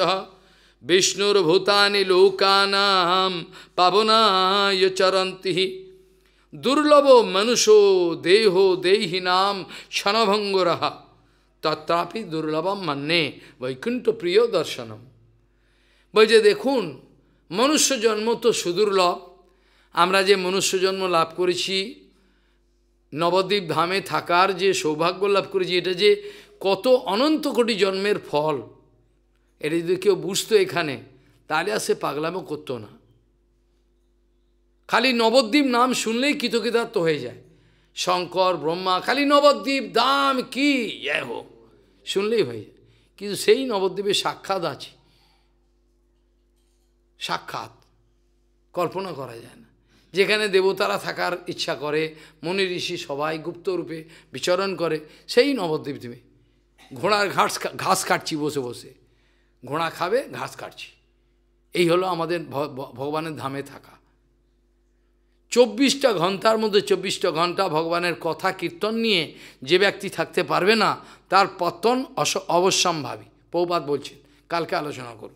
বিষ্ণুর্ভূতানি লোকানাম পাবনায় চরন্তি দুর্লভ মনুষ্য দেহ দেহিনাম ক্ষণভঙ্গরহা তত্রাপি দুর্লভম মান্যে বৈকুণ্ঠ প্রিয় দর্শনম। বলছে দেখুন, মনুষ্য জন্ম তো সুদুর্লভ। আমরা যে মনুষ্য জন্ম লাভ করেছি, নবদ্বীপ ধামে থাকার যে সৌভাগ্য লাভ করেছি, এটা যে কত অনন্ত কোটি জন্মের ফল, এটা যদি কেউ বুঝতো এখানে, তাহলে আর সে পাগলামো করতো না। খালি নবদ্বীপ নাম শুনলেই কৃতকৃতার্থ হয়ে যায়। শঙ্কর, ব্রহ্মা, খালি নবদ্বীপ, দাম কি? ইয়ে হোক শুনলেই হয়ে যায়। কিন্তু সেই নবদ্বীপের সাক্ষাৎ আছে। সাক্ষাৎ। কল্পনা করা যায় না। যেখানে দেবতারা থাকার ইচ্ছা করে, মনি ঋষি সবাই গুপ্তরূপে বিচরণ করে, সেই নবদ্বীপ দ্বীপে ঘোড়ার ঘাস ঘাস কাটছি বসে বসে। ঘোড়া খাবে, ঘাস কাটছি। এই হলো আমাদের ভগবানের ধামে থাকা। চব্বিশটা ঘণ্টার মধ্যে চব্বিশটা ঘণ্টা ভগবানের কথা কীর্তন নিয়ে যে ব্যক্তি থাকতে পারবে না, তার পতন অস, অবশ্যম্ভাবী। পৌপাত বলছেন, কালকে আলোচনা করব।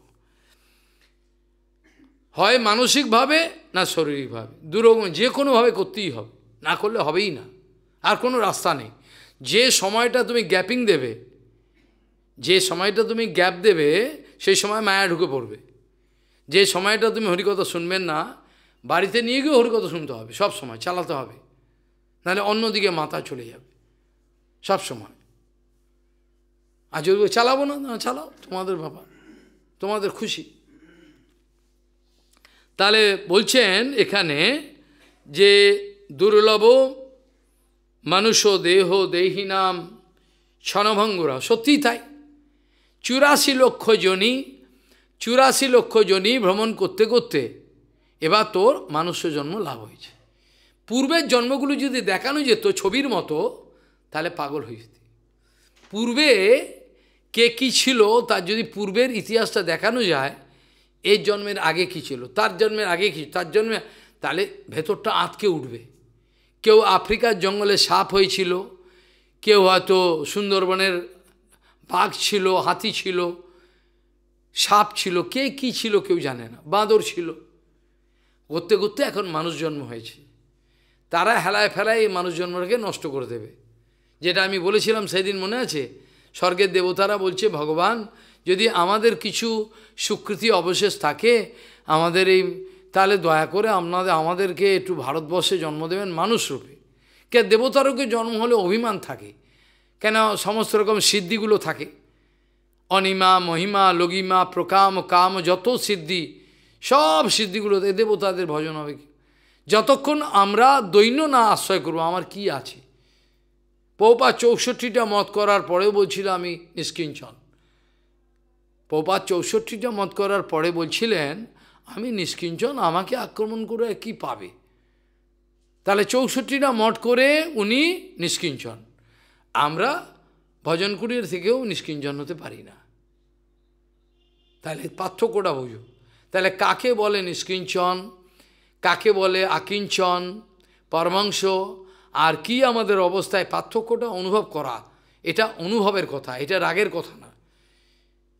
হয় মানসিকভাবে না শারীরিকভাবে। দুরকম, যে কোনোভাবে করতেই হবে, না করলে হবেই না। আর কোনো রাস্তা নেই। যে সময়টা তুমি গ্যাপিং দেবে, যে সময়টা তুমি গ্যাপ দেবে, সেই সময় মায়া ঢুকে পড়বে। যে সময়টা তুমি হরিকথা শুনবেন না বাড়িতে নিয়ে গিয়ে হরিকথা শুনতে হবে, সব সময় চালাতে হবে। নাহলে অন্যদিকে মাথা চলে যাবে, সব সময়। আর যদি চালাবো না? না, চালাও, তোমাদের বাবা তোমাদের খুশি। তাহলে বলছেন এখানে যে, দুর্লভ মানুষ দেহ দেহি নাম ক্ষণভঙ্গুরা সত্যিই তাই। চুরাশি লক্ষ জনই চুরাশি লক্ষ জনই ভ্রমণ করতে করতে এবার তোর মানুষ জন্ম লাভ হয়েছে। পূর্বের জন্মগুলো যদি দেখানো যেত ছবির মতো, তাহলে পাগল হয়ে যেত। পূর্বে কে কী ছিল, তার যদি পূর্বের ইতিহাসটা দেখানো যায়, এর জন্মের আগে কি ছিল, তার জন্মের আগে কি তার জন্মে, তাহলে ভেতরটা আঁতকে উঠবে। কেউ আফ্রিকার জঙ্গলে সাপ হয়েছিল, কেউ হয়তো সুন্দরবনের বাঘ ছিল, হাতি ছিল, সাপ ছিল, কে কি ছিল কেউ জানে না, বাঁদর ছিল। করতে করতে এখন মানুষ জন্ম হয়েছে। তারা হেলায় ফেলায় এই মানুষ জন্মটাকে নষ্ট করে দেবে। যেটা আমি বলেছিলাম সেদিন মনে আছে? স্বর্গের দেবতারা বলছে, ভগবান, যদি আমাদের কিছু সুকৃতি অবশেষ থাকে, আমাদের এই, তাহলে দয়া করে আপনাদের, আমাদেরকে একটু ভারতবর্ষে জন্ম দেবেন মানুষরূপে কে দেবতারকে জন্ম হলে অভিমান থাকে। কেন সমস্ত রকম সিদ্ধিগুলো থাকে। অনিমা, মহিমা, লগিমা, প্রকাম, কাম, যত সিদ্ধি সব সিদ্ধিগুলো দেবতাদের ভজন হবে কি? যতক্ষণ আমরা দৈন্য না আশ্রয় করব, আমার কি আছে? পৌপা চৌষট্টিটা মত করার পরেও বলছিল আমি নিষ্কিঞ্চন। পৌপা চৌষট্টিটা মত করার পরে বলছিলেন, আমি নিষ্কিঞ্চন, আমাকে আক্রমণ করে কি পাবে? তাহলে চৌষট্টিটা মঠ করে উনি নিষ্কিঞ্চন। আমরা ভজন কুটির থেকেও নিষ্কিঞ্চন হতে পারি না। তাহলে পার্থক্যটা বুঝো। তাহলে কাকে বলে নিষ্কিঞ্চন? কাকে বলে আকিঞ্চন? পরমাংশ? আর কি আমাদের অবস্থায় পার্থক্যটা অনুভব করা? এটা অনুভবের কথা, এটা রাগের কথা না।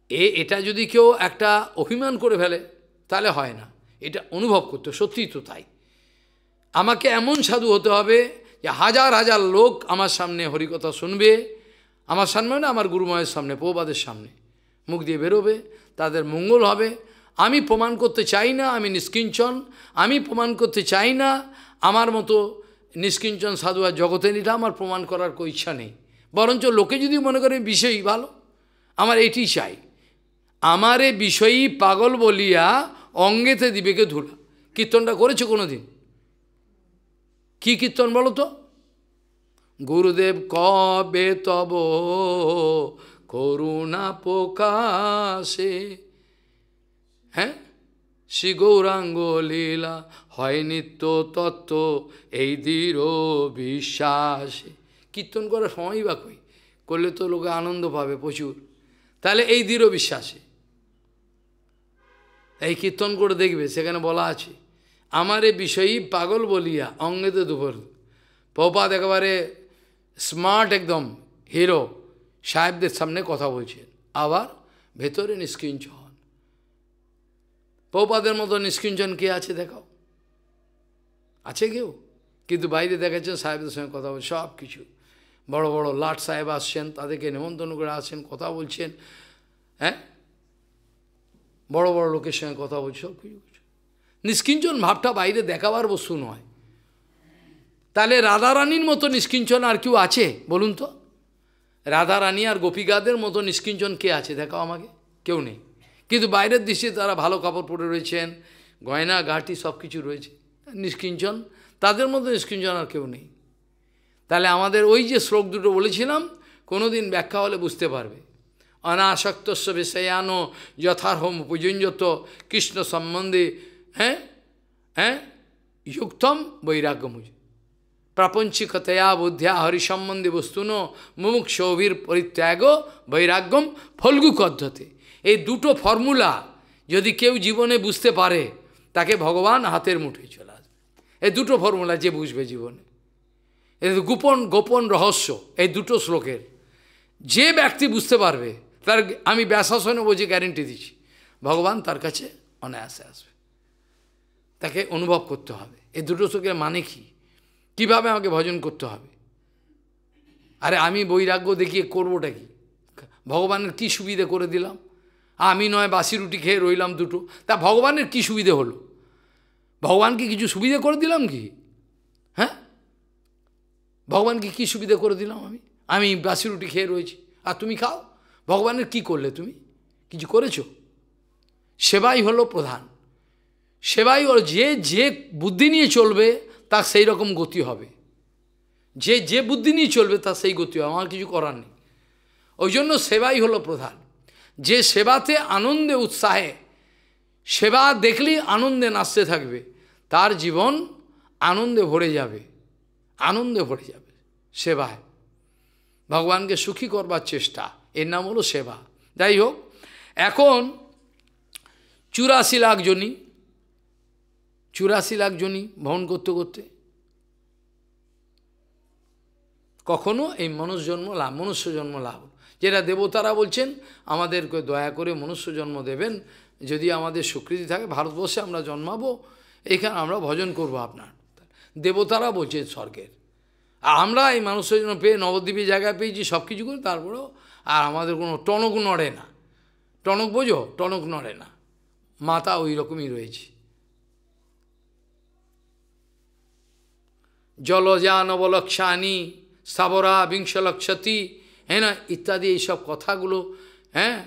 এ, এটা যদি কেউ একটা অভিমান করে ফেলে, তাহলে হয় না। এটা অনুভব করতে, সত্যিই তো তাই। আমাকে এমন সাধু হতে হবে যে হাজার হাজার লোক আমার সামনে হরিকথা শুনবে। আমার সামনে না, আমার গুরুমায়ের সামনে পৌবাদের সামনে। মুখ দিয়ে বেরোবে, তাদের মঙ্গল হবে আমি প্রমাণ করতে চাই না, আমি নিষ্কিঞ্চন। আমি প্রমাণ করতে চাই না, আমার মতো নিষ্কিঞ্চন সাধু আর জগতে নিটা আমার প্রমাণ করার কোনো ইচ্ছা নেই। বরঞ্চ লোকে যদি মনে করে বিষয়ই ভালো, আমার এটি চাই। আমারে বিষয়ী পাগল বলিয়া অঙ্গেতে দিবেকে ধুলা। কীর্তনটা করেছে কোনো দিন কী কীর্তন বলো তো? গুরুদেব কবে তব করুণা প্রকাশে হ্যাঁ? শ্রী গৌরাঙ্গ লীলা হয় নিত্য তত্ত্ব, এই দৃঢ় বিশ্বাসে। কীর্তন করার সময়ই বা কই? করলে তো লোকে আনন্দ পাবে প্রচুর। তাহলে এই দৃঢ় বিশ্বাসে। এই কীর্তন করে দেখবে, সেখানে বলা আছে, আমার এ বিষয়ই পাগল বলিয়া অঙ্গেতে দুপুর। পৌপাত একেবারে স্মার্ট একদম হিরো। সাহেবদের সামনে কথা বলছেন। আবার ভেতরে নিষ্কিঞ্চন পৌপাদের মতো নিষ্কিঞ্চন কে আছে দেখাও। আছে কেউ? কিন্তু বাইরে দেখাচ্ছেন সাহেবদের সঙ্গে কথা বলছে সব কিছু। বড় বড় লাট সাহেব আসছেন, তাদেরকে নেমন্তন্ন করে আসছেন, কথা বলছেন হ্যাঁ? বড় বড় লোকের সঙ্গে কথা বলছে সব কিছু নিষ্কিঞ্চন ভাবটা বাইরে দেখাবার বস্তু নয়। তাহলে রাধারানীর মতো নিষ্কিঞ্চন আর কেউ আছে? বলুন তো। রাধারানী আর গোপিকাদের মতো নিষ্কিঞ্চন কে আছে? দেখাও আমাকে। কেউ নেই। কিন্তু বাইরের দৃশ্যে তারা ভালো কাপড় পরে রয়েছেন, গয়না ঘাটি সব কিছু রয়েছে। নিষ্কিঞ্চন, তাদের মধ্যে নিষ্কিঞ্চন আর কেউ নেই। তাহলে আমাদের ওই যে শ্লোক দুটো বলেছিলাম কোনো দিন ব্যাখ্যা হলে বুঝতে পারবে। অনাসক্তস্ব বিষয়ানো যথার্হম পূজঞ্জত কৃষ্ণ সম্বন্ধে হ্যাঁ? হ্যাঁ? যুক্তম বৈরাগ্যমুজ। প্রাপঞ্চিকতয়া বুদ্ধ্যা হরি সম্বন্ধে বস্তুন মুমুক সৌভীর পরিত্যাগ বৈরাগ্যম ফল্গু পদ্ধতি এই দুটো ফর্মুলা যদি কেউ জীবনে বুঝতে পারে, তাকে ভগবান হাতের মুঠোয় চলে আসবে। এই দুটো ফর্মুলা যে বুঝবে জীবনে। এই গোপন গোপন রহস্য, এই দুটো শ্লোকের। যে ব্যক্তি বুঝতে পারবে, তার আমি ব্যাসাসনে বলছি গ্যারেন্টি দিচ্ছি, ভগবান তার কাছে অনায়াসে আসবে। তাকে অনুভব করতে হবে। এই দুটো শ্লোকের মানে কি? কীভাবে আমাকে ভজন করতে হবে? আরে আমি বৈরাগ্য দেখিয়ে করবোটা কি? ভগবানের কি সুবিধে করে দিলাম? আমি নয়, বাসি রুটি খেয়ে রইলাম দুটো। তা ভগবানের কি সুবিধে হলো? ভগবানকে কিছু সুবিধে করে দিলাম কি? হ্যাঁ? ভগবানকে কি সুবিধে করে দিলাম আমি? আমি বাসি রুটি খেয়ে রয়েছি। আর তুমি খাও? ভগবানের কি করলে তুমি? কিছু করেছ? সেবাই হলো প্রধান। সেবাই হলো যে যে বুদ্ধি নিয়ে চলবে, তার সেই রকম গতি হবে। যে যে বুদ্ধি নিয়ে চলবে, তার সেই গতি হবে। আমার কিছু করার নেই। ওই জন্য সেবাই হলো প্রধান। যে সেবাতে আনন্দে উৎসাহে, সেবা দেখলেই আনন্দে নাচতে থাকবে, তার জীবন আনন্দে ভরে যাবে, আনন্দে ভরে যাবে সেবায়। ভগবানকে সুখী করবার চেষ্টা, এর নাম হলো সেবা। যাই হোক, এখন চুরাশি লাখ জনই চুরাশি লাখ জনই ভ্রমণ করতে করতে কখনো এই মনুষ্য জন্ম লাভ, মনুষ্য জন্ম লাভ যেটা দেবতারা বলছেন, আমাদেরকে দয়া করে মনুষ্য জন্ম দেবেন। যদি আমাদের স্বীকৃতি থাকে, ভারতবর্ষে আমরা জন্মাবো, এখানে আমরা ভজন করব আপনার। দেবতারা বলছে স্বর্গের। আর আমরা এই মানুষের জন্য পেয়ে নবদ্বীপী জায়গায় পেয়েছি সব কিছু করে তারপরেও আর আমাদের কোনো টনক নড়ে না। টনক বোঝো? টনক নড়ে না। মাতা ওই রকমই রয়েছে। জলজা নবলক্ষানি স্থাবরা বিংশলক্ষতি হ্যাঁ না, ইত্যাদি এইসব কথাগুলো হ্যাঁ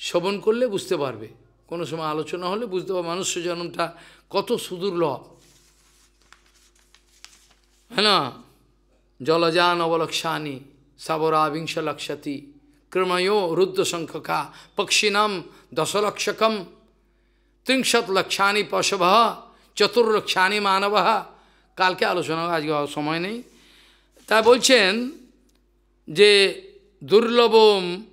শ্রবণ করলে বুঝতে পারবে। কোনো সময় আলোচনা হলে বুঝতে পারবে মানুষ্য জন্মটা কত সুদূর্লভ হ্যাঁ না জলযান অবলক্ষানি সাবরা বিংশলক্ষতি ক্রময়ো রুদ্র সংখ্যকা পক্ষিণাম দশলক্ষকম ত্রিংশত লক্ষানি পশব চতুর্লক্ষানি মানব কালকে আলোচনা আজকে সময় নেই। তা বলছেন যে দুর্লভ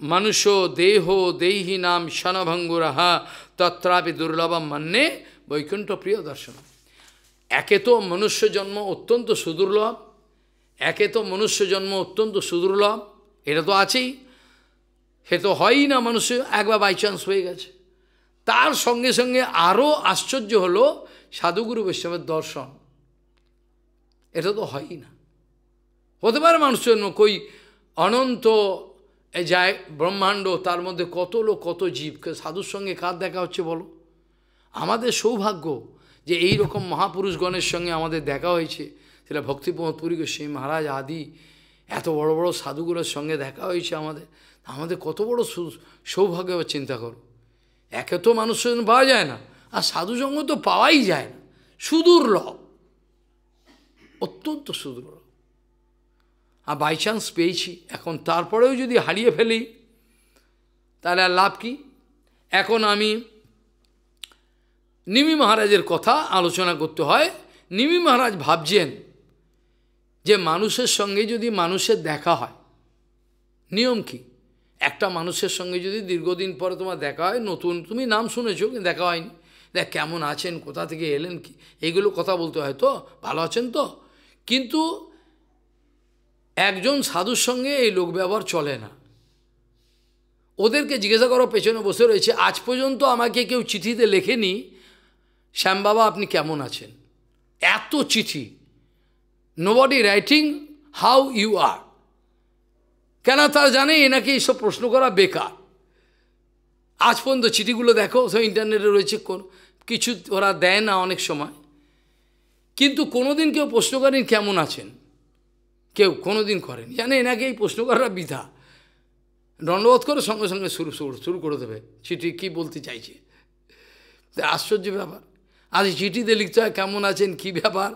মানুষ দেহ দেহি নাম শনভঙ্গুরাহা, তত্রাপি দুর্লভ মন্যে বৈকুণ্ঠ প্রিয় দর্শন। একে তো মনুষ্য জন্ম অত্যন্ত সুদুর্লভ, একে তো মনুষ্য জন্ম অত্যন্ত সুদুর্লভ, এটা তো আছেই। সে তো হয়ই না মানুষ একবার বাই চান্স হয়ে গেছে। তার সঙ্গে সঙ্গে আরও আশ্চর্য হলো সাধুগুরু বৈষ্ণবের দর্শন। এটা তো হয়ই না। হতে পারে মানুষের জন্য কই অনন্ত যায় ব্রহ্মাণ্ড, তার মধ্যে কত লোক, কত জীব সাধুর সঙ্গে কার দেখা হচ্ছে বলো? আমাদের সৌভাগ্য যে এই রকম মহাপুরুষগণের সঙ্গে আমাদের দেখা হয়েছে। সেটা ভক্তিপ্রমোদ পুরী গোস্বামী মহারাজ আদি, এত বড় বড় সাধুগুলোর সঙ্গে দেখা হয়েছে আমাদের। আমাদের কত বড় সৌভাগ্য চিন্তা করো। একে তো মানুষের জন্য পাওয়া যায় না, আর সাধুসঙ্গ তো পাওয়াই যায় না। সুদূর্লভ অত্যন্ত সুদূর্লভ আর বাই চান্স পেয়েছি। এখন তারপরেও যদি হারিয়ে ফেলি, তাহলে আর লাভ কি? এখন আমি নিমি মহারাজের কথা আলোচনা করতে হয়। নিমি মহারাজ ভাবছেন যে মানুষের সঙ্গে যদি মানুষের দেখা হয়, নিয়ম কি? একটা মানুষের সঙ্গে যদি দীর্ঘদিন পরে তোমার দেখা হয়, নতুন, তুমি নাম শুনেছো, কিন্তু দেখা হয়নি। দেখ, কেমন আছেন, কোথা থেকে এলেন, কি? এইগুলো কথা বলতে হয় তো? ভালো আছেন তো? কিন্তু একজন সাধুর সঙ্গে এই লোক ব্যবহার চলে না। ওদেরকে জিজ্ঞাসা করো, পেছনে বসে রয়েছে। আজ পর্যন্ত আমাকে কেউ চিঠিতে লেখেনি, শ্যামবাবা, আপনি কেমন আছেন? এত চিঠি। Nobody writing how you are কেন তারা জানে এনাকে এইসব প্রশ্ন করা বেকার? আজ পর্যন্ত চিঠিগুলো দেখো, সব ইন্টারনেটে রয়েছে, কোন কিছু ওরা দেয় না অনেক সময়। কিন্তু কোনোদিন কেউ প্রশ্ন করেন, কেমন আছেন? কেউ কোনোদিন করেন। জানে এনাকে এই প্রশ্ন করার বিধা। দণ্ডবোধ করে সঙ্গে সঙ্গে শুরু শুরু করে দেবে। চিঠি কী বলতে চাইছে? আশ্চর্য ব্যাপার। আজ চিঠিতে লিখতে হয়, কেমন আছেন, কী ব্যাপার?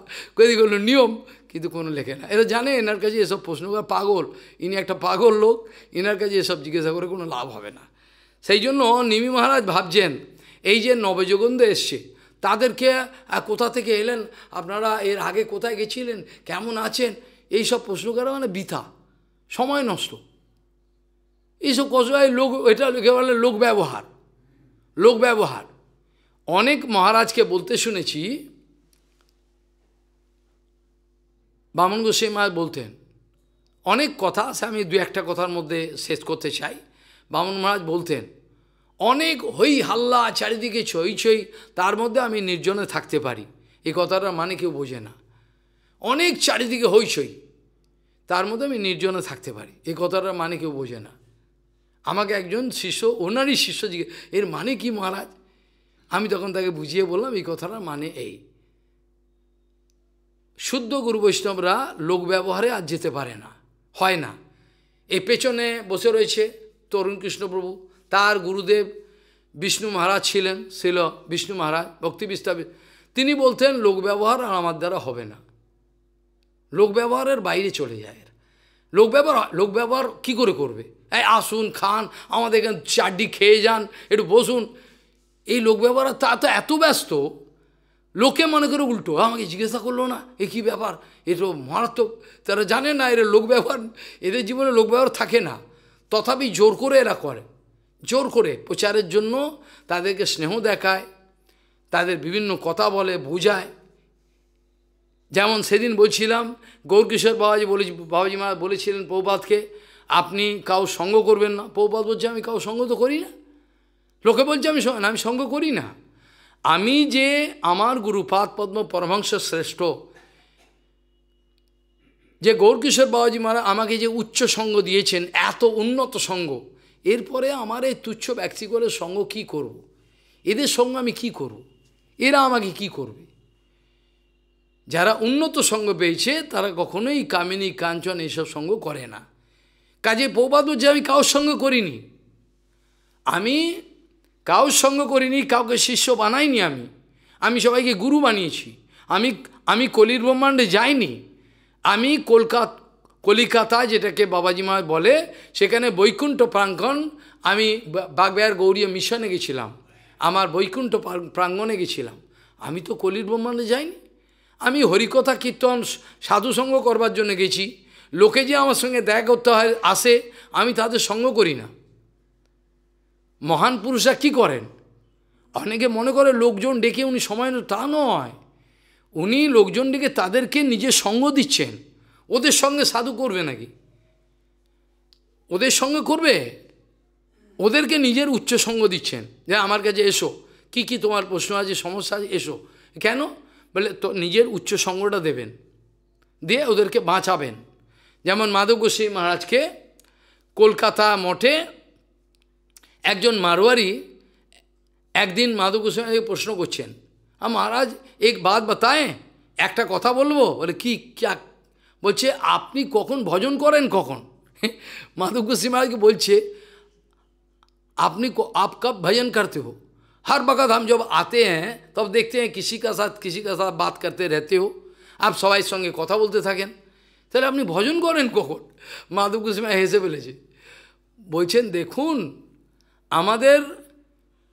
এগুলো নিয়ম, কিন্তু কোনো লেখে না। এরা জানে, এনার কাছে এসব প্রশ্ন করা পাগল। ইনি একটা পাগল লোক, এনার কাছে এসব জিজ্ঞাসা করে কোনো লাভ হবে না। সেই জন্য নিমি মহারাজ ভাবছেন, এই যে নবযোগন্ধ এসছে, তাদেরকে কোথা থেকে এলেন? আপনারা এর আগে কোথায় গেছিলেন? কেমন আছেন? এই সব প্রশ্ন করা মানে বৃথা। সময় নষ্ট। এইসব কষায় লোক, এটা লিখে বলে লোক ব্যবহার। লোক ব্যবহার। অনেক মহারাজকে বলতে শুনেছি, বামন গোসাই মহারাজ বলতেন, অনেক কথা আছে, আমি দু একটা কথার মধ্যে শেষ করতে চাই। বামন মহারাজ বলতেন, অনেক হই হাল্লা, চারিদিকে ছই ছই, তার মধ্যে আমি নির্জনে থাকতে পারি। এই কথাটার মানে কেউ বোঝে না। অনেক চারিদিকে হইছই তার মধ্যে আমি নির্জনে থাকতে পারি। এই কথাটার মানে কেউ বোঝে না। আমাকে একজন শিষ্য, ওনারই শিষ্য জিজ্ঞেস এর মানে কি মহারাজ? আমি তখন তাকে বুঝিয়ে বললাম, এই কথাটার মানে এই। শুদ্ধ গুরু বৈষ্ণবরা লোক ব্যবহারে আর যেতে পারে না। হয় না। এই পেছনে বসে রয়েছে তরুণ কৃষ্ণপ্রভু তার গুরুদেব বিষ্ণু মহারাজ ছিলেন ছিল বিষ্ণু মহারাজ, ভক্তি বিস্তার। তিনি বলতেন, লোক ব্যবহার আর আমার দ্বারা হবে না। লোক ব্যবহারের বাইরে চলে যায় লোক ব্যবহার লোক ব্যবহার কী করে করবে? এই আসুন, খান, আমাদের এখানে চারডি খেয়ে যান, একটু বসুন। এই লোক ব্যবহার তা তো এত ব্যস্ত, লোকে মনে করে উল্টো, আমাকে জিজ্ঞাসা করল না, এ কী ব্যাপার? এ তো মারাত্মক, তারা জানে না এরা লোক ব্যবহার এদের জীবনে লোক ব্যবহার থাকে না। তথাপি জোর করে এরা করে, জোর করে প্রচারের জন্য তাদেরকে স্নেহ দেখায়, তাদের বিভিন্ন কথা বলে, বোঝায়। যেমন সেদিন বলছিলাম, গৌরকিশোর বাবাজি বলে বাবাজি মা বলেছিলেন পৌপাতকে আপনি কাউ সঙ্গ করবেন না পৌপাত বলছে, আমি কাউ সঙ্গ তো করি না লোকে বলছে, আমি আমি সঙ্গ করি না আমি যে আমার গুরুপাদ পদ্ম পরমাংশ শ্রেষ্ঠ, যে গৌরকিশোর বাবাজি মারা আমাকে যে উচ্চ সঙ্গ দিয়েছেন, এত উন্নত সঙ্গ, এরপরে আমার এই তুচ্ছ ব্যক্তি করে সঙ্গ কি করব। এদের সঙ্গে আমি কি করব। এরা আমাকে কি করবে যারা উন্নত সঙ্গ পেয়েছে, তারা কখনোই কামিনী, কাঞ্চন এইসব সঙ্গ করে না। কাজে পৌপাত যে আমি কারোর সঙ্গ করিনি। আমি কাউর সঙ্গ করিনি, কাউকে শিষ্য বানাইনি আমি। আমি সবাইকে গুরু বানিয়েছি। আমি আমি কলির ব্রহ্মাণ্ডে যাইনি। আমি কলকাতা কলিকাতা যেটাকে বাবাজি মা বলে, সেখানে বৈকুণ্ঠ প্রাঙ্গণ আমি বাগবেয়ার গৌরীয় মিশনে গেছিলাম। আমার বৈকুণ্ঠ প্রাঙ্গণে গেছিলাম। আমি তো কলির ব্রহ্মাণ্ডে যাইনি। আমি হরিকথা কীর্তন সাধুসঙ্গ করবার জন্য গেছি। লোকে যে আমার সঙ্গে দেখা করতে হয়, আসে, আমি তাদের সঙ্গ করি না। মহান পুরুষরা কি করেন? অনেকে মনে করে লোকজন ডেকে উনি সময় তা নয়। উনি লোকজন ডেকে তাদেরকে নিজের সঙ্গ দিচ্ছেন। ওদের সঙ্গে সাধু করবে নাকি? ওদের সঙ্গে করবে? ওদেরকে নিজের উচ্চ সঙ্গ দিচ্ছেন। যে আমার কাছে এসো, কি কি তোমার প্রশ্ন আছে, সমস্যা আছে, এসো। কেন? বলে, তো নিজের উচ্চ সঙ্গটা দেবেন। দিয়ে ওদেরকে বাঁচাবেন। যেমন মাধব মহারাজকে কলকাতা মঠে একজন মারোয়ারি একদিন মাধব গোস্বামী প্রশ্ন করছেন আর মহারাজ, এক বাদ বাতায় একটা কথা বলব? বলে, কি বলছে, আপনি কখন ভজন করেন, কখন? মাধব গোস্বামী মহারাজকে বলছে, আপনি আপ কাপ ভজন করতে হোক हर वक्त हम जब आते हैं तब देखते हैं किसी का साथ किसी का साथ बात करते रहते हो आप সবাই সঙ্গে কথা বলতে থাকেন তাহলে আপনি ভজন করেন কখন মাধব গোস্বামী হেসে ফেলেছে বলছেন দেখুন আমাদের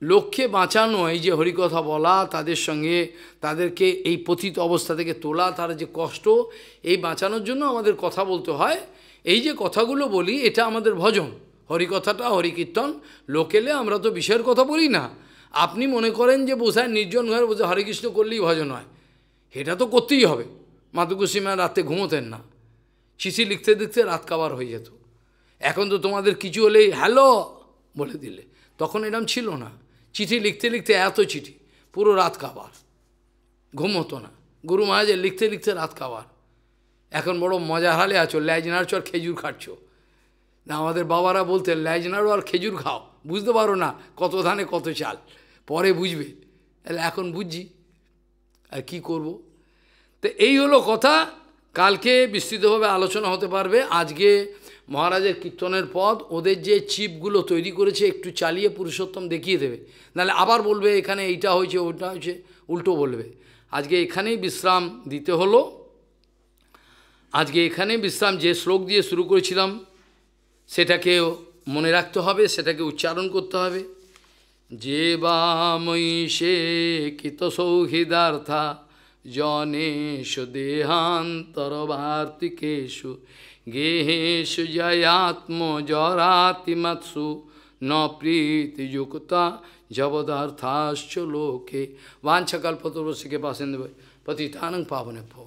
লক্ষ্যে বাঁচানো এই যে হরিকথা বলা তাদের সঙ্গে তাদেরকে এই পতিত অবস্থা থেকে তোলা তার যে কষ্ট এই বাঁচানোর জন্য আমাদের কথা বলতে হয় এই যে কথাগুলো বলি এটা আমাদের ভজন হরিকথাটা হরিকীর্তন লোকেলে আমরা তো বিষয়ের কথা বলি না আপনি মনে করেন যে বোঝায় নির্জন ঘরে বসে হরেকৃষ্ণ করলেই ভজন হয়। এটা তো করতেই হবে। মাতুকুসীমা রাতে ঘুমোতেন না। চিঠি লিখতে লিখতে রাত কাবার হয়ে যেত। এখন তো তোমাদের কিছু হলেই হ্যালো বলে দিলে। তখন এরম ছিল না। চিঠি লিখতে লিখতে এত চিঠি, পুরো রাত কাবার। ঘুম হতো না। গুরু মহারাজের লিখতে লিখতে রাত কাবার। এখন বড় মজা হালে আছো ল্যাজ নাড়ছো আর খেজুর খাচ্ছ না আমাদের বাবারা বলতেন ল্যাজ নাড়ো আর খেজুর খাও। বুঝতে পারো না কত ধানে কত চাল। পরে বুঝবে। তাহলে এখন বুঝছি। আর কি করব। তো তো এই হলো কথা। কালকে বিস্তৃতভাবে আলোচনা হতে পারবে। আজকে মহারাজের কীর্তনের পদ ওদের যে চিপগুলো তৈরি করেছে, একটু চালিয়ে পুরুষোত্তম দেখিয়ে দেবে। নাহলে আবার বলবে, এখানে এইটা হয়েছে, ওটা হয়েছে, উল্টো বলবে। আজকে এখানেই বিশ্রাম দিতে হলো। আজকে এখানে বিশ্রাম। যে শ্লোক দিয়ে শুরু করেছিলাম সেটাকেও মনে রাখতে হবে, সেটাকে উচ্চারণ করতে হবে। যে বামৈষে কৃত সৌহৃদার্থা, জনেশ দেহান্তরভার্তিকেশু জরাতি জয়াত্মজরাতিমৎসু ন প্রীতিযুক্তা জবদার্থাশ্চ লোকে। বাঞ্ছাকাল পতরসিকে পাশেন তানং পাবনে ভো